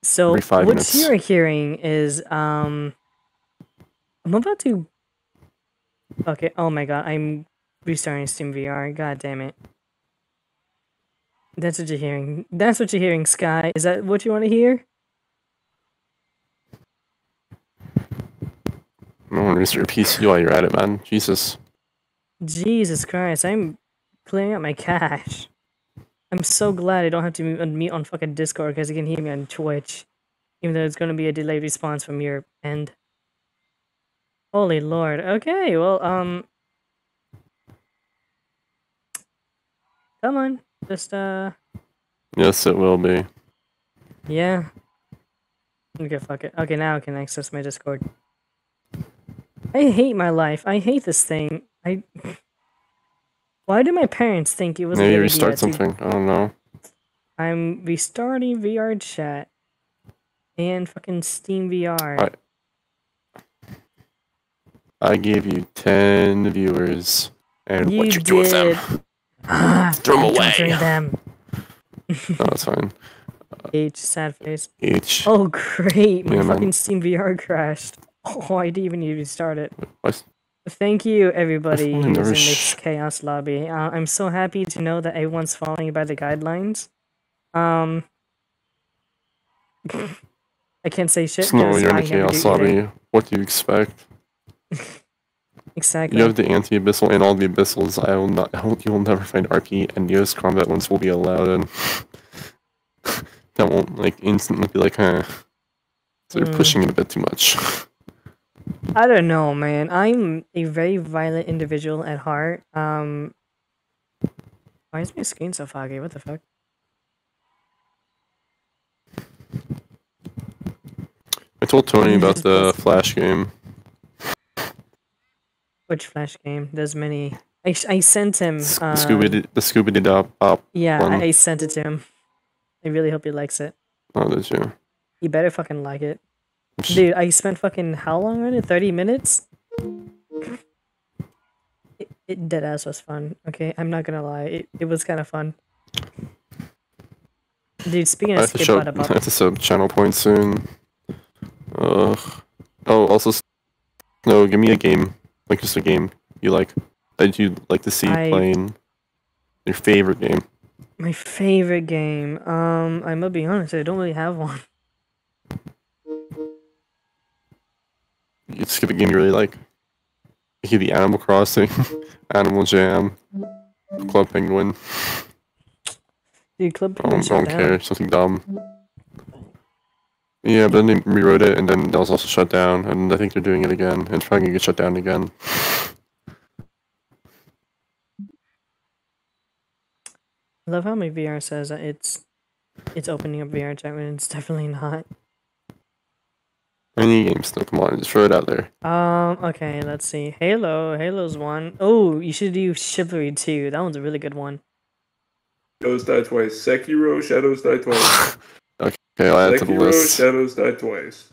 So what minutes. you're hearing is um. I'm about to. Okay. Oh my god! I'm restarting Steam VR. God damn it. That's what you're hearing. That's what you're hearing, Sky. Is that what you want to hear? I No one restart your PC while you're at it, man. Jesus. Jesus Christ, I'm clearing out my cache. I'm so glad I don't have to unmute on fucking Discord because you can hear me on Twitch. Even though it's gonna be a delayed response from your end. Holy lord. Okay, well, um. Come on. Just, uh. Yes, it will be. Yeah. Okay, fuck it. Okay, now I can access my Discord. I hate my life. I hate this thing. I. Why do my parents think it was a Maybe good restart idea to something. I don't know. I'm restarting VR chat and fucking Steam VR. I I gave you ten viewers, and You what you do with them? did. Ah, Throw 'em I'm away. them. No, that's fine. H sad face. H. Oh great, my Yeah, man. fucking Steam VR crashed. Oh, I didn't even need to start it. What? Thank you, everybody who's in this chaos lobby. Uh, I'm so happy to know that everyone's following by the guidelines. Um, I can't say shit. 'cause you're in the chaos lobby. What do you expect? Exactly. You have the anti-abyssal and all the abyssals. I will not. I hope you will never find RP and US combat ones will be allowed, and that won't like instantly be like, huh. So you're Mm. pushing it a bit too much. I don't know, man. I'm a very violent individual at heart. Um, why is my screen so foggy? What the fuck? I told Tony about the Flash game. Which Flash game? There's many. I, I sent him. Uh, Scooby, the Scooby Doo Pop Yeah. I, I sent it to him. I really hope he likes it. Oh, did you? He better fucking like it. Dude, I spent fucking how long on it? 30 minutes? It, it dead ass was fun. Okay, I'm not gonna lie. It, it was kind of fun. Dude, speaking I of have to skip show. I have to sub channel point soon. Ugh. Oh, also, no. Give me a game, like just a game you like that you'd like to see I- playing. Your favorite game. My favorite game. Um, I'm gonna be honest, I don't really have one. You skip a game you really like. It could be Animal Crossing, Animal Jam, Club Penguin. Dude, Club I don't, I don't care. Something dumb. Yeah, but then they rewrote it, and then that was also shut down, and I think they're doing it again, and trying gonna get shut down again. I love how my VR says that it's it's opening up VR chat when it's definitely not. Any game still, come on, just throw it out there. Um, okay, let's see. Halo, Halo's one. Oh, you should do Chivalry 2. That one's a really good one. Shadows Die Twice. Sekiro, Shadows Die Twice. Okay, I'll add to the Sekiro, list. Shadows Die Twice.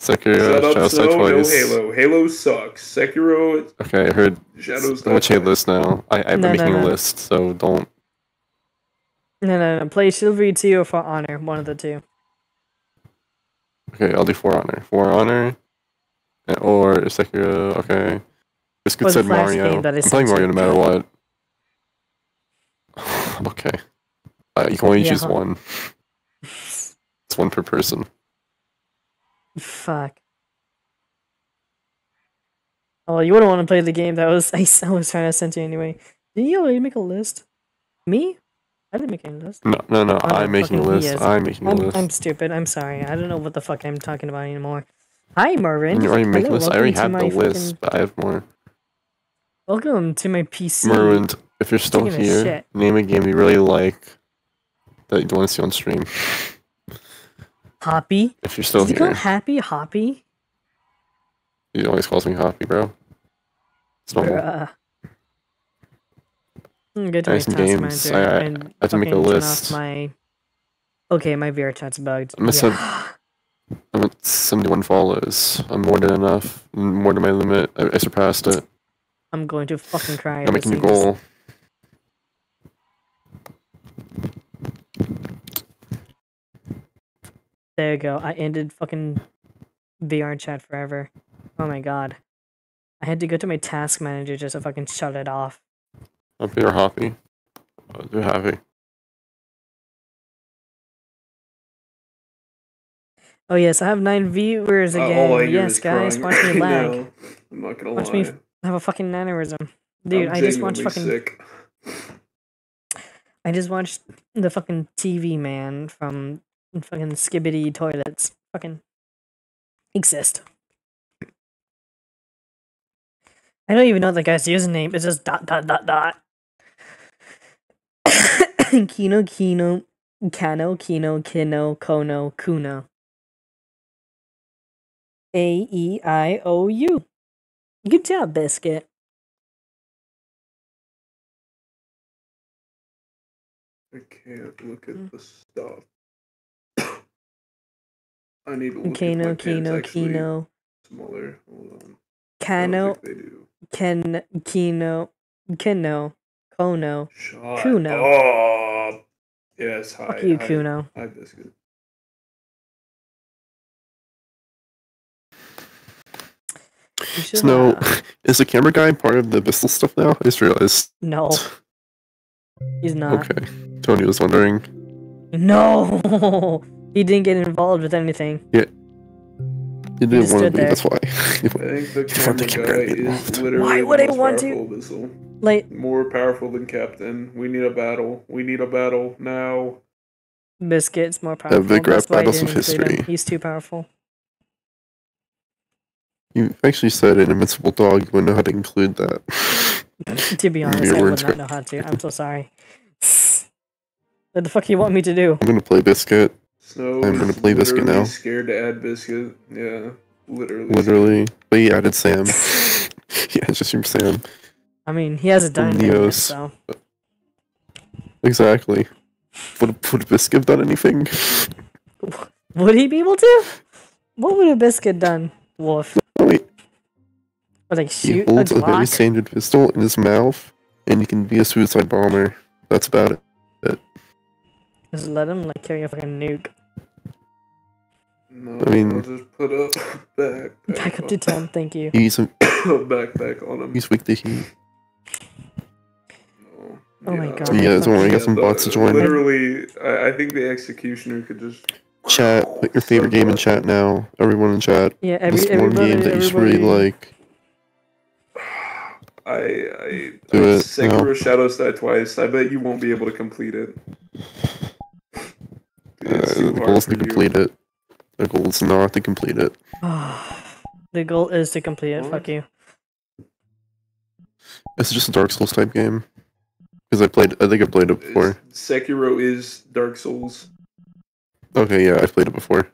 Sekiro, Shut up, Shadows Die Snow, no Twice. Halo. Halo sucks. Sekiro, Okay, I heard. Shadows I'm gonna change list now. I, I'm No, no, making a list, so don't. No, no, no. Play Chivalry 2 or For Honor. One of the two. Okay, I'll do For Honor. For Honor, eh, or Sekiro. Okay. this could said Mario. I'm playing Mario no matter what. okay. Uh, you can only Yeah, choose one. It's one per person. Fuck. Oh, you wouldn't want to play the game that was I was trying to send you anyway. Did you already make a list? Me? I didn't make any list. No, no, no. Oh, I'm making a list. I'm making a I'm, list. I'm stupid. I'm sorry. I don't know what the fuck I'm talking about anymore. Hi, Marvin. You already making a Hello, list? I already to the list, fucking- but I have more. Welcome to my PC. Merwin, if you're still Taking a here, name a game you really like that you don't want to see on stream. Hoppy. If you're still he called here, Happy Hoppy? he always calls me Hoppy, bro. It's normal. Bruh. I'm good to task games. I- I and have to make a list. My... Okay, my VR chat's bugged. I'm at, Yeah. sev- I'm at 71 follows. I'm more than enough. More than my limit. I, I surpassed it. I'm going to fucking cry. I'm making a goal. There you go. I ended fucking VR chat forever. Oh my god. I had to go to my task manager just to fucking shut it off. I'm very happy. I'm happy. Oh yes, I have nine viewers Uh, again. all I yes, guys, crying watch me right lag. now. I'm not gonna Watch lie. me f- have a fucking aneurysm. Dude, I'm I just watched fucking sick. I just watched the fucking TV man from fucking Skibidi Toilets. Fucking exist. I don't even know the guy's username. It's just dot dot dot dot. Kino Kino Kano Kino Kino Kono Kuno. A E I O U. Good job, Biscuit. I can't look at mm. the stuff. I need to look at Kino Kino actually Kino. smaller. Hold on. Kano. Ken, Kino, Kino, Kono, Shut Kuno. up. Yes, hi. Fuck you, hi, Kuno. Hi, Biscuit. You should, Snow, uh, is the camera guy part of the Bissell stuff now? I just realized. no. He's not. Okay. Tony was wondering. No! he didn't get involved with anything. Yeah. He didn't just want to be, there. that's why. I think the You want the camera camera guy to get is literally Why would I want to- Bissell. Like, More powerful than Captain. We need a battle. We need a battle now. Biscuit's more powerful. The That's rap why I battles of include him. history. He's too powerful. You actually said an Invincible Dog you wouldn't know how to include that. to be honest, Your I would words not know how to. I'm so sorry. What the fuck do you want me to do? I'm gonna play Biscuit. So I'm gonna play Biscuit literally now. Scared to add Biscuit. Yeah, literally. Literally. But he added Sam. yeah, it's just from Sam. I mean, he hasn't done anything yet, so. Exactly. Would, would Biscuit have done anything? Would he be able to? What would a biscuit done, Wolf? Wait. Or like He shoot a holds a, very standard pistol in his mouth, and he can be a suicide bomber. That's about it. Just let him like carry a fucking nuke. No, I mean- I'll just put a backpack. Back up to ten, thank you. He's a, backpack on him. he's weak to heat. Oh my god. Yeah, don't worry, I got some but bots to join. Literally, I, I think the executioner could just. Chat, put your favorite game in chat now. Everyone in chat. Yeah, every- This one game that you should really like. I I, Do I it, Sekiro no. Shadows Die Twice. I bet you won't be able to complete it. Uh, the goal is for to you. complete it. The goal is not to complete it. the goal is to complete it. Fuck you. It's just a Dark Souls type game. Because I played, I think I played it before. Sekiro is Dark Souls. Okay, yeah, I've played it before.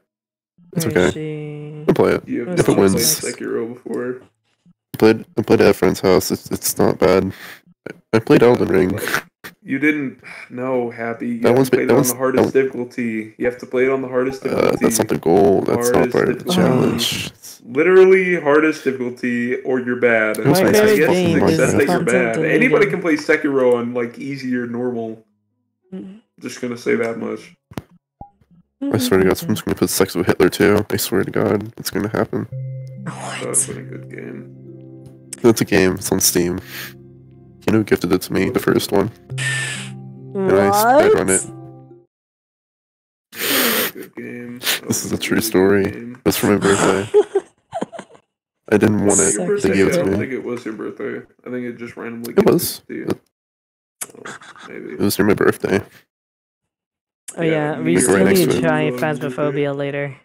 It's Where is okay. she? I'll play it. You have If it not played wins, Sekiro before. I played, I played it at a friend's house. It's, it's not bad. I played Elden Ring. You didn't. No, happy. You That have one's to play that it on one's- the hardest one- difficulty. You have to play it on the hardest Uh, difficulty. that's not the goal. That's not part of the challenge. Literally hardest difficulty, or you're bad. My I favorite guess game is accept that you're content bad. deleted. Anybody can play Sekiro on like easy or normal. Mm. Just gonna say that much. I swear to God, someone's gonna put sex with Hitler too. I swear to God, it's gonna happen. That's been a good game. It's a game. It's on Steam. You know, who gifted it to me, the first one, and I speedrun it. Good game. This is a true story. It's for my birthday. I didn't want it. Your They birthday? gave I it to don't think it was your birthday. I think it just randomly. It was. To you. Oh, maybe. It was near my birthday. Oh yeah, we Like, still right need to to try Phasmophobia later.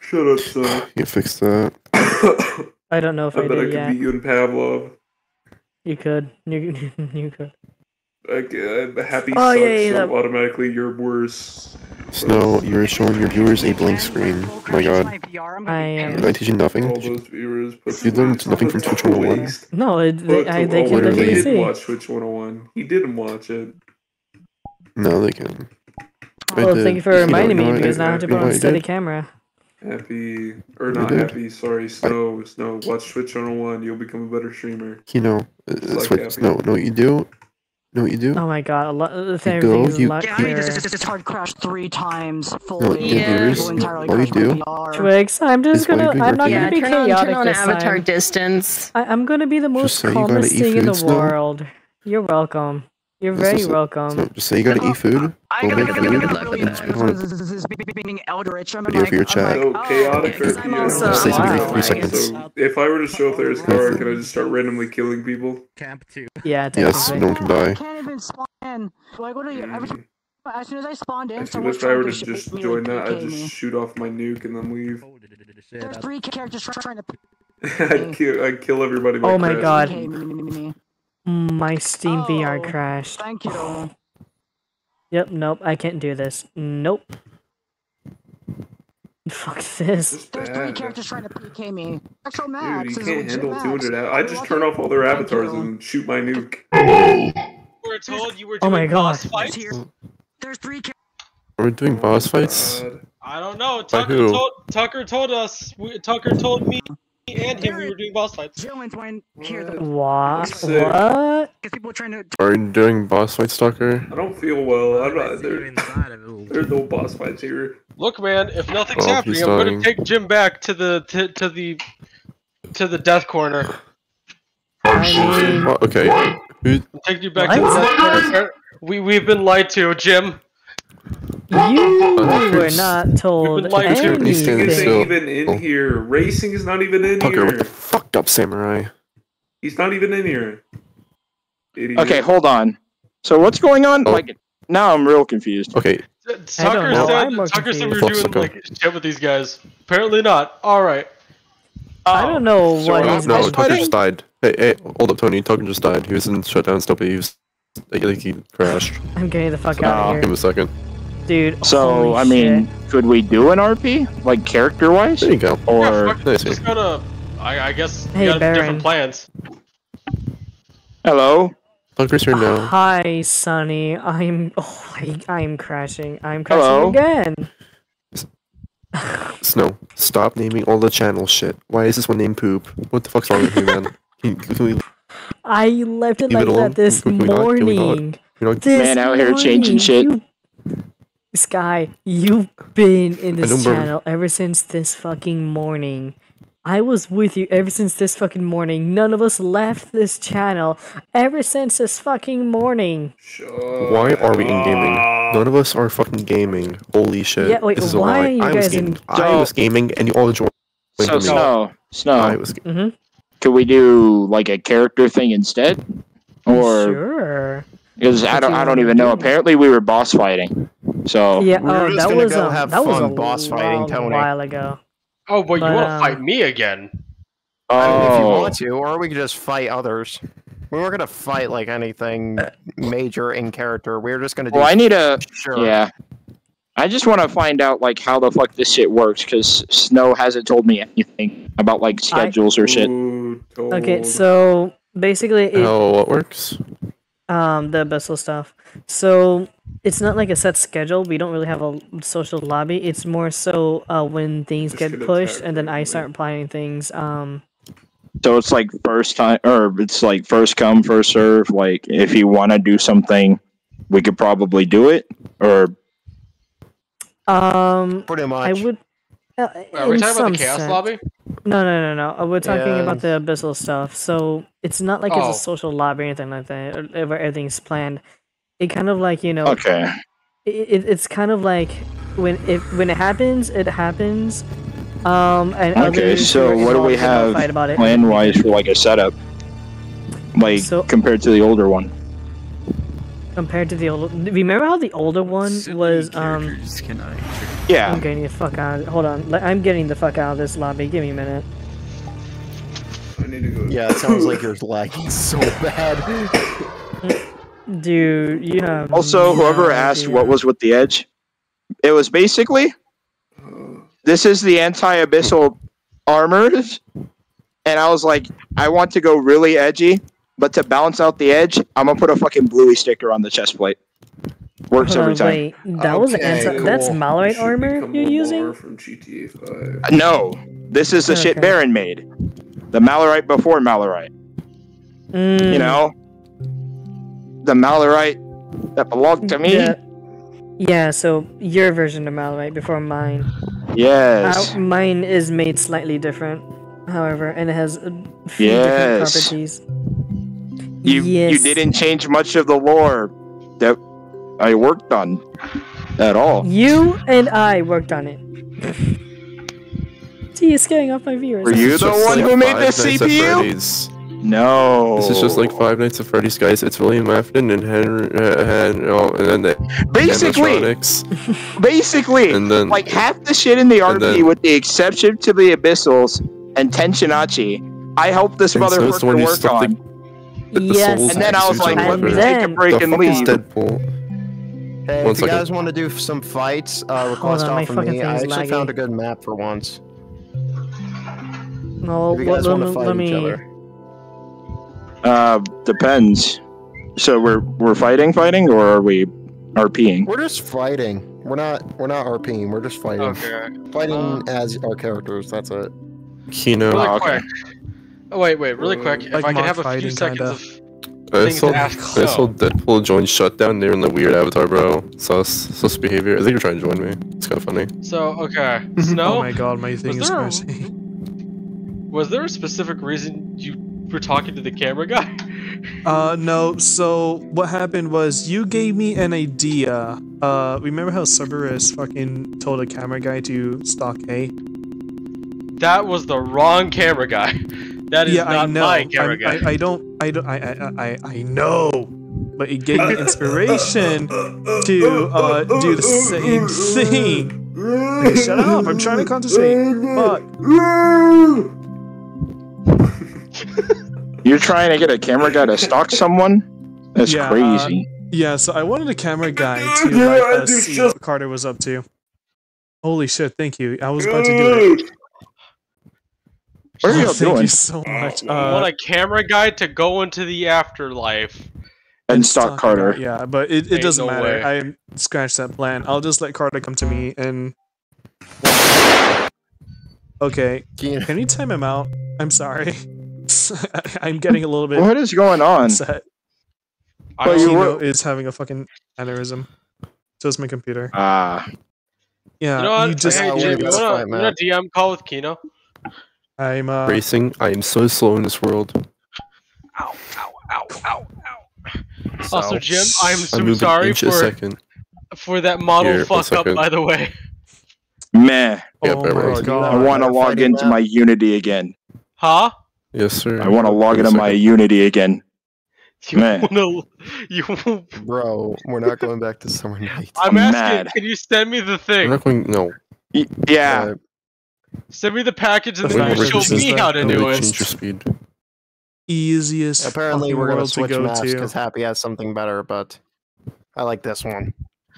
Shut up, son. You fix that. I don't know if I I, bet I did could yet. beat you in Pavlov. You could. You, you could. Like, uh, happy Oh, sucks, yeah, yeah, so that- automatically you're worse. Snow, you're showing your viewers a blank screen. Oh my God. I am. Did I teach you nothing? All those viewers. You learned nothing from Twitch 101. No, it, they, I, they oh, can wait, definitely He did see. watch Twitch 101. He didn't watch it. No, they can. I Well, thank you for reminding you know me what because now I have to put on what I steady camera. Happy or not did? happy? Sorry, Snow. Snow. Watch Twitch 101. You'll become a better streamer. You know, uh, that's like what. Happy. No, no, what you do. Know what you do? Oh my god, a lot of You go, everything's you- a lot Yeah, I mean, clearer. it's, it's hard crashed three times No, fully. yeah, viewers, Will entirely all you do. VR. Twix, I'm just what gonna. I'm not working. gonna be turn on, chaotic turn on this avatar time. distance. I, I'm gonna be the most say calmest thing in the still. world. You're welcome. You're very what's up. welcome. So just say you gotta eat food. Go make food. being Eldritch. I'm Video like, for your I'm chat. So chaotic or I'm also- say something for three seconds. So if I were to show up there as Kara, can I just start randomly killing people? Camp two. Yeah, Yes, no one can die. I can't even spawn in. So I go to. As soon as I spawned in, I feel someone's if I were trying to to just join that, I'd just shoot off my nuke and then leave. There's three characters trying to I'd kill, I'd kill everybody. Oh my god. PK me. My Steam VR Oh, crashed. Thank you. Yep, nope, I can't do this. Nope. Fuck this. There's three characters trying to PK me. Extra Dude, Max you is can't handle Max. 200 out. I just turn off all their avatars and shoot my nuke. We're told you were Oh doing my god. boss fights. There's three characters. We're doing boss oh fights. I don't know. By Tucker who? told Tucker told us. We, Tucker told me and him we were doing boss fights. Gentlemen's when hear the What? What? because people are trying to Are you doing boss fights, Stalker? I don't feel well. I'm not. There, there's no boss fights here. Look, man, if nothing's Oh, happening, I'm gonna take Jim back to the to, to the to the death corner. Oh, I mean, Oh, okay. Who? Take you back to the death corner. We we've been lied to, Jim. You Uh, were not told been lied to. Isn't even in here. Racing is not even in Tucker, what here. the fucked up, Samurai? He's not even in here. Idiot. Okay, hold on. So what's going on? Oh. Like now, I'm real confused. Okay, Tucker know. said Tucker said we were doing like shit with these guys. Apparently not. All right. I don't know So what he's no, Tucker fighting? just died. Hey, hey, hold up, Tony. Tucker just died. He was in shutdown still, but he was. I think he crashed. I'm getting the fuck out Oh. of Give him a second. Dude. So holy I mean, shit. could we do an RP like character wise, There you go. Yeah, or fuck it, Nice. just gotta. I, I guess Hey, we got different plans. hello? Tucker's here now. Hi, Sonny. I'm. Oh, I, I'm crashing. I'm crashing Hello? again. Snow, stop naming all the channel shit. Why is this one named Poop? What the fuck's wrong with you, man? Can, can we I left it like it that this Can we not? Can we not? morning. you know, This Man out here changing shit. you- Sky, you've been in this channel ever since this fucking morning. I was with you ever since this fucking morning. None of us left this channel ever since this fucking morning. Why are we in gaming? None of us are fucking gaming. Holy shit. Yeah, wait, this is a why lie. are you I was guys in- gaming. I was gaming and you all joined So me. snow, snow. I was ga- Mm-hmm. Could we do like a character thing instead, or Sure. Because I don't I don't even know. Apparently we were boss fighting. So Yeah, We were oh, just that gonna was go um, have that was fun a boss fighting, long Tony. while ago. Oh, but, But, you want to um, fight me again? I mean, if you Oh. want to, or we could just fight others. We weren't gonna fight like anything major in character. We were just gonna do. well, I need a Sure. yeah. I just want to find out like how the fuck this shit works because Snow hasn't told me anything about like schedules or shit. Okay, so basically, it, How what works? Um, the abyssal stuff. So it's not like a set schedule. We don't really have a social lobby. It's more so uh, when things Just get pushed, and then I start planning things. Um, So it's like first time, or it's like first come, first serve. Like if you want to do something, we could probably do it. Or Um, Pretty much. I would. Uh, Are we talking about the Chaos sense. Lobby? No, no, no, no. Uh, We're talking Yeah. about the abyssal stuff. So it's not like Oh. it's a social lobby or anything like that, where everything's planned. It kind of like you know. Okay. It, it, it's kind of like when if when it happens, it happens. Um, and Okay, so what do we have it. plan wise for like a setup? Like compared to the older one. Compared to the old. Remember how the older one was? Um, Can I? Yeah. I'm getting the fuck out. Hold on, I'm getting the fuck out of this lobby. Give me a minute. I need to go. Yeah, it sounds like you're lagging so bad. Dude, you have. Also, no whoever asked what was with the edge, it was basically this is the anti-abyssal armors, and I was like, I want to go really edgy, but to balance out the edge, I'm gonna put a fucking bluey sticker on the chest plate. Works every time. Wait, that was Okay, anti- that's cool. Malorite armor you're using. From GTA 5. Uh, No, this is the shit Okay. Baron made. The Malorite before Malorite. Mm, You know, the Malorite that belonged to me. Yeah. Yeah, so your version of Malorite before mine. Yes. Uh, mine is made slightly different, however, and it has a few Yes. different properties. You you didn't change much of the lore that I worked on at all. You and I worked on it. See, you're scaring off my viewers. Were you the one like who made Five the CPU? No. This is just like Five Nights at Freddy's, guys. It's William Afton and Henry, uh, and, oh, and then the Basically. Basically, And then- like half the shit in the and RP, then- with the exception to the Abyssals and Tenshinachi, I helped this And so the one motherfucker who work stuck the- on. The Yes. souls And then I was like, on let me take a break the and leave. Deadpool. Hey, One if you guys want to do some fights, uh, request on, my off of me. I thing's actually found a good map for once. No, If you guys let, want to fight let each other. Uh, depends. So we're we're fighting, fighting, or are we RPing? We're just fighting. We're not. We're not RPing. We're just fighting. Okay. Fighting Uh, as our characters. That's it. Kino. Really Oh, okay. quick. Oh wait, wait, really quick. If Like I can have a few seconds kinda. of I things saw, to ask I saw Snow. Deadpool join Shutdown there in the weird avatar, bro. Sus, sus behavior. I think you're trying to join me. It's kind of funny. So okay, Snow. Oh my god, my thing was is there a- crazy. Was there a specific reason you were talking to the camera guy? Uh, no. So what happened was you gave me an idea. Uh, remember how Cerberus fucking told a camera guy to stalk A? That was the wrong camera guy. That is yeah, not I know. my camera I'm- I, I don't. I don't. I, I. I. I know. But it gave me inspiration to uh do the same thing. Okay, shut up! I'm trying to concentrate. Fuck. You're trying to get a camera guy to stalk someone? That's Yeah, uh, crazy. Yeah, so I wanted a camera guy to like uh, see what Carter was up to. Holy shit! Thank you. I was about to do it. What are Oh, you thank doing? you so much. You want Uh, a camera guy to go into the afterlife. And stalk Carter. guy, Yeah, but it, it doesn't no matter. way. I scratched that plan. I'll just let Carter come to me and. Okay, can you time him out? I'm sorry. I'm getting a little bit. What is going on? upset. Well, you Kino were- is having a fucking aneurysm. So is my computer. Ah. Yeah, you know what? you just. hey, Yeah, Jim, you wanna, fine, you wanna DM call with Kino? I'm uh. Racing. I am so slow in this world. Ow, ow, ow, ow, ow. Also, Jim, I'm so move an sorry inch a for second. for that model Here, fuck up. By the way, Meh. Yeah, Oh my god. I want to log into map? my Unity again. huh? Yes, sir. I want to log into my. Unity again. You Man. wanna? You? Bro, we're not going back to Summer Night. I'm I'm asking. mad. Can you send me the I'm thing? not going. No. Y- yeah. Uh, Send me the package and The then you show me that how to do it. change your speed. Easiest apparently, we're gonna world to switch go maps because Happy has something better, but I like this one.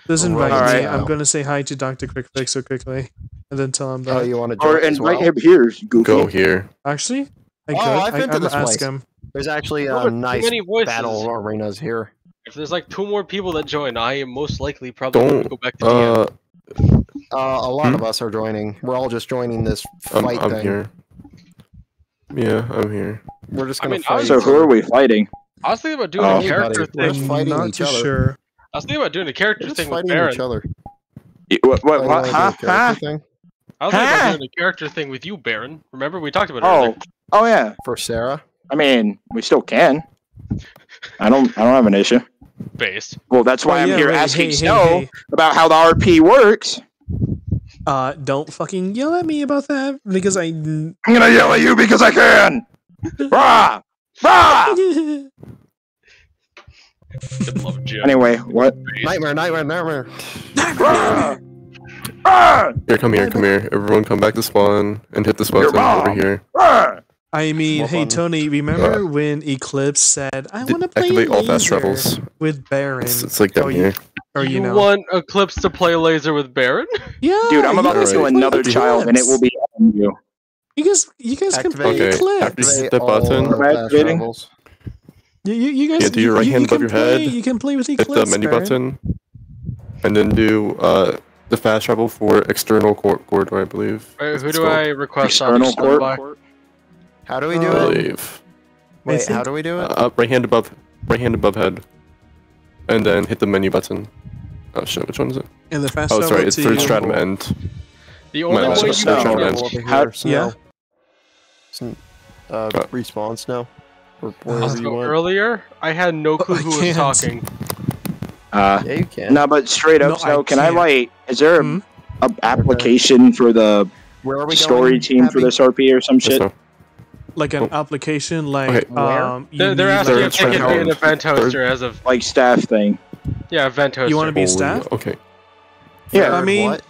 Just invite Right me. now. I'm gonna say hi to Doctor Quick Fix so quickly, and then tell him that. Oh, you want to Or join as invite well? him here, Goofy. Go here. Actually, I Oh, could. I've I, been to I'm this ask place. him. There's actually There uh, nice battle arenas here. If there's like two more people that join, I am most likely probably going to Don't. go back to DM. Uh, Uh, a lot Hmm? of us are joining. We're all just joining this I'm, fight I'm thing. here. Yeah, I'm here. We're just gonna mean, fight. So who are we fighting? I was thinking about doing Oh. a character Anybody. We're thing. fighting Not each too other. sure. I was thinking about doing a character thing with Baron. each other. Y- What? What? Oh, what huh? wanna do a Huh? thing? I was thinking about doing the character thing with you, Baron. Remember we talked about it Oh. earlier. Oh yeah. For Sarah? I mean, we still can. I don't. I don't have an issue. Based. Well, that's why Oh, I'm yeah, here right. asking Hey, hey, Snow hey. about how the RP works. Uh, don't fucking yell at me about that because I. I'm gonna yell at you because I can. Rah! Rah! Love Jim. Anyway, what? Nightmare, nightmare, nightmare. Rah! Rah! Here, come here, come here. Everyone come back to spawn and hit this button over here. Rah! I mean, More hey fun. Tony, remember when Eclipse said, "I want to play activate all fast laser travels. with Baron"? It's, it's like that or here. You, or you, you know, want Eclipse to play laser with Baron? yeah, Dude, I'm about to guys kill can another child, and it will be on you. You guys, you guys can play Activate- Okay, after Eclipse. you Activate that button, activating. You, you, you guys, Yeah, do you, your right you, hand you above can your play, head, You can play with Eclipse. hit Eclipse. the menu Baron. button, and then do uh, the fast travel for external cor- corridor, I believe. Wait, who do it's I called. request on External Stand court. How do we do I it? believe. Wait, think- how do we do Uh, it? up, right hand above, right hand above head, and then hit the menu button. Oh shit, which one is it? And the fast Oh, sorry, it's to third stratum end. The only My way bad. you Third stratum No. end. Here, How- Snow. yeah. Some, uh, Uh, respawn Snow. Or wherever So earlier, I had no clue who was talking. Uh, Yeah, you can. no, but straight up, No, Snow, I can I can't. like? Is there Hmm? a, a application for the Where are we story going? team for this RP or some Yes, shit? no. Like an Oh. application, like Okay. Um, They're, they're asking Third if they can be stratum. an event hoster as of Like staff thing. yeah, event hoster. You wanna be Holy- staff? Okay. Yeah, I mean, What?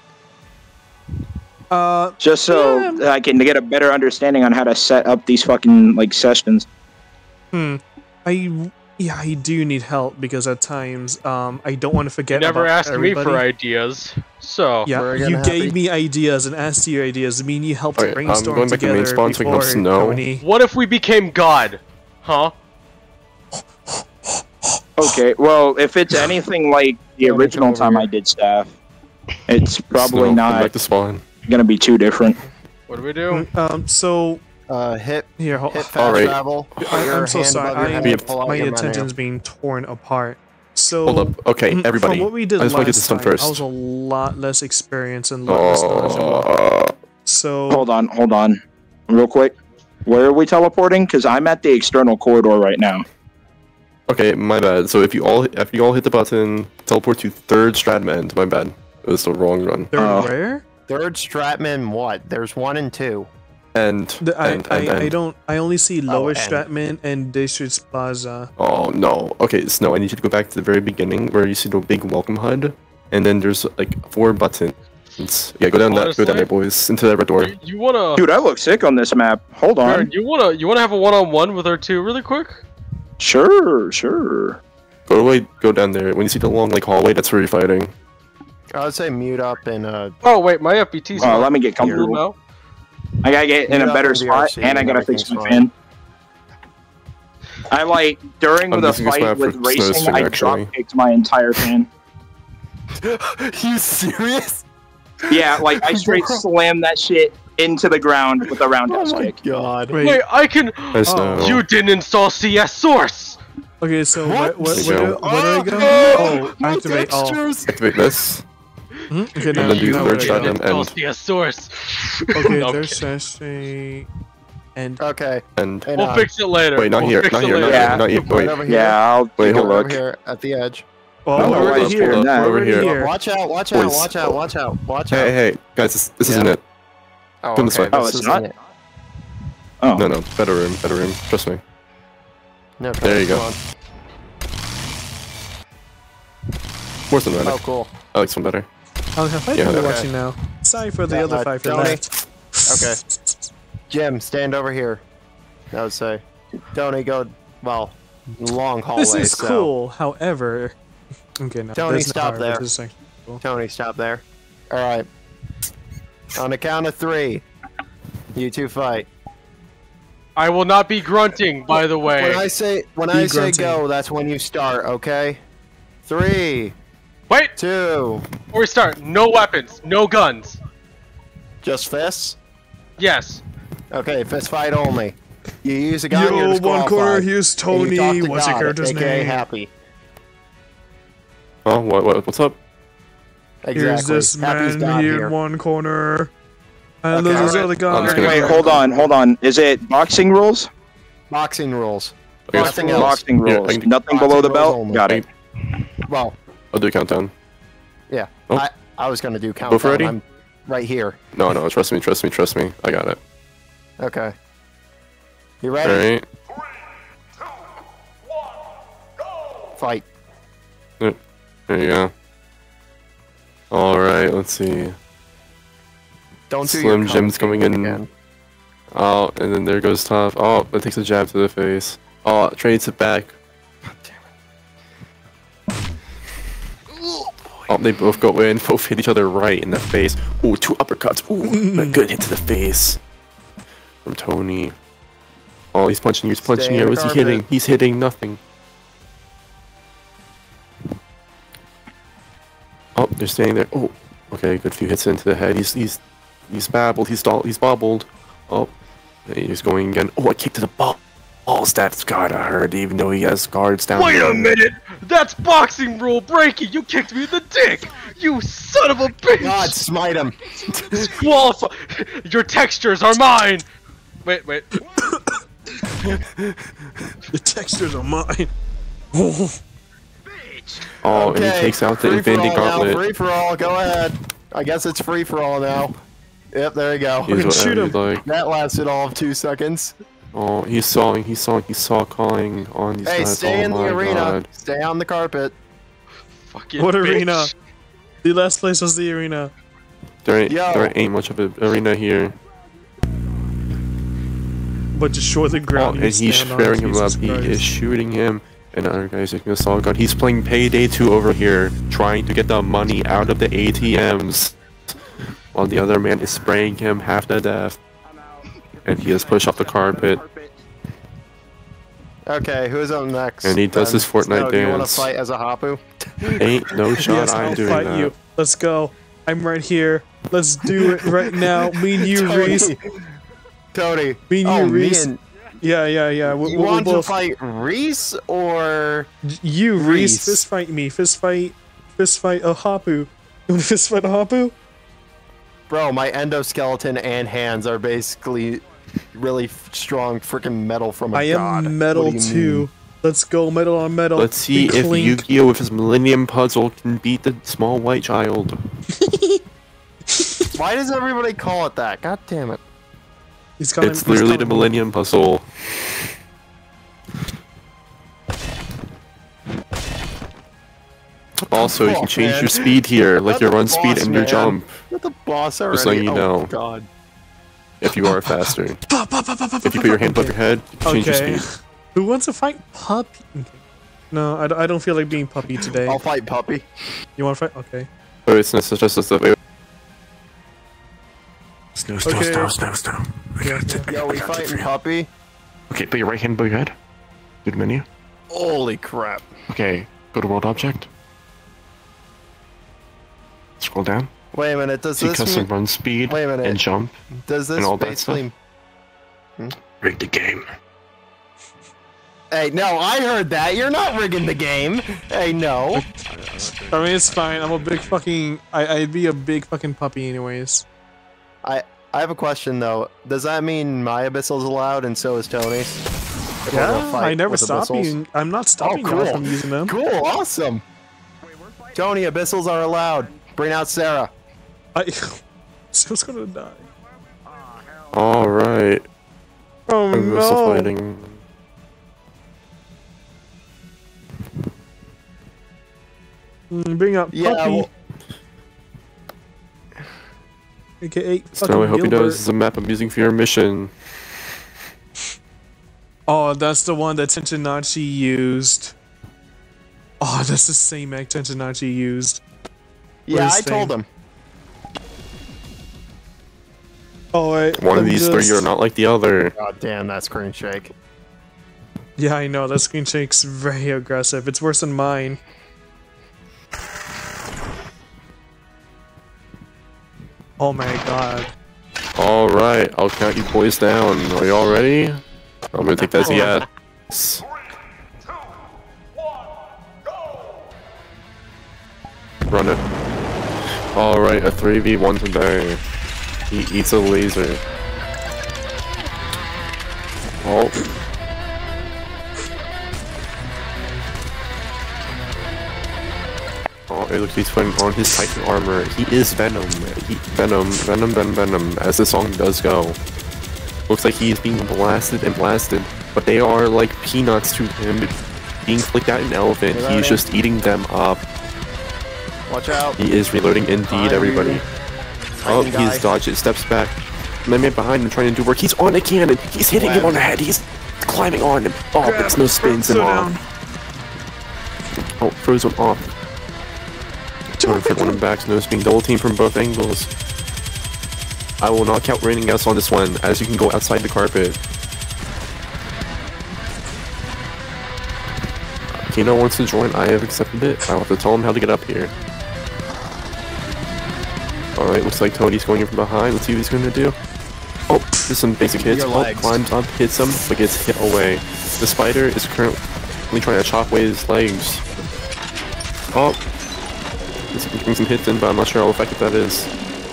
uh, just so Yeah. I can get a better understanding on how to set up these fucking like sessions. hmm, I yeah, I do need help because at times, um, I don't want to You forget. never about asked everybody. me for ideas, so Yeah, We're you gave happy. me ideas and asked you ideas. I mean, you helped Okay, I'm brainstorm going back to main together spawn so I can before let Snow. Tony. What if we became God? Huh? Okay, well, if it's anything like the original time. I did staff, it's probably Snow, come not back to spawn. gonna be too different. What do we do? Um, so Uh, hit, here, hold, hit fast Alright. travel. I, I'm so sorry. above I, head We and have- pull out my your attention's being torn apart. So Hold up. Okay, everybody. From what we did I just get last this done time, I was a lot less experienced and a lot less knowledgeable. Uh, So Hold on, hold on, real quick. Where are we teleporting? Because I'm at the external corridor right now. okay, my bad. So if you all if you all hit the button, teleport to third Stratman. end. My bad. It was the wrong run. third Oh. where? Third Stratman, what? There's one and two. And The, I, and, I, and, I and. don't. I only see Lower and. Stratman and Districts Plaza. Oh no. Okay, Snow. I need you to go back to the very beginning where you see the big welcome HUD, and then there's like four buttons. Yeah, go down that. Go down there, boys, into that red door. You, you wanna, Dude, I look sick on this map. Hold on. Baron, you wanna, you wanna have a one-on-one with her too, really quick? Sure, sure. Go away. Go down there. When you see the long like hallway, that's where you're fighting. I would say mute up and uh. Oh wait, my FBT's. Oh, let me get comfortable. now. I gotta get in a better spot, and I gotta fix my fan. I like during I'm the fight with racing, I actually. drop kicked my entire fan. you serious? Yeah, like I straight slammed that shit into the ground with a roundhouse Oh my kick. god. Wait. Wait, I can. I Snow. Oh. You didn't install CS Source. Okay, so What? what? What? There Where, you do, go. where do I go? Oh, Oh, activate all. textures. Activate this. Hmm? Okay, now, And then do now third where do shot and end. Okay, No, I'm there's kidding. Sesame and Okay. And And, We'll uh, fix it later. wait, not we'll here. Not here. Not. Yeah. here. Not here. Right Wait. over here. Yeah, I'll Wait, take a hold Over here at the edge. well, Oh, we're I already was here. hearing that. We're Over here. Watch out! Watch out! Watch out! Watch out! Watch out! hey, hey, guys, this, this Yeah. isn't it. Oh, Come this okay, way. Oh, this it's isn't it. Oh, No, no, better room, better room. Trust me. No, There you go. come on. More than Oh, cool. I like this one better. I'll have five Yeah, people okay. watching now. Sorry for the Yeah, other uh, five for Tony. that. Okay. Jim, stand over here. I would say. Tony, go. Well, long hallway. This is so. cool. However, okay, no. Tony, that's stop however, there. this cool. Tony, stop there. All right. On the count of three, you two fight. I will not be grunting, by the way. When I say when Be I say go, that's when you start. Okay. Three, Wait, two, before we start, no weapons, no guns. just fists. Yes. Okay, fist fight only. You use a gun, Yo, you're one disqualified. corner, here's you talk Tony. to What's your character's aka name? Happy. Oh, what, what, what's up? Here's Exactly. this Happy's man down here here. in one corner. And Okay, there's this alright. other guy. I'm just gonna- Wait, hold on, hold on. Is it boxing rules? Boxing rules. Nothing else. Boxing rules. I can- Nothing below the belt. only. Got it. Well, I'll do countdown. yeah. Oh. I, I was gonna do countdown. for Eddie? I'm right here. No, no, trust me, trust me, trust me. I got it. Okay. You All ready? right. Fight. There there you go. All right, let's see. Don't do Slim Jim's coming in. again. Oh, and then there goes Top. Oh, that takes a jab to the face. Oh, trades it back. Oh, they both go in, both hit each other right in the face. Ooh, two uppercuts. Ooh, a mm. good hit to the face from Tony. Oh, he's punching you, he's punching Stay you. What's he hitting? He's hitting nothing. Oh, they're staying there. Oh, okay, good few hits into the head. He's he's he's babbled. He's stalled. He's bobbled. Oh, he's going again. Oh, a kick to the ball. Balls. That's gotta hurt, even though he has guards down. Wait a minute! That's boxing rule breaking! You kicked me in the dick! You son of a bitch! God, smite him. Disqualify! Your textures are mine! Wait, wait. The textures are mine. Oh, and he takes out the free Infinity for all now, Free for all. Go ahead. I guess it's free for all now. Yep, there you go. He's whatever he'd like. That lasted all of two seconds. Oh, he's sawing, he's sawing, he's saw calling on these Hey, guys. stay oh in the arena. God. Stay on the carpet. Fucking What bitch. arena? The last place was the arena. There ain't, Yo. there ain't much of an arena here. But just show the Oh, ground. and you he's stand him up. Jesus He is shooting him. And other guys taking a assault gun. He's playing Payday 2 over here, trying to get the money out of the ATMs. While the other man is spraying him half to death. And he has pushed off the carpet. Okay, who's up next? And he does then? his Fortnite Snow, Do you want to dance. fight as a Hapu? Ain't no shot yes, I'm I'll doing fight that. you. Let's go. I'm right here. Let's do it right now. Me and you, Tony. Reese. Tony. Me and oh, you, me Reese. and- Yeah, yeah, yeah. We, You we- we want to fight Reese or You, Reese. Reese? Fist fight me. Fist fight. Fist fight a Hapu. You want to fist fight a Hapu? bro? My endoskeleton and hands are basically really strong, freaking metal from a I god. metal What do you too. mean? Let's go metal on metal. Let's see We if clink. Yu-Gi-Oh! with his Millennium Puzzle can beat the small white child. Why does everybody call it that? God damn it! He's calling- It's he's literally calling the Millennium Puzzle. Also, you can change man. your speed here, like your the run speed boss, and your man. jump, Let the boss already. Just letting you oh, know. God. If you are faster. If you put your hand above your head, you change Okay. your speed. Who wants to fight puppy? Okay. No, I, d- I don't feel like being puppy today. I'll fight puppy. You want to fight? Okay. Oh, it's not just a wait. Snow, snow, Okay. snow, snow, snow. Yeah, Yo, we fighting puppy. Okay, put your right hand above your head. Do the menu. Holy crap! Okay, go to world object. Scroll down. Wait a minute. Does See this custom mean, run speed Wait a minute. and jump does this and all that basically? stuff. Hmm? Rig the game. Hey, no, I heard that. You're not rigging the game. Hey, no. I mean, it's fine. I'm a big fucking. I, I'd be a big fucking puppy, anyways. I I have a question though. Does that mean my abyssal's allowed and so is Tony's? If Yeah, I never with stop abyssals? you. I'm not oh, stopping oh, you cool. from using them. Cool, awesome. Tony, abyssals are allowed. Bring out Sarah. I. So's gonna die. All right. Oh I'm also no! fighting. Mm, Bring up Yeah, puppy. well- AKA So fucking I hope he Gilbert. knows the map I'm using for your mission. Oh, that's the one that Tenchinachi used. Oh, that's the same egg Tenchinachi used. Yeah, his I told him. Oh, wait. One of I'm these three just- are not like the other. God damn, that screen shake. Yeah, I know. That screen shake's very aggressive. It's worse than mine. Oh my god. All right, I'll count you boys down. Are you all ready? I'm gonna take that as a yes. Run it. Alright, a 3v1 today. He eats a laser. Oh. Oh, it looks he's putting on his Titan armor. He is Venom. He, Venom, Venom, Venom, Venom, as the song does go. Looks like he's being blasted and blasted, but they are like peanuts to him. Being flicked at an elephant, he's just eating them up. Watch out. He is reloading indeed, everybody. Oh, he's dodged it, steps back. The man behind him trying to do work. He's on a cannon. He's hitting him on the head. He's climbing on him. Oh, but no spins him off. Oh, throws him off. Trying to one back. Snow's being double team from both angles. I will not count raining else on this one, as you can go outside the carpet. Kino wants to join. I have accepted it. I'll have to tell him how to get up here. Alright, looks like Tony's going in from behind. Let's see what he's gonna do. Oh, just some basic hits. Oh, climbs up, hits him, but gets hit away. The spider is currently trying to chop away his legs. Oh, he's getting some hits in, but I'm not sure how effective that is.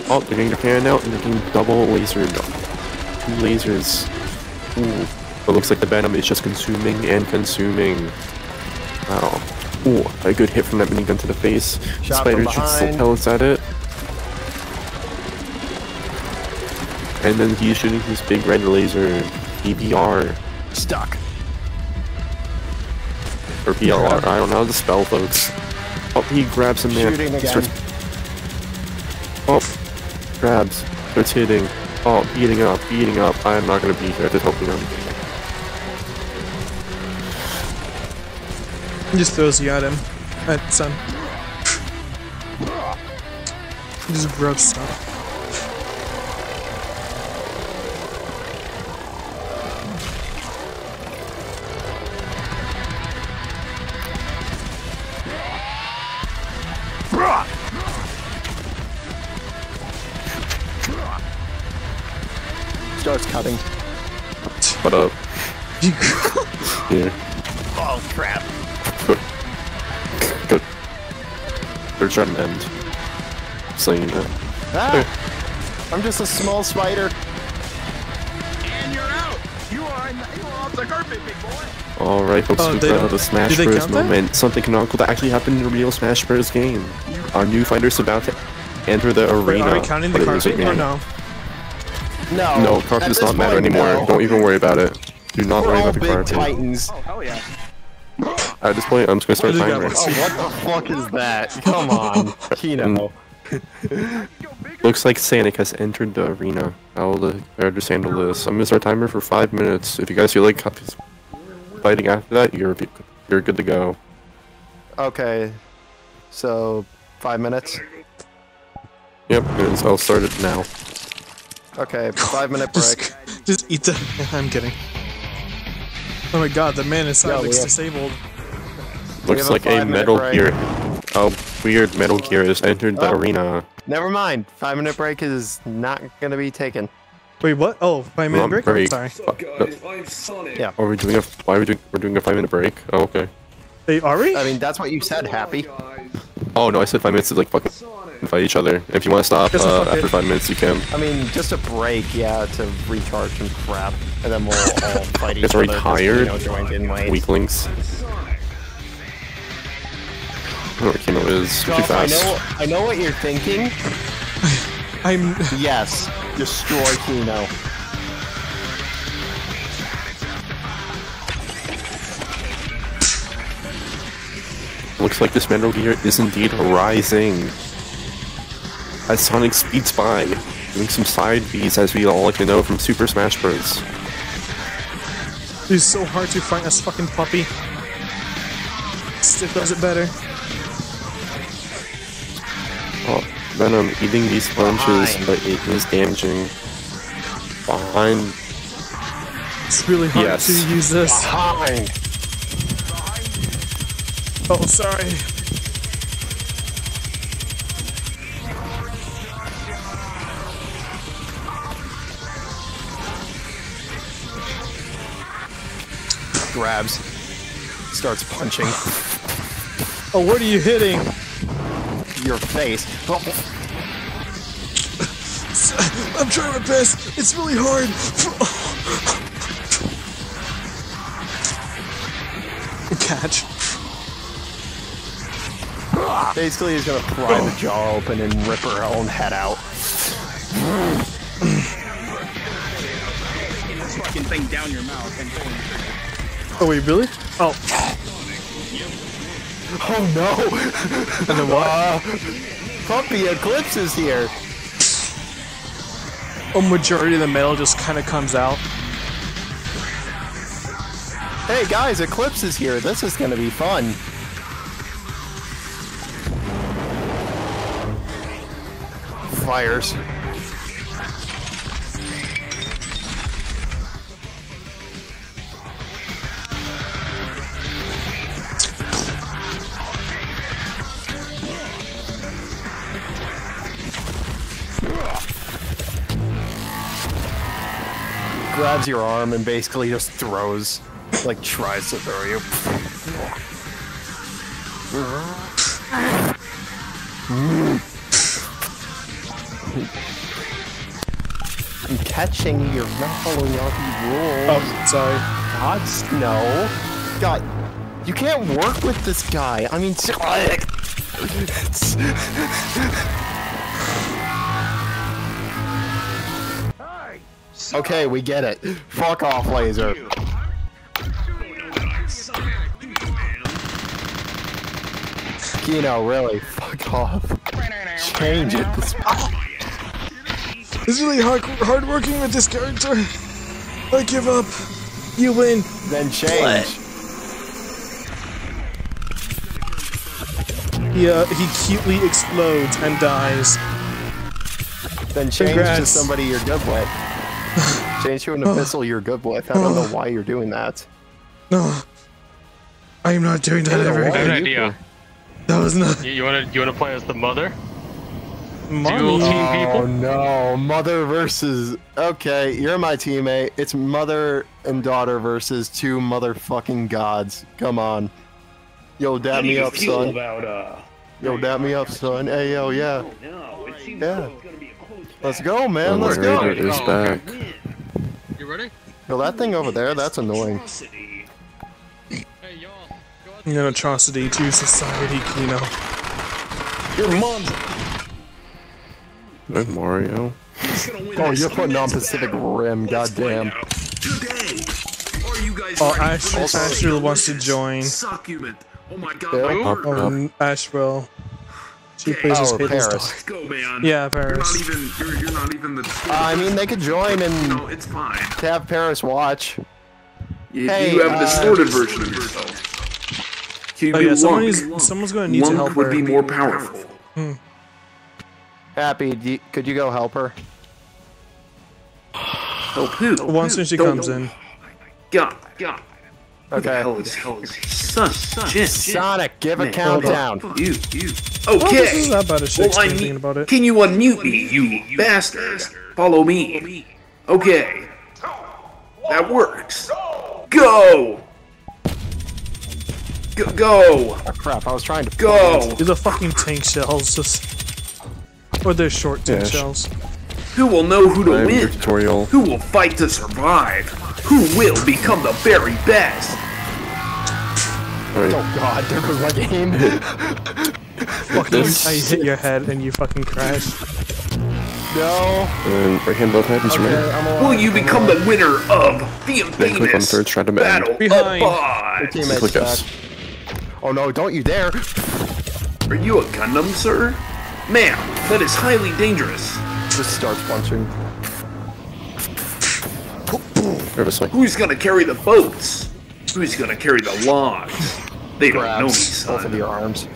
Oh, they're getting their hand out and they're getting double lasered. Two lasers. Ooh. It looks like the venom is just consuming and consuming. Wow. Ooh, a good hit from that minigun to the face. Shot Spider from shoots some pellets at it. And then he's shooting his big red laser. EBR. Stuck. Or PLR. I don't know how to spell, folks. Oh, he grabs him there. Shooting again. Starts... Oh, grabs. Starts hitting. Oh, beating up, beating up. I'm not gonna be here to help him. He just throws you at him. At son. Just gross stuff. Starts cutting. What up? Here. Oh crap. Good. Good. They're trying to end. Saying that. Ah! I'm just a small spider. And you're out. You are in the, you are off the carpet, big boy. Alright, folks, Oh, with they the, don't- Smash Bros. count that? moment, something canonical that actually happened in a real Smash Bros. game. Our new fighter's about to enter the Wait, arena. are we counting the but it is a carpet or no? No. No, at does not matter anymore. no. Don't even worry about it. Do not We're worry all about the big carpet. titans. Oh hell yeah. At this point, I'm just gonna start I think timing. Oh, what the fuck is that? Come on, Kino. Looks like Sanic has entered the arena. I'll uh, better just handle this. I'm gonna start timer for five minutes. If you guys feel like fighting after that, you're you're good to go. Okay, so five minutes. Yep, good, so I'll start it now. Okay, five minute break. Just, just eat the. I'm kidding. Oh my god, the man inside Yeah, looks have- disabled. Looks have a like a Metal break. Gear. Oh, weird Metal Gear has entered the Oh. arena. Never mind. Five minute break is not gonna be taken. Wait, what? Oh, five minute break? break. Sorry. What's up, guys? I'm Sonic. Yeah. Oh, are we doing a? Why are we doing? We're doing a five minute break. Oh, okay. Hey, are we? I mean, that's what you said, Happy. Oh no, I said five minutes to like fucking fight each other. If you want to stop uh, after five minutes, you can. I mean, just a break, yeah, to recharge and crap, and then we'll all fight each Guys other. already just. You know, joined in late. Weaklings. Oh, Kino is too Golf, I fast. know, I know what you're thinking. I'm. Yes, destroy Kino. Looks like this Metal Gear is indeed rising. As Sonic speeds by, doing some side beats as we all like to know from Super Smash Bros. It's so hard to fight this fucking puppy. Stiff does it better. Oh, Venom eating these punches, Behind. but it is damaging. Behind. It's really hard Yes. to use this. Behind. Oh, sorry. Grabs. Starts punching Oh, what are you hitting? your face. Oh. I'm trying my best. It's really hard. Catch. Basically, he's gonna pry the jaw open and rip her own head out. This fucking thing down your mouth and pull the trigger. Oh wait, really? Oh. Oh no! And then what? Uh, Puppy Eclipse is here. A majority of the mail just kind of comes out. Hey guys, Eclipse is here. This is gonna be fun. Fires. Grabs your arm and basically just throws, like tries to throw you. I'm catching you. You're not following all the rules. Oh, sorry. God's no. God, you can't work with this guy. I mean, okay, we get it. Fuck off, laser. Kino, really, fuck off. Change it. This It's really hard hard working with this character. I give up. You win. Then change. Yeah, he cutely explodes and dies. Then change to somebody you're good with. Change to an abyssal you're good with. I don't know why you're doing that. No. I am not doing that Yeah, ever why? I have an again. idea. That was not You, you wanna you wanna play as the mother? Mommy. Dual team Oh no, mother versus. Okay, you're my teammate. It's mother and daughter versus two motherfucking gods. Come on. Yo, dap me up, son. About, uh, Yo, dap me up, son. Hey, yo, yeah. no, it seems Yeah. like Let's go, man. Let's go. narrator is oh, back. You ready? Yo, that thing over there, that's annoying. an atrocity to society, Kino. Your mom's Hey, Mario. Oh, you're putting on Pacific Rim, goddamn. Oh, Ash, Asheville wants to join. Succulent. Oh my god, Bill? my Up, heart. Up. Asheville. She plays Oh, Peyton's Paris. dog. Go, man. Yeah, You're Paris. not even. You're, you're not even the. Uh, I mean, they could join and No, it's fine. To have Paris watch. You, Hey, you have a uh, distorted version of yourself. Can you Oh be yeah, Lunk? someone's, someone's gonna need to Lunk help would her. be more powerful. Hmm. Happy, do you- could you go help her? Help who? Once when she Don't- comes in. God, God. Who the Okay. hell is hell is son, son, shit, shit. Sonic, give a Man, countdown. You, you. Oh, well, this Okay. is not bad as shit, Well, I thinking need. about it. Can you unmute me, you you bastard? Follow me. Okay. That works. Go. Go. Go. Oh, crap, I was trying to. Go. Do the fucking tank shells just. Or they're short tank Yeah, sh- shells. Who will know who to I'm win? tutorial. Who will fight to survive? Who will become the very best? Alright. Oh god, there was my game. Fucking, This- I hit your head and you fucking crash. no. And right hand both heads, Okay, right? I'm alive. Will you become the winner of the Then click on infamous third, try to. Battle Behind. of Your Bots? teammate's Click back. yes. Oh no, don't you dare! Are you a Gundam, sir? Ma'am, that is highly dangerous. Just starts punching. Who's gonna carry the boats? Who's gonna carry the logs? They don't know me, Grabs both of your arms.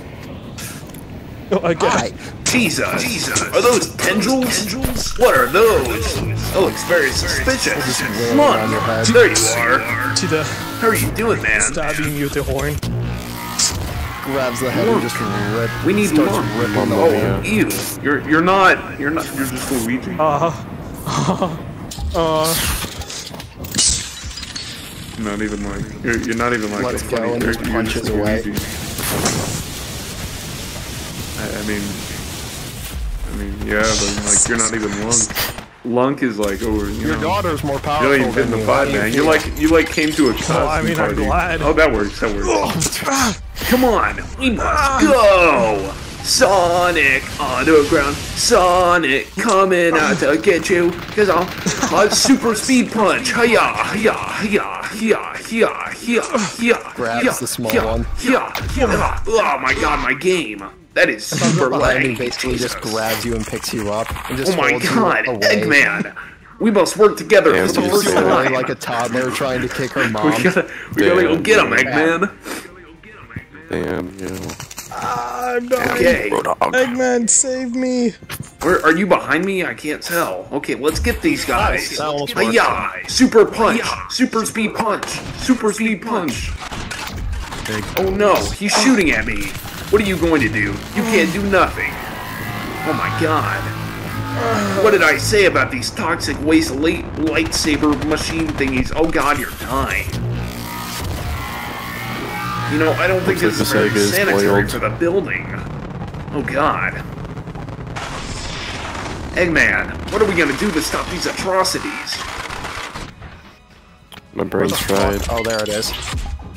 Oh, I guess. Jesus. Jesus. Are those tendrils? What are those? That looks very suspicious. Come around your on. head. There you are. To the How are you doing, man? stabbing you with the horn. Grabs the head and just rip. We need starts more. ripping the Oh, head. ew. You're you're not you're not you're just Luigi. Uh, uh, Not even like you're, you're not even like Let's a funny character. You're punches just away. Luigi. I, I mean, I mean, yeah, but like you're not even Lunk. Lunk is like over. You Your know, daughter's more You powerful don't even fit in the you. How pod, you man. You like you like came to a costume I mean, I'm party. glad. Oh, that works. That works. Come on, we must ah. go! Sonic Underground, Sonic coming out to get you. Cause I'm a super speed punch. Hiya, hiya, hiya, hiya, hiya, hiya, hiya. Grabs hiya, the small hiya, one. hiya, hiya. Oh my god, my game. That is super me laggy. basically just grabs you and picks you up and just Oh my god. Eggman! We must work together Yeah, for the first time. like a toddler trying to kick her mom. We gotta, we gotta go get him, Eggman. Damn, you. I'm dying. Okay. Eggman, save me. Where are you behind me? I can't tell. Okay, let's get these guys. That almost Super punch! Super speed punch! Super speed punch! Oh no, he's shooting at me. What are you going to do? You can't do nothing. Oh my god. What did I say about these toxic waste light lightsaber machine thingies? Oh god, you're dying. You know, I don't think Looks this like is the very Sega is sanitary spoiled. for the building. Oh god. Eggman, what are we gonna do to stop these atrocities? My brain's fried. Oh, there it is.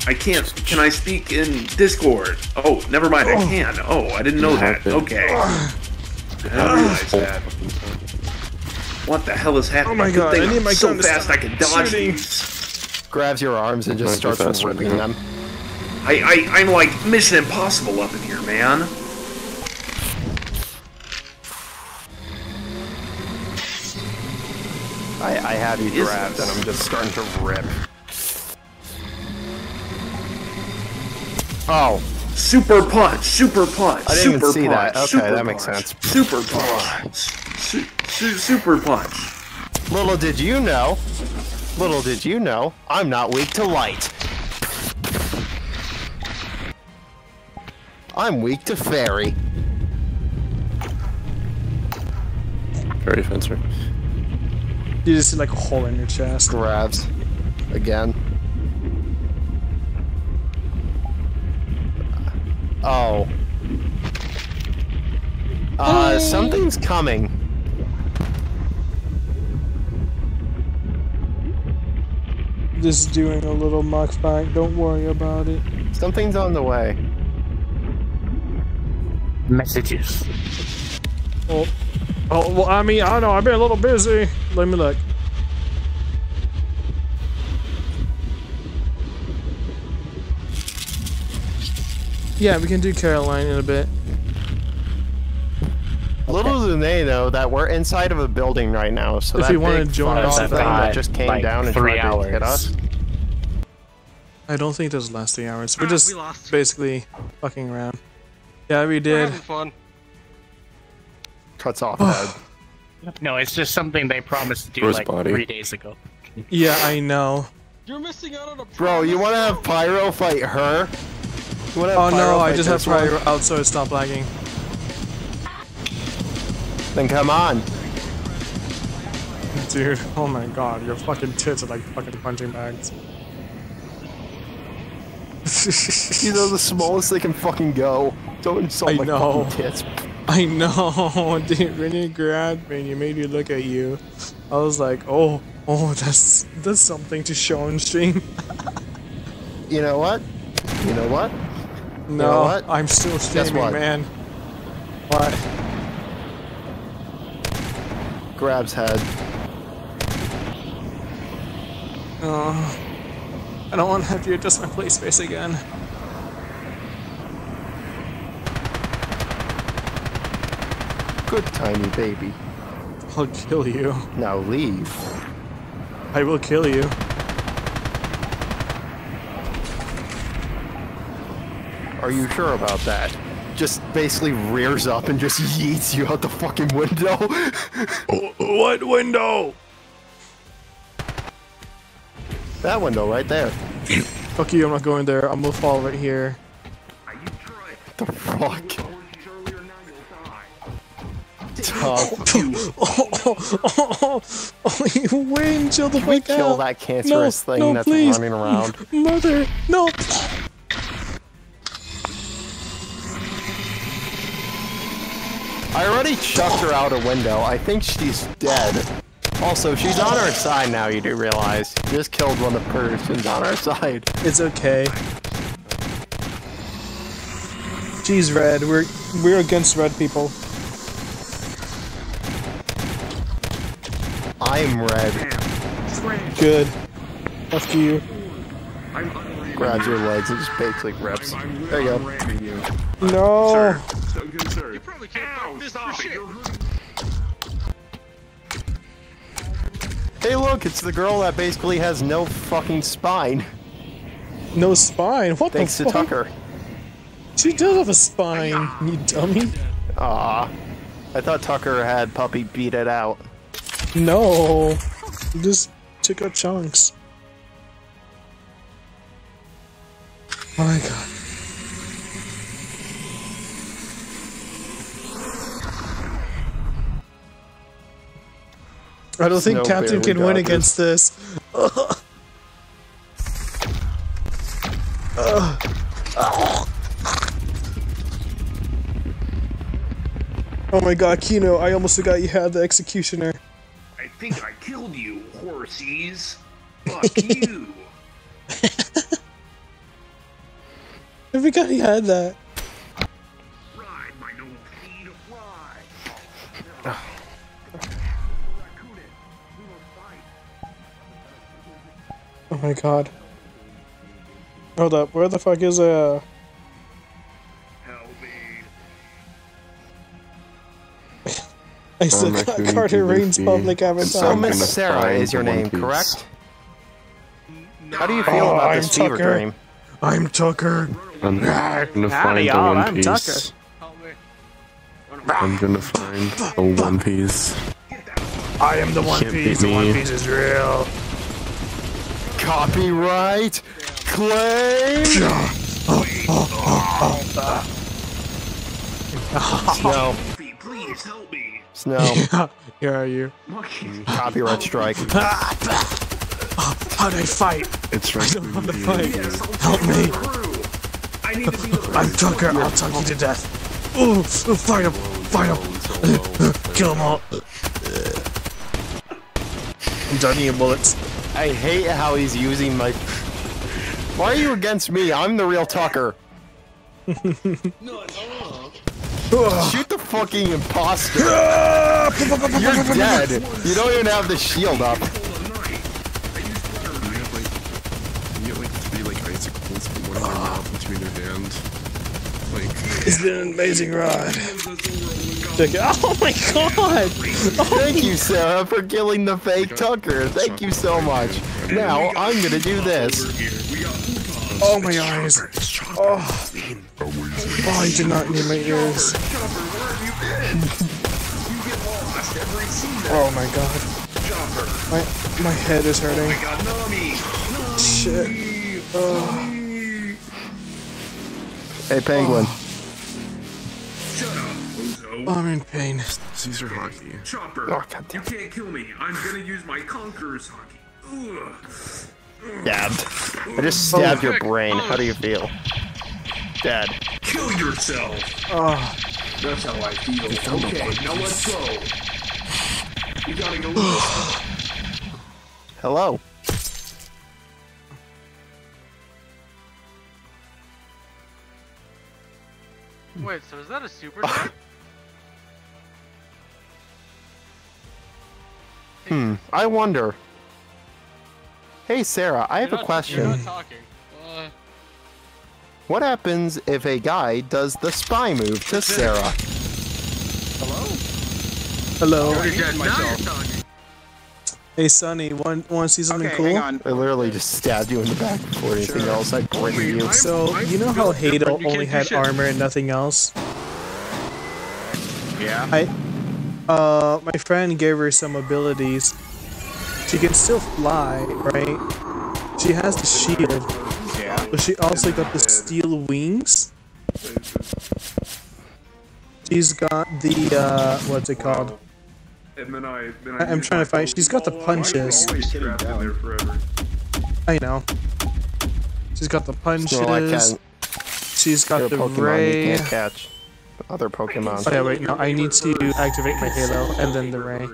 I can't. Can I speak in Discord? Oh, never mind. I can. Oh, I didn't know that. Okay. I didn't realize that. What the hell is happening? Oh my God, thing I need I'm my so gun to fast I stop can dodge shooting. these. Grabs your arms and just starts faster ripping now. them. I, I, I'm like Mission Impossible up in here, man. I, I have you grabbed and I'm just starting to rip. Oh, Super punch, super punch, I didn't super see punch, that. Okay, super that makes punch, sense. Super punch, su- su- super punch. little did you know, little did you know, I'm not weak to light. I'm weak to fairy. Fairy fencer. You just see like a hole in your chest. Grabs. Again. Oh. Uh, something's coming. Just doing a little mukbang. Don't worry about it. Something's on the way. Messages. Oh, oh well, I mean, I know I've been a little busy. Let me look. Yeah, we can do Caroline in a bit. Little do they know that we're inside of a building right now, so If that you wanna join fucking us, thing that just came like down and three tried to hit hours. us. I don't think this last three hours. We're Ah, just we lost. basically fucking around. Yeah, we We're did. having fun. Cuts off head. No, it's just something they promised to do Where's like body? three days ago. Yeah, I know. You're missing out on a Bro, you want to have Pyro fight her? You have Oh no, Pyro I just have this one? Pyro out so it stopped lagging. Then come on. Dude, oh my god, your fucking tits are like fucking punching bags. You know the smallest they can fucking go. Don't insult I my know. fucking tits. I know, dude. When you grabbed me and you made me look at you, I was like, oh, oh, that's that's something to show on stream. You know what? You know what? No, know what? I'm still streaming, what? man. What? Grabs head. Oh, I don't want to have to adjust my play space again. Good tiny baby. I'll kill you. Now leave. I will kill you. Are you sure about that? Just basically rears up and just yeets you out the fucking window. what window? That window right there. Fuck you, I'm not going there. I'm gonna fall right here. What the fuck? Tough. oh, oh, oh, oh, you win, chill the Can fuck kill out. that cancerous no, thing no, that's please. running around? Mother, no. I already chucked her out a window. I think she's dead. Also, she's on our side now, you do realize. You just killed one of the persons on our side. It's okay. She's red. We're we're against red people. I'm red. Good. Fuck you. Grabs your legs and just basically reps. There you go. No. So good, sir. Probably can't fuck this for Hey look, it's the girl that basically has no fucking spine. No spine. What Thanks the fuck? Thanks to? Tucker. She does have a spine. You dummy. Ah, I thought Tucker had puppy beat it out. No. Just took out chunks. Oh my god. I don't think Captain can win got against this. Ugh. Ugh. Oh my god, Kino, I almost forgot you had the executioner. I think I killed you, horsies. Fuck you. I forgot you had that. Oh my god. Hold up, where the fuck is uh I still Um, I got couldn't Carter do Rain's public avatar. Miss Sarah is your name, correct? How do you feel Oh, about I'm this fever Tucker. dream? I'm Tucker. I'm gonna Howdy, find the y'all, One I'm Piece. Tucker. I'm gonna find the One Piece. I am the One Piece. The One. Piece is real. Copyright claim. Snow. Please help me. Snow. Here are you. Copyright strike. How'd I fight? It's I don't how to fight. Help me. I need to be I'm Tucker. I'll tuck you to death. Ooh, fight him. Fight him. Kill him all. I'm dodging your bullets. I hate how he's using my. Why are you against me? I'm the real Tucker. Shoot the fucking imposter. You're dead. You don't even have the shield up. You get like three like icicles from one in your mouth and two in your hand. Like It's been an amazing ride. Check it. Oh my god! Thank oh you, Sarah, for killing the fake Tucker. Thank you so much. Now I'm gonna do this. Oh my eyes. Oh. Oh, I did not need my ears. Oh my god. My my head is hurting. Shit. Oh. Hey, Penguin. I'm in pain. Caesar hockey. Chopper, Oh, God you can't kill me. I'm gonna use my conqueror's Haki. Ugh. Stabbed. I just stabbed your brain. How do you feel? Dead. Kill yourself. Oh. That's how I feel. Okay, now let's go. You gotta go. Hello. Wait, so is that a super Hmm. I wonder. Hey, Sarah, I have You're a not- question. You're not talking. Uh, What happens if a guy does the spy move to Sarah? Hello. now you're. Hey Sonny, want want to see something Okay, cool? hang on. I literally just stabbed you in the back before anything else. I bring you. So you know how Hadel only had shit. armor and nothing else? Yeah. I, uh, my friend gave her some abilities. She can still fly, right? She has the shield, Yeah. but she also got the steel wings. She's got the uh, what's it called? And then I, then I- I'm trying to find- she's got the punches. I'm always trapped in there forever. I know. She's got the punches. No, I can't. She's got the ray. you can't catch. Other Pokemon. Yeah, wait, no, I need to activate my Halo and then the Ray.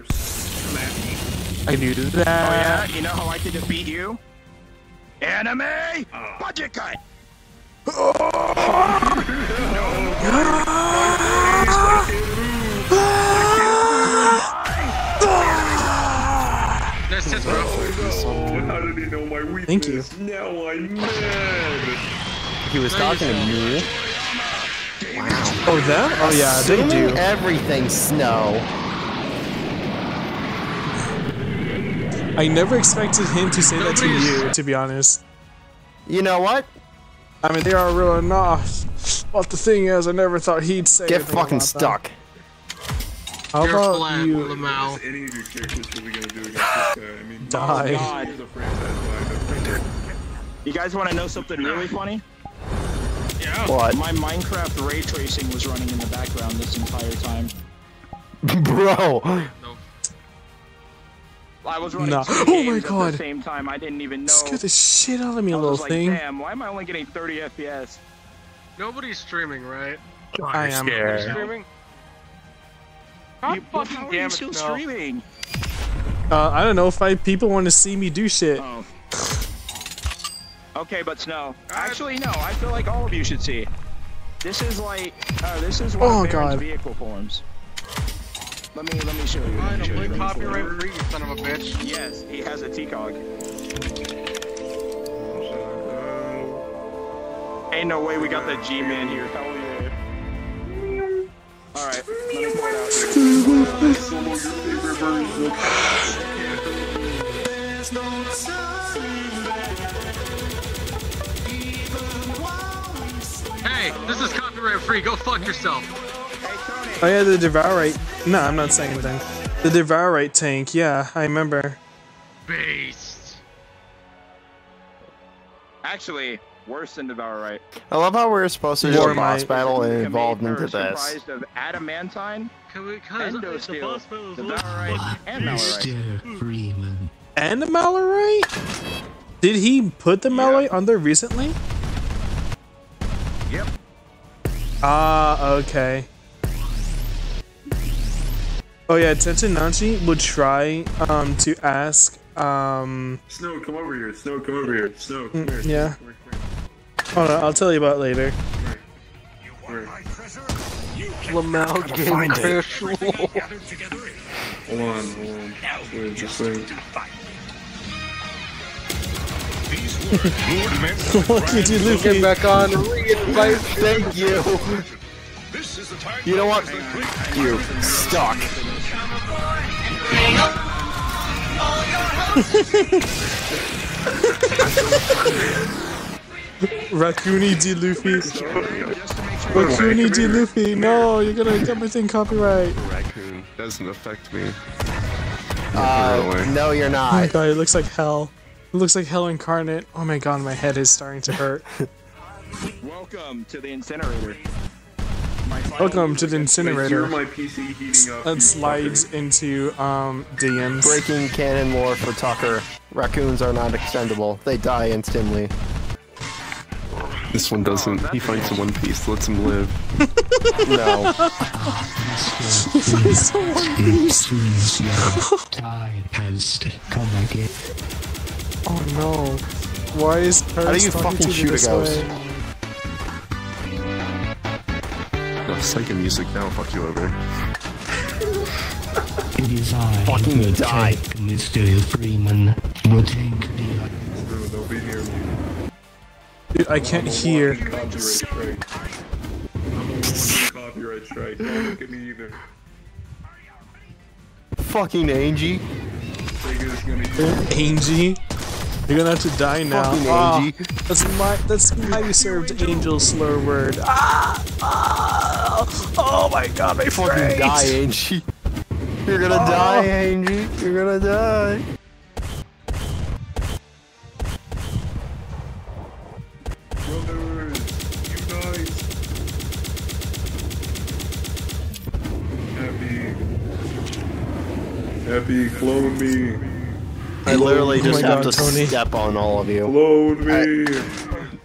I do that. Oh yeah, you know how I can defeat you? Anime budget cut. That's just Oh, how did he know my weakness? Thank you. Now I'm mad. He was talking to me. Oh, them? Oh yeah, they do. Everything snow. I never expected him to say that to you, to be honest. You know what? I mean, they are really not. But the thing is, I never thought he'd say Get fucking about that. stuck. How You're about you Lamau. Any of your characters really gonna do against this guy? I mean, Die. God. He's a franchise lineup. You guys want to know something really funny? Yeah. What? My Minecraft ray tracing was running in the background this entire time. Bro. I was running Nah. two Oh games my at God. the same time. I didn't even know. Scared the shit out of me, I little was like, thing. damn, why am I only getting 30 FPS? Nobody's streaming, right? I am. Nobody's streaming. God You, fucking how are damn you it, still no. streaming? Uh, I don't know. Five people want to see me do shit. Oh. Okay, but Snow. Actually, no. I feel like all of you should see. This is like, uh, this is one Oh, of Baron's God. vehicle forms. Let me let me show you. Let me show you, Finally, let me show you. copyright free, you son of a bitch. Yes, he has a T-Cog. Ain't no way we got the G-Man here. Hell yeah. Alright, let me pull it out. Solo your favorite version of Hey, this is copyright free. Go fuck yourself. Oh yeah, the Devourite. No, I'm not saying anything. The Devourite tank. Yeah, I remember. Beast. Actually, worse than Devourite. I love how we are supposed to do a War boss battle and Kamei evolved into this. comprised of adamantine, Can we, the endosteel, boss battle is Devourite, and Malorite. Mr. Freeman. And the Malorite? Did he put the Malorite on there recently? Yep. Ah, okay. Oh yeah, Tentenanchi would try um to ask um Snow, come over here. Snow, come over here. Snow, come Mm, here. yeah. Come here, come Hold on, I'll tell you about it later. here, come here. Lamau game casual. Hold on, hold on. Wait, just wait. Lucky to Luffy. Get back on. Reinvite. Thank you. You know what? You stuck. Raccoony D Luffy. Raccoony D Luffy. No, you're gonna get my thing copyright. Raccoon doesn't affect me. Uh, no, you're Oh my not. god, it looks like hell. It looks like hell incarnate. Oh my god, my head is starting to hurt. Welcome to the incinerator. My Welcome to the incinerator. Wait, my PC heating up. That slides into um DMs. Breaking canon lore for Tucker. Raccoons are not extendable. They die instantly. This one doesn't. He finds the One Piece, lets him live. No. It seems your time has come again. Oh no. Why is How do Paris you fucking shoot a this ghost? way? No, psycho music now, fuck you over. It is I Fucking who die. Mr. Freeman. Will take the Snow, they'll be near me. Dude, I can't hear. Copyright strike. Copyright strike. Don't look at me either. Fucking Angie. Angie. You're gonna have to die now. Fucking Ah, Angie. that's my that's my served angel slur word. Ah, ah, oh my god, my Fucking phrase. die, Angie. You're gonna Oh. die, Angie. You're gonna die. Brothers, unite! Happy. Happy, clone me. I literally Oh just my have God, to Tony. step on all of you. Load me!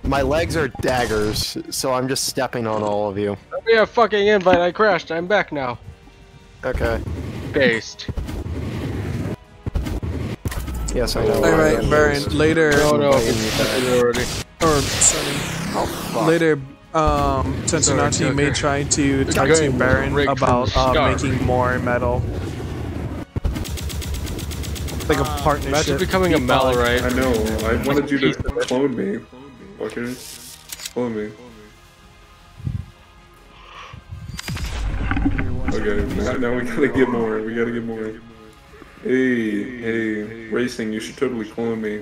My legs are daggers, so I'm just stepping on all of you. Send me a fucking invite. I crashed. I'm back now. Okay. Based. Yes, I know. All right, Baron. Later. No, no, it's already. Or sorry. Later, um, Cincinnati Sorry, may Joker. try to talk to Baron rigged about uh, making more metal. Like a partnership. Imagine becoming a Malorite. I know. I wanted you to clone me. Fucker. Clone me. Okay, now, now we gotta get more. We gotta get more. Hey, hey, racing, you should totally clone me.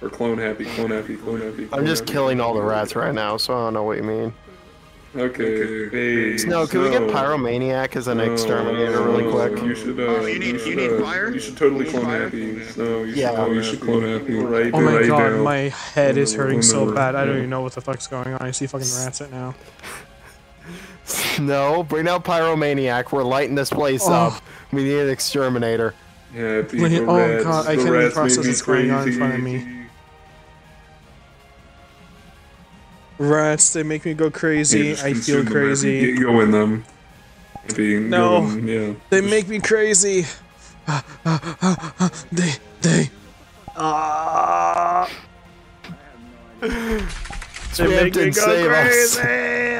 Or clone happy, clone happy, clone happy. I'm just happy. killing all the rats right now, so I don't know what you mean. Okay, hey. Snow, can we get Pyromaniac as an No, exterminator really no, quick? You should, uh, you need, you, should, uh, You should totally clone happy. No, you Yeah. should, oh, you should clone happy. Right, Oh my right god, now. my head is hurting so bad. I don't even know what the fuck's going on. I see fucking rats right now. No, bring out Pyromaniac. We're lighting this place Oh. up. We need an exterminator. Yeah, the, oh rats, god, I can't even process what's going on in front of me. Rats, they make me go crazy. I feel consume them, Happy. crazy. Get going them. Happy, No. go them, yeah. They make me crazy. they, they. Ah. they make me go crazy.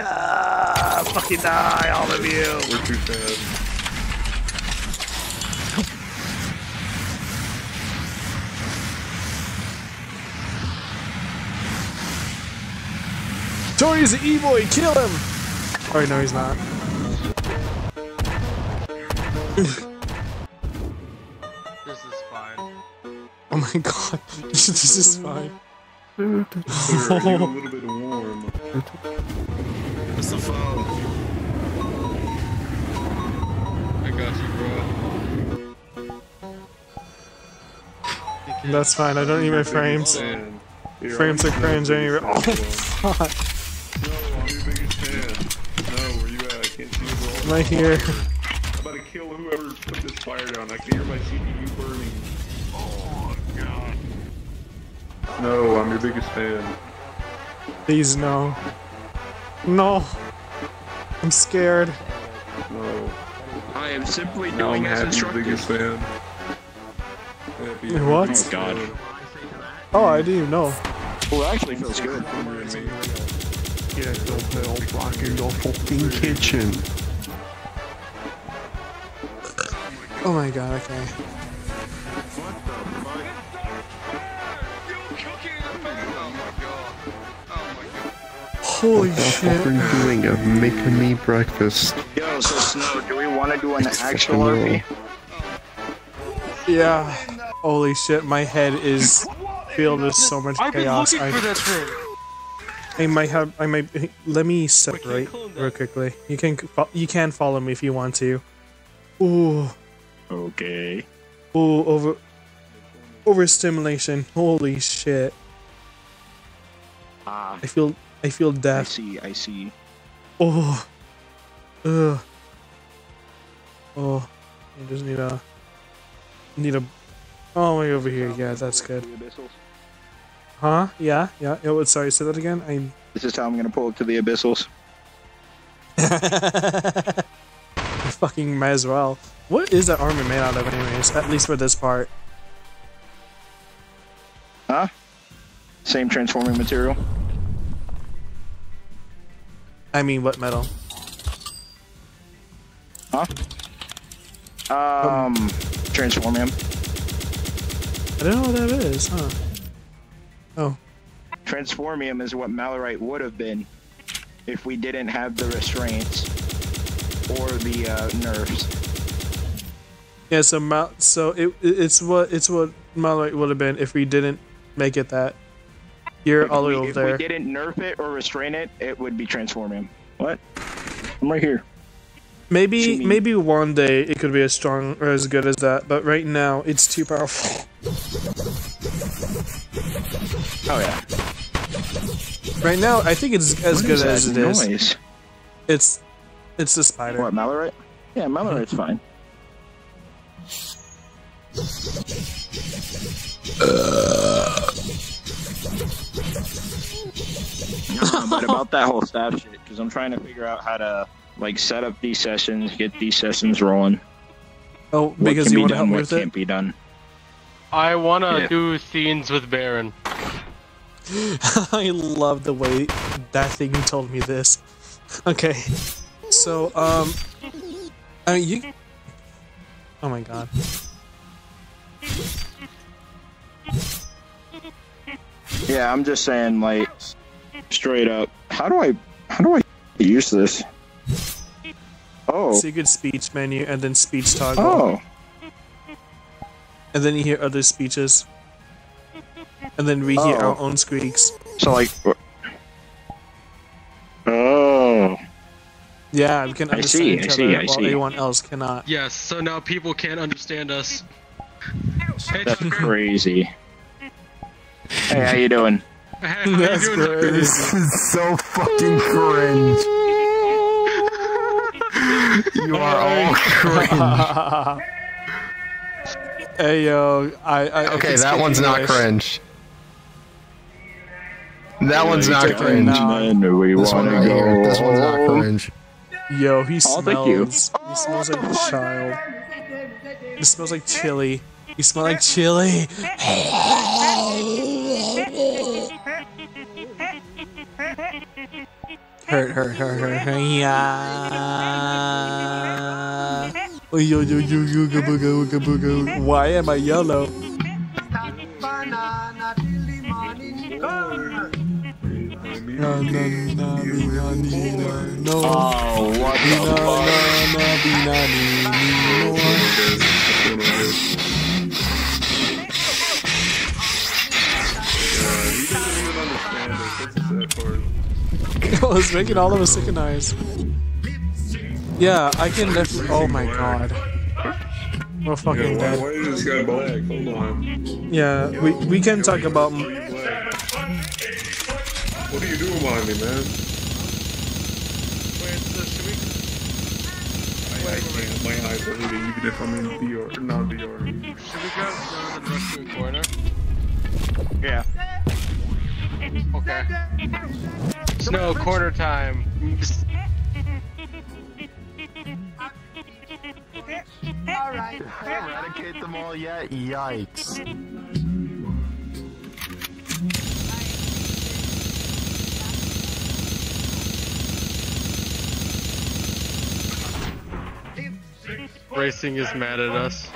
Ah, fucking die, all of you. We're too fast. Tony's the E-boy, kill him! Oh, no, he's not. This is fine. Oh my god, this is fine. Sir, I need a little bit warm. What's the phone? I got you, bro. That's fine, I don't need my frames. Frames are cringe that anyway. Oh, fuck. See you, bro. Right here. I'm about to kill whoever put this fire down. I can hear my CPU burning. Oh, God. No, I'm your biggest fan. Please, no. No. I'm scared. No. I am simply Now I'm doing as Happy's instructed. biggest fan. Happy, What? Oh, God. Oh, I didn't even know. Well, actually feels good. Get the hell back in your fucking kitchen. Oh my god, okay. Holy what the shit. fuck are you doing? I'm making me breakfast. Yo, so Snow, do we want to do an It's actual fucking RP? Yeah. Holy shit, my head is filled with so much I've been chaos. looking I, for that thing. I might have. I might. Let me separate real quickly. You can. You can follow me if you want to. Ooh. Okay. Ooh. Over. Overstimulation. Holy shit. Ah, I feel. I feel death. I see, I see. Oh. Ugh. Oh. I just need a. Need a. Oh, way over here. Yeah, that's good. Huh? Yeah. Yeah. Oh, sorry. Say that again. I. This is how I'm gonna pull up to the abyssals. fucking may as well. What is that armor made out of, anyways? At least for this part. Huh? Same transforming material. I mean, what metal? Huh? Um, transformium. I don't know what that is, huh? Oh. Transformium is what Malorite would have been if we didn't have the restraints or the uh, nerfs. Yeah. So Mal. So it it- it's what it's what Malloy would have been if we didn't make it that. You're If all the we, way over if there. we didn't nerf it or restrain it, it would be transformium. What? I'm right here. Maybe maybe one day it could be as strong or as good as that, but right now it's too powerful. Oh yeah. Right now, I think it's as What good is that as it is. noise? It's it's the spider. What, Malorite? Yeah, Malorite's fine. Uh. but about that whole staff shit, because I'm trying to figure out how to like set up these sessions, get these sessions rolling. Oh, What because can you be want to done, help me what with it? can't be done. I wanna Yeah. do scenes with Baron. I love the way that thing told me this. Okay, so um, I mean you. Oh my god. Yeah, I'm just saying, like, straight up. How do I, how do I use this? Oh, you speech menu and then speech toggle. oh, And then you hear other speeches. And then we hear our Oh. own squeaks. so like, oh, Yeah, we can I understand see, each I other see, I while see. everyone else cannot. Yes, so now people can't understand us. Hey, that's Tucker. crazy. Hey, how you doing? Hey, how you That's doing, Tucker? crazy. This is so fucking cringe. You are all cringe. hey yo, I, I I Okay, can that speak one's not English. cringe. That one's not Take cringe. now. We This one wanna right here. This one's not cringe. Yo, he Oh, thank you. smells. He smells like a child. He smells like chili. He smells like chili. Hurt, hurt, hurt, hurt, hurt. Yeah. Oh, yo, yo, yo, yo, ga, booga, wooga, booga. Why am I yellow? Oh, what the fuck? na, na, bi, na, ni, ni, no. he doesn't even understand it. That's the sad part. I was making all of us synchronize. Yeah, I can def- Oh my god. We're fucking dead. Yeah, we, we can talk about. What are you doing behind me, man? Wait, so should we... I, I can't. My eyes are reading even if I'm in VR, not VR. Should we go to the restroom corner? Yeah. Okay. Snow, corner time. Alright. Eradicate them all yet? Yikes. Racing is mad at us.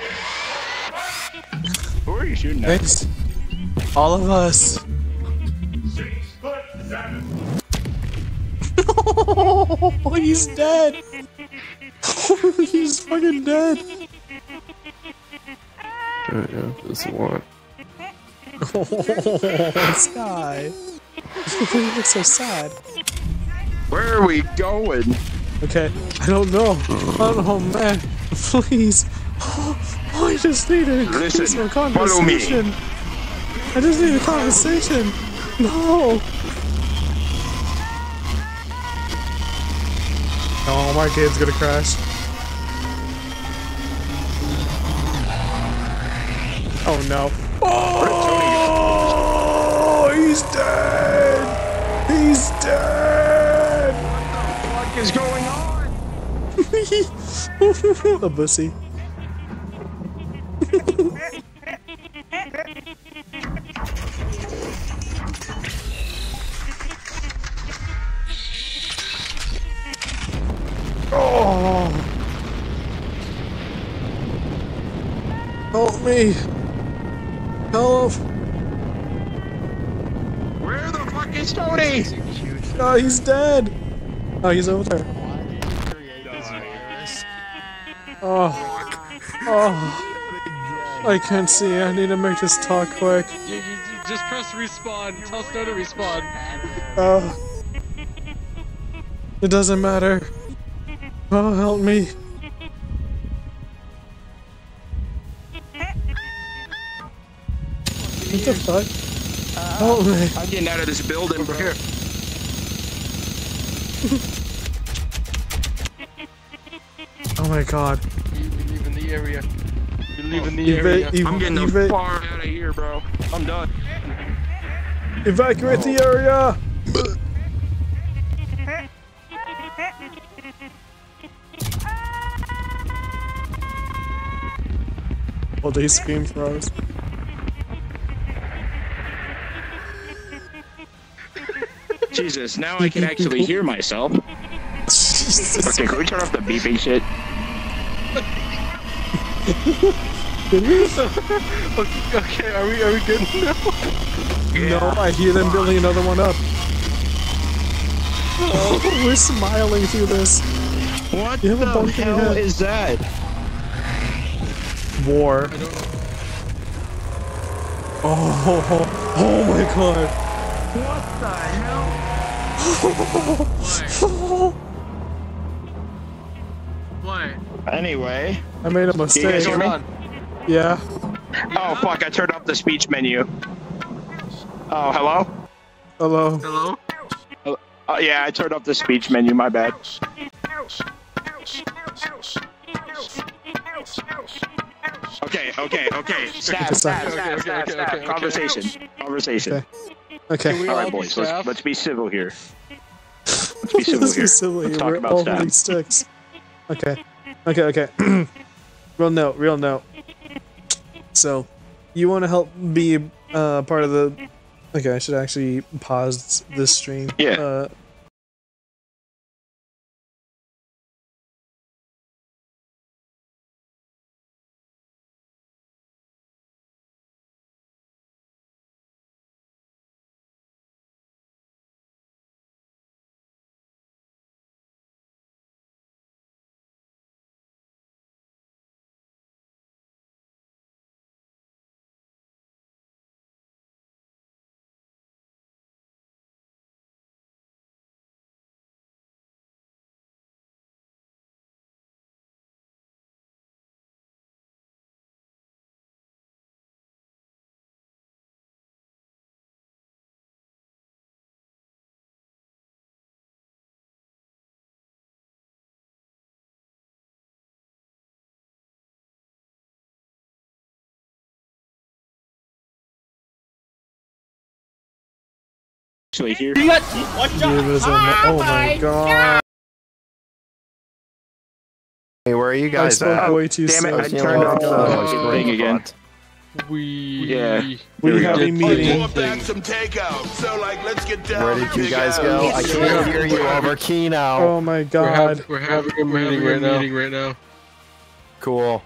Who are you shooting at? Thanks. All of us. Oh, he's dead. he's fucking dead. Yeah, this one. Oh, Sky. he looks so sad. Where are we going? Okay, I don't know. Oh man, please. Oh, I just need a Listen, some follow me. conversation. I just need a conversation. No. Oh, my kid's gonna crash. Oh no. Oh, he's dead. He's dead. What the fuck is going on? a bussy. oh. Help me. Help. Where the fuck is Tony? Oh, he's dead. Oh, he's over there. Oh. Oh. I can't see. I need to make this talk quick. You, you, you just press respawn. Tell Snow to respawn. Oh. It doesn't matter. Oh, help me. What the fuck? Help me. I'm getting out of this building, bro. Here. Oh my god the area. We're leaving the Eva area. Eva I'm getting the far out of here, bro. I'm done. Evacuate oh. the area! oh, they scream for us. Jesus, now I can actually hear myself. Jesus. Okay, can we turn off the beeping shit? Okay, are we are we good now? No, I hear them building another one up. Oh, we're smiling through this. What you have a the bunk hell head. is that? War. Oh, oh my god. What the hell? What? Anyway. I made a Can you guys mistake. hear me? Yeah. Oh fuck, I turned off the speech menu. Oh, hello? Hello. Hello? Oh, yeah, I turned off the speech menu, my bad. Okay, okay, okay. Stab, stab, stab, stab, stab. Conversation. Conversation. Okay. All right, boys, let's, let's be civil here. Let's be civil Let's here. be civil Let's talk We're about staff. sticks. Okay. Okay, okay. real note, real note. So, you want to help be uh, part of the. Okay, I should actually pause this stream. Yeah. Uh, Actually, here. give us a mo- oh my god. Hey, where are you guys spoke at? way too Damn it, I turned off the Oh, thing again. We Yeah. We Here have a meeting. some takeout. So like, let's get down. Where did you guys go? I can't hear you over key. Oh my we're, god. hav- we're having a meeting right now. Meeting right now. Cool.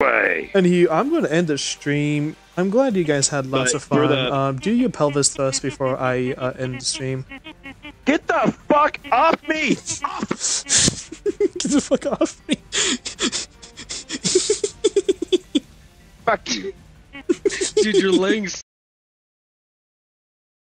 Way. And he, I'm going to end the stream. I'm glad you guys had lots But of fun. the- Um, do your pelvis thrust before I uh, end the stream. Get the fuck off me! Get the fuck off me! Fuck you. Dude, you're laying